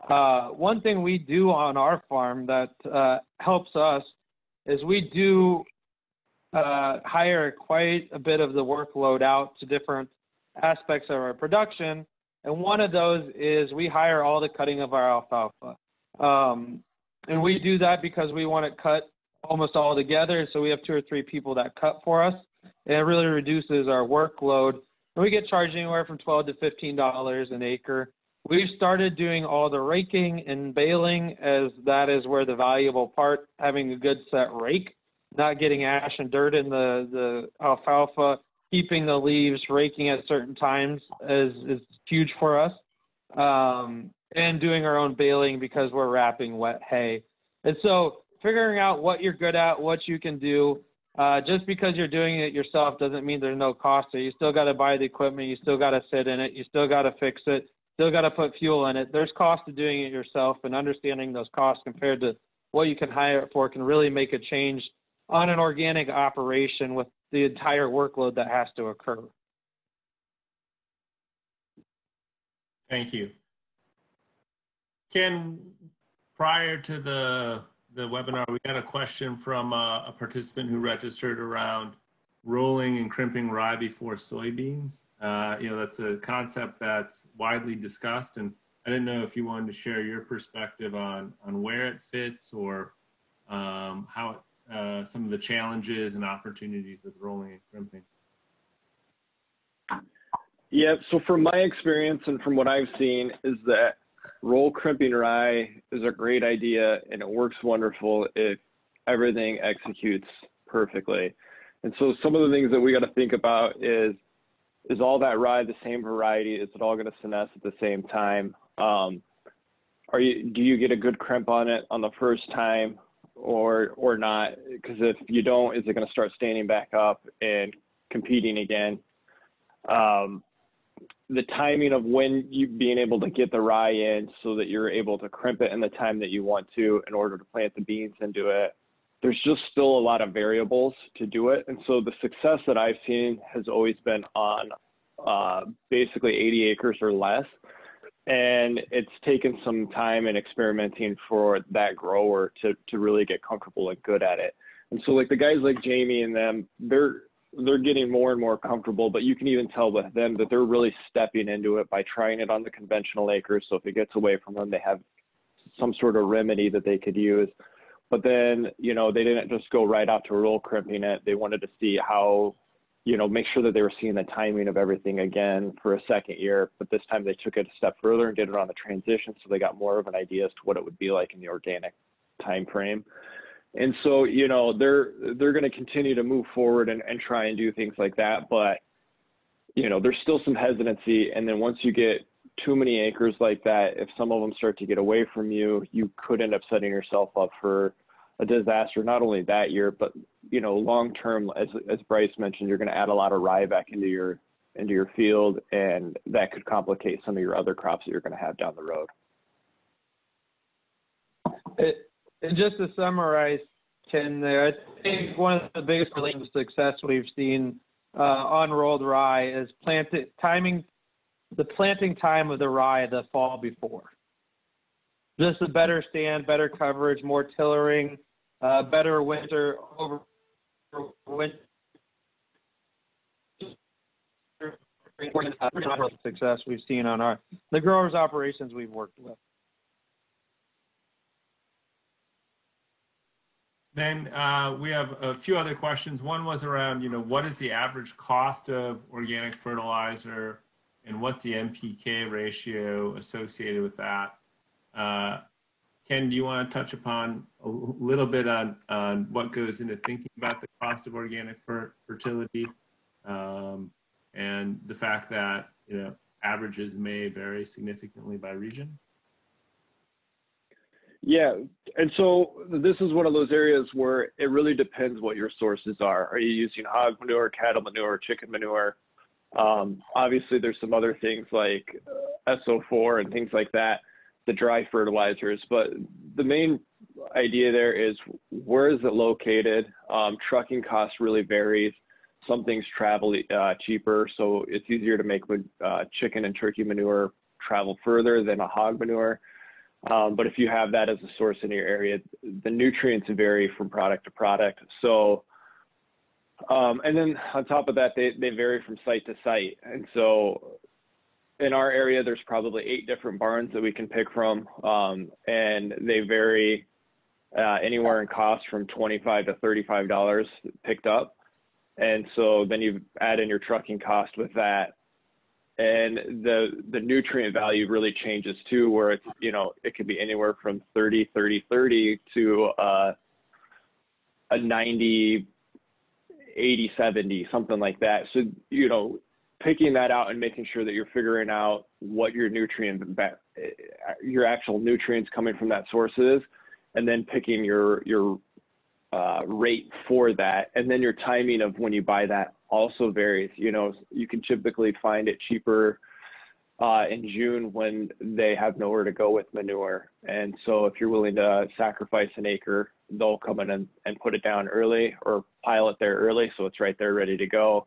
Uh, one thing we do on our farm that uh, helps us is we do uh, hire quite a bit of the workload out to different aspects of our production. And one of those is we hire all the cutting of our alfalfa. Um, and we do that because we want it cut almost all together. So we have two or three people that cut for us and it really reduces our workload. And we get charged anywhere from twelve to fifteen dollars an acre. We've started doing all the raking and baling as that is where the valuable part, having a good set rake, not getting ash and dirt in the, the alfalfa, keeping the leaves, raking at certain times is, is huge for us. Um, and doing our own baling because we're wrapping wet hay. And so figuring out what you're good at, what you can do, uh, just because you're doing it yourself doesn't mean there's no cost there. You still got to buy the equipment. You still got to sit in it. You still got to fix it. Still got to put fuel in it. There's cost to doing it yourself, and understanding those costs compared to what you can hire it for can really make a change on an organic operation with the entire workload that has to occur. Thank you. Ken, prior to the the webinar, we got a question from uh, a participant who registered around rolling and crimping rye before soybeans. Uh, you know, that's a concept that's widely discussed, and I didn't know if you wanted to share your perspective on on where it fits or um, how uh, some of the challenges and opportunities with rolling and crimping. Yeah, so from my experience and from what I've seen is that roll crimping rye is a great idea and it works wonderful if everything executes perfectly. And so some of the things that we got to think about is is all that rye the same variety? Is it all going to senesce at the same time? Um, are you do you get a good crimp on it on the first time or or not? Because if you don't, is it going to start standing back up and competing again? Um, the timing of when you being able to get the rye in so that you're able to crimp it in the time that you want to in order to plant the beans into it. There's just still a lot of variables to do it. And so the success that I've seen has always been on uh, basically 80 acres or less. And it's taken some time and experimenting for that grower to, to really get comfortable and good at it. And so like the guys like Jamie and them, they're they're getting more and more comfortable, but you can even tell with them that they're really stepping into it by trying it on the conventional acres. So if it gets away from them, they have some sort of remedy that they could use. But then, you know, they didn't just go right out to roll crimping it. They wanted to see how, you know, make sure that they were seeing the timing of everything again for a second year. But this time they took it a step further and did it on the transition. So they got more of an idea as to what it would be like in the organic time frame and so you know they're they're going to continue to move forward and, and try and do things like that but you know there's still some hesitancy and then once you get too many acres like that, if some of them start to get away from you, you could end up setting yourself up for a disaster. Not only that year, but you know, long term, as as Bryce mentioned, you're going to add a lot of rye back into your into your field, and that could complicate some of your other crops that you're going to have down the road. It, just to summarize, Ken, there, I think one of the biggest related success we've seen uh, on rolled rye is planting timing, the planting time of the rye the fall before. Just a better stand, better coverage, more tillering, uh, better winter over winter. Success we've seen on our the growers operations we've worked with. Then uh, we have a few other questions. One was around, you know, what is the average cost of organic fertilizer and what's the NPK ratio associated with that? Uh, Ken, do you want to touch upon a little bit on, on what goes into thinking about the cost of organic fer- fertility um, and the fact that, you know, averages may vary significantly by region? Yeah, and so this is one of those areas where it really depends what your sources are. Are you using hog manure, cattle manure, chicken manure? Um, obviously, there's some other things like uh, SO4 and things like that, the dry fertilizers. But the main idea there is where is it located? Um, trucking costs really varies. Some things travel uh, cheaper, so it's easier to make uh, chicken and turkey manure travel further than a hog manure. Um, but if you have that as a source in your area, the nutrients vary from product to product. So, um, and then on top of that, they, they vary from site to site. And so in our area, there's probably eight different barns that we can pick from. Um, and they vary uh, anywhere in cost from 25 to $35 picked up. And so then you add in your trucking cost with that and the the nutrient value really changes too where it's you know it could be anywhere from 30 30 30 to uh, a 90 80 70 something like that so you know picking that out and making sure that you're figuring out what your nutrient your actual nutrients coming from that source is and then picking your your uh, rate for that and then your timing of when you buy that also varies. You know, you can typically find it cheaper uh, in June when they have nowhere to go with manure. And so if you're willing to sacrifice an acre, they'll come in and, and put it down early or pile it there early so it's right there ready to go.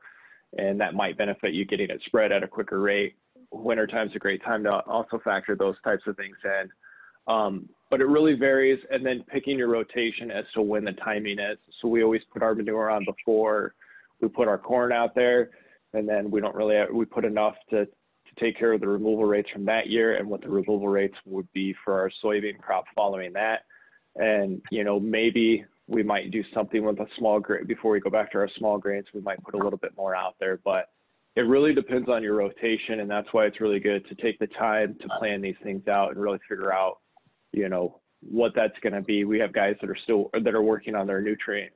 And that might benefit you getting it spread at a quicker rate. Winter Wintertime's a great time to also factor those types of things in. Um, but it really varies. And then picking your rotation as to when the timing is. So we always put our manure on before we put our corn out there, and then we don't really we put enough to to take care of the removal rates from that year and what the removal rates would be for our soybean crop following that. And you know maybe we might do something with a small grain before we go back to our small grains. We might put a little bit more out there, but it really depends on your rotation, and that's why it's really good to take the time to plan these things out and really figure out, you know, what that's going to be. We have guys that are still that are working on their nutrient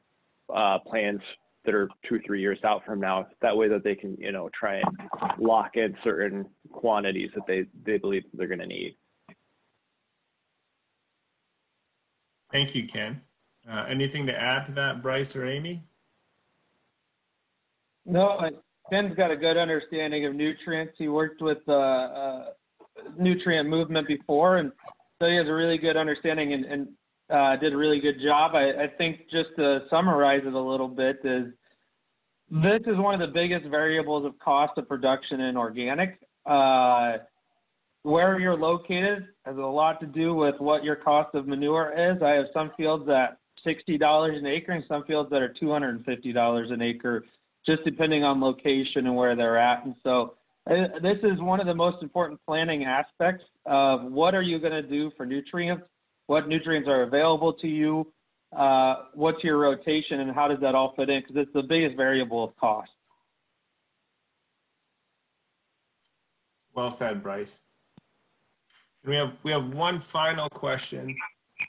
uh, plans that are two three years out from now that way that they can you know try and lock in certain quantities that they they believe they're going to need thank you ken uh, anything to add to that bryce or amy no ken's got a good understanding of nutrients he worked with uh, uh, nutrient movement before and so he has a really good understanding and, and uh, did a really good job. I, I think just to summarize it a little bit is this is one of the biggest variables of cost of production in organic. Uh, where you're located has a lot to do with what your cost of manure is. I have some fields at $60 an acre and some fields that are $250 an acre, just depending on location and where they're at. And so uh, this is one of the most important planning aspects of what are you going to do for nutrients what nutrients are available to you, uh, what's your rotation, and how does that all fit in? Because it's the biggest variable of cost. Well said, Bryce. we have we have one final question,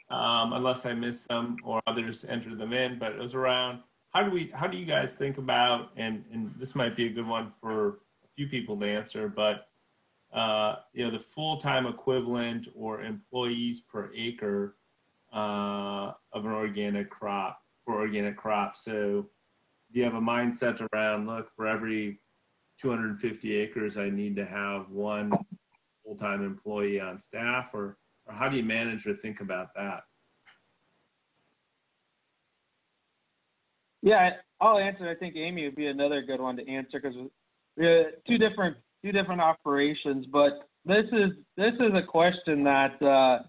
um, unless I missed some or others entered them in, but it was around how do we how do you guys think about and and this might be a good one for a few people to answer, but uh, you know, the full-time equivalent or employees per acre uh, of an organic crop for organic crops. So do you have a mindset around, look, for every 250 acres, I need to have one full-time employee on staff or, or how do you manage or think about that? Yeah, I'll answer. I think Amy would be another good one to answer because uh, two different two different operations. But this is this is a question that uh,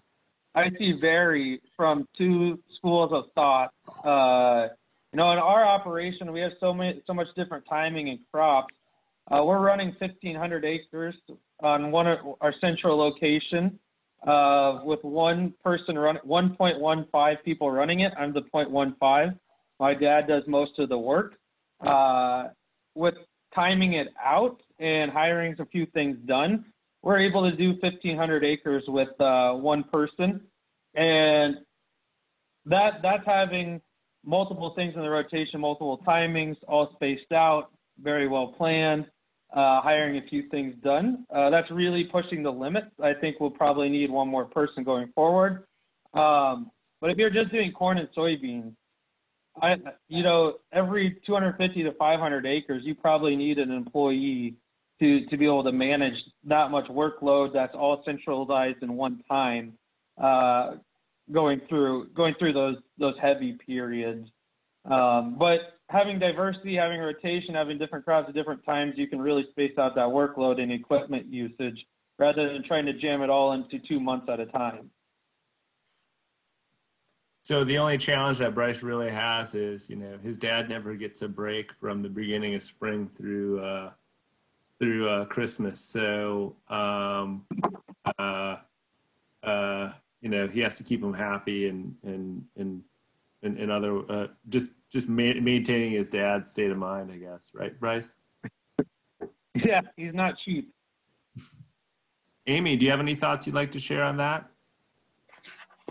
I see vary from two schools of thought. Uh, you know, in our operation, we have so many so much different timing and crops. Uh, we're running 1,500 acres on one of our central location uh, with one person running 1.15 people running it. I'm the 0.15. My dad does most of the work. Uh, with timing it out and hiring a few things done, we're able to do 1,500 acres with uh, one person, and that that's having multiple things in the rotation, multiple timings, all spaced out, very well planned. Uh, hiring a few things done. Uh, that's really pushing the limits. I think we'll probably need one more person going forward. Um, but if you're just doing corn and soybeans, I, you know, every 250 to 500 acres, you probably need an employee to to be able to manage that much workload. That's all centralized in one time, uh, going through going through those those heavy periods. Um, but having diversity, having rotation, having different crops at different times, you can really space out that workload and equipment usage rather than trying to jam it all into two months at a time. So the only challenge that Bryce really has is, you know, his dad never gets a break from the beginning of spring through uh, through uh, Christmas. So, um, uh, uh, you know, he has to keep him happy and and and and, and other uh, just just ma- maintaining his dad's state of mind, I guess. Right, Bryce? Yeah, he's not cheap. Amy, do you have any thoughts you'd like to share on that?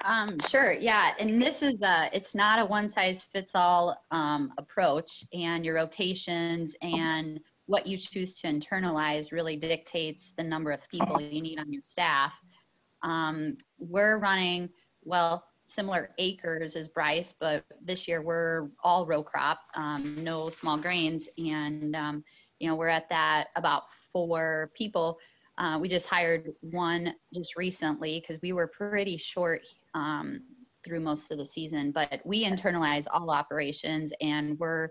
Um, sure, yeah, and this is a, it's not a one size fits all um, approach, and your rotations and what you choose to internalize really dictates the number of people you need on your staff. Um, we're running, well, similar acres as Bryce, but this year we're all row crop, um, no small grains, and um, you know we're at that about four people. Uh, we just hired one just recently because we were pretty short um, through most of the season. But we internalize all operations, and we're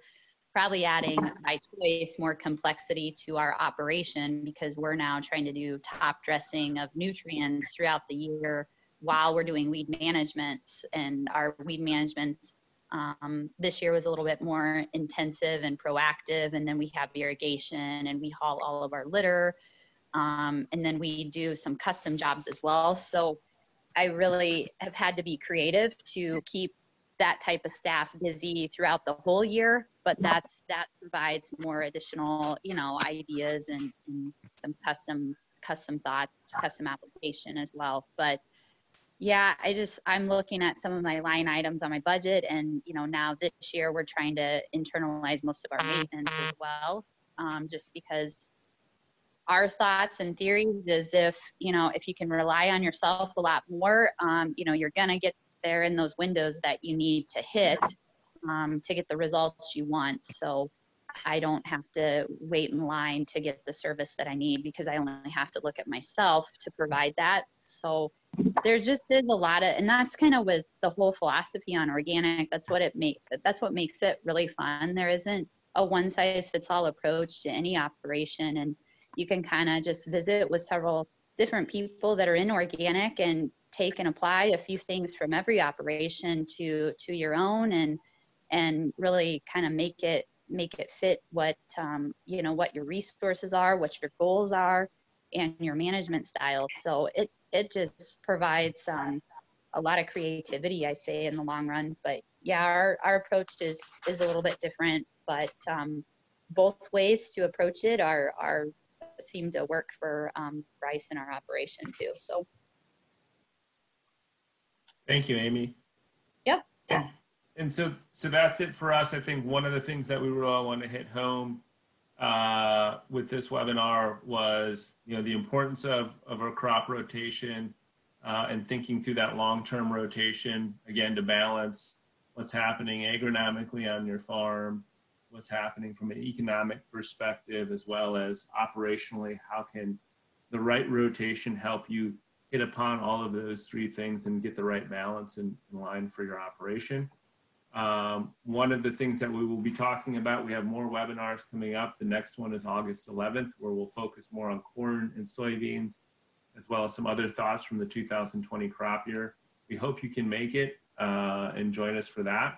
probably adding by choice more complexity to our operation because we're now trying to do top dressing of nutrients throughout the year while we're doing weed management and our weed management um, this year was a little bit more intensive and proactive and then we have irrigation and we haul all of our litter um, and then we do some custom jobs as well. So i really have had to be creative to keep that type of staff busy throughout the whole year but that's that provides more additional you know ideas and, and some custom custom thoughts custom application as well. But yeah, I just I'm looking at some of my line items on my budget, and you know now this year we're trying to internalize most of our maintenance as well, um, just because our thoughts and theories is if you know if you can rely on yourself a lot more, um, you know you're gonna get there in those windows that you need to hit um, to get the results you want. So I don't have to wait in line to get the service that I need because I only have to look at myself to provide that. So there just is a lot of, and that's kind of with the whole philosophy on organic. That's what it make. That's what makes it really fun. There isn't a one size fits all approach to any operation, and you can kind of just visit with several different people that are in organic and take and apply a few things from every operation to to your own and and really kind of make it make it fit what um, you know what your resources are what your goals are and your management style. So it it just provides um, a lot of creativity i say in the long run. But yeah our, our approach is is a little bit different. But um, both ways to approach it are are seem to work for um, bryce and our operation too. So thank you amy. Yep and so so that's it for us i think one of the things that we really want to hit home uh, with this webinar was, you know, the importance of, of our crop rotation uh, and thinking through that long-term rotation, again, to balance what's happening agronomically on your farm, what's happening from an economic perspective, as well as operationally, how can the right rotation help you hit upon all of those three things and get the right balance in line for your operation. Um, one of the things that we will be talking about, we have more webinars coming up. The next one is August 11th, where we'll focus more on corn and soybeans, as well as some other thoughts from the 2020 crop year. We hope you can make it uh, and join us for that.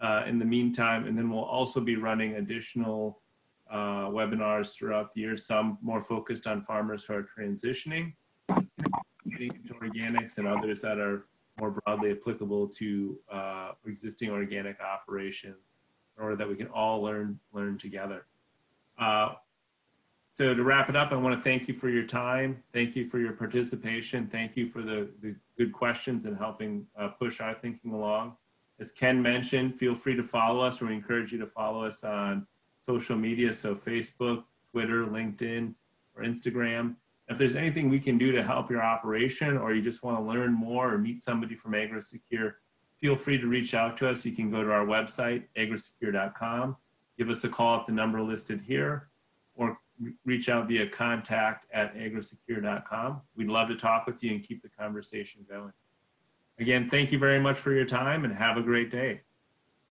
Uh, in the meantime, and then we'll also be running additional uh, webinars throughout the year, some more focused on farmers who are transitioning, getting into organics, and others that are more broadly applicable to uh, existing organic operations in order that we can all learn learn together. Uh, so to wrap it up, I want to thank you for your time. Thank you for your participation. Thank you for the, the good questions and helping uh, push our thinking along. As Ken mentioned, feel free to follow us we encourage you to follow us on social media. So Facebook, Twitter, LinkedIn, or Instagram. If there's anything we can do to help your operation or you just want to learn more or meet somebody from AgriSecure, feel free to reach out to us. You can go to our website, agrisecure.com, give us a call at the number listed here, or reach out via contact at agrisecure.com. We'd love to talk with you and keep the conversation going. Again, thank you very much for your time and have a great day.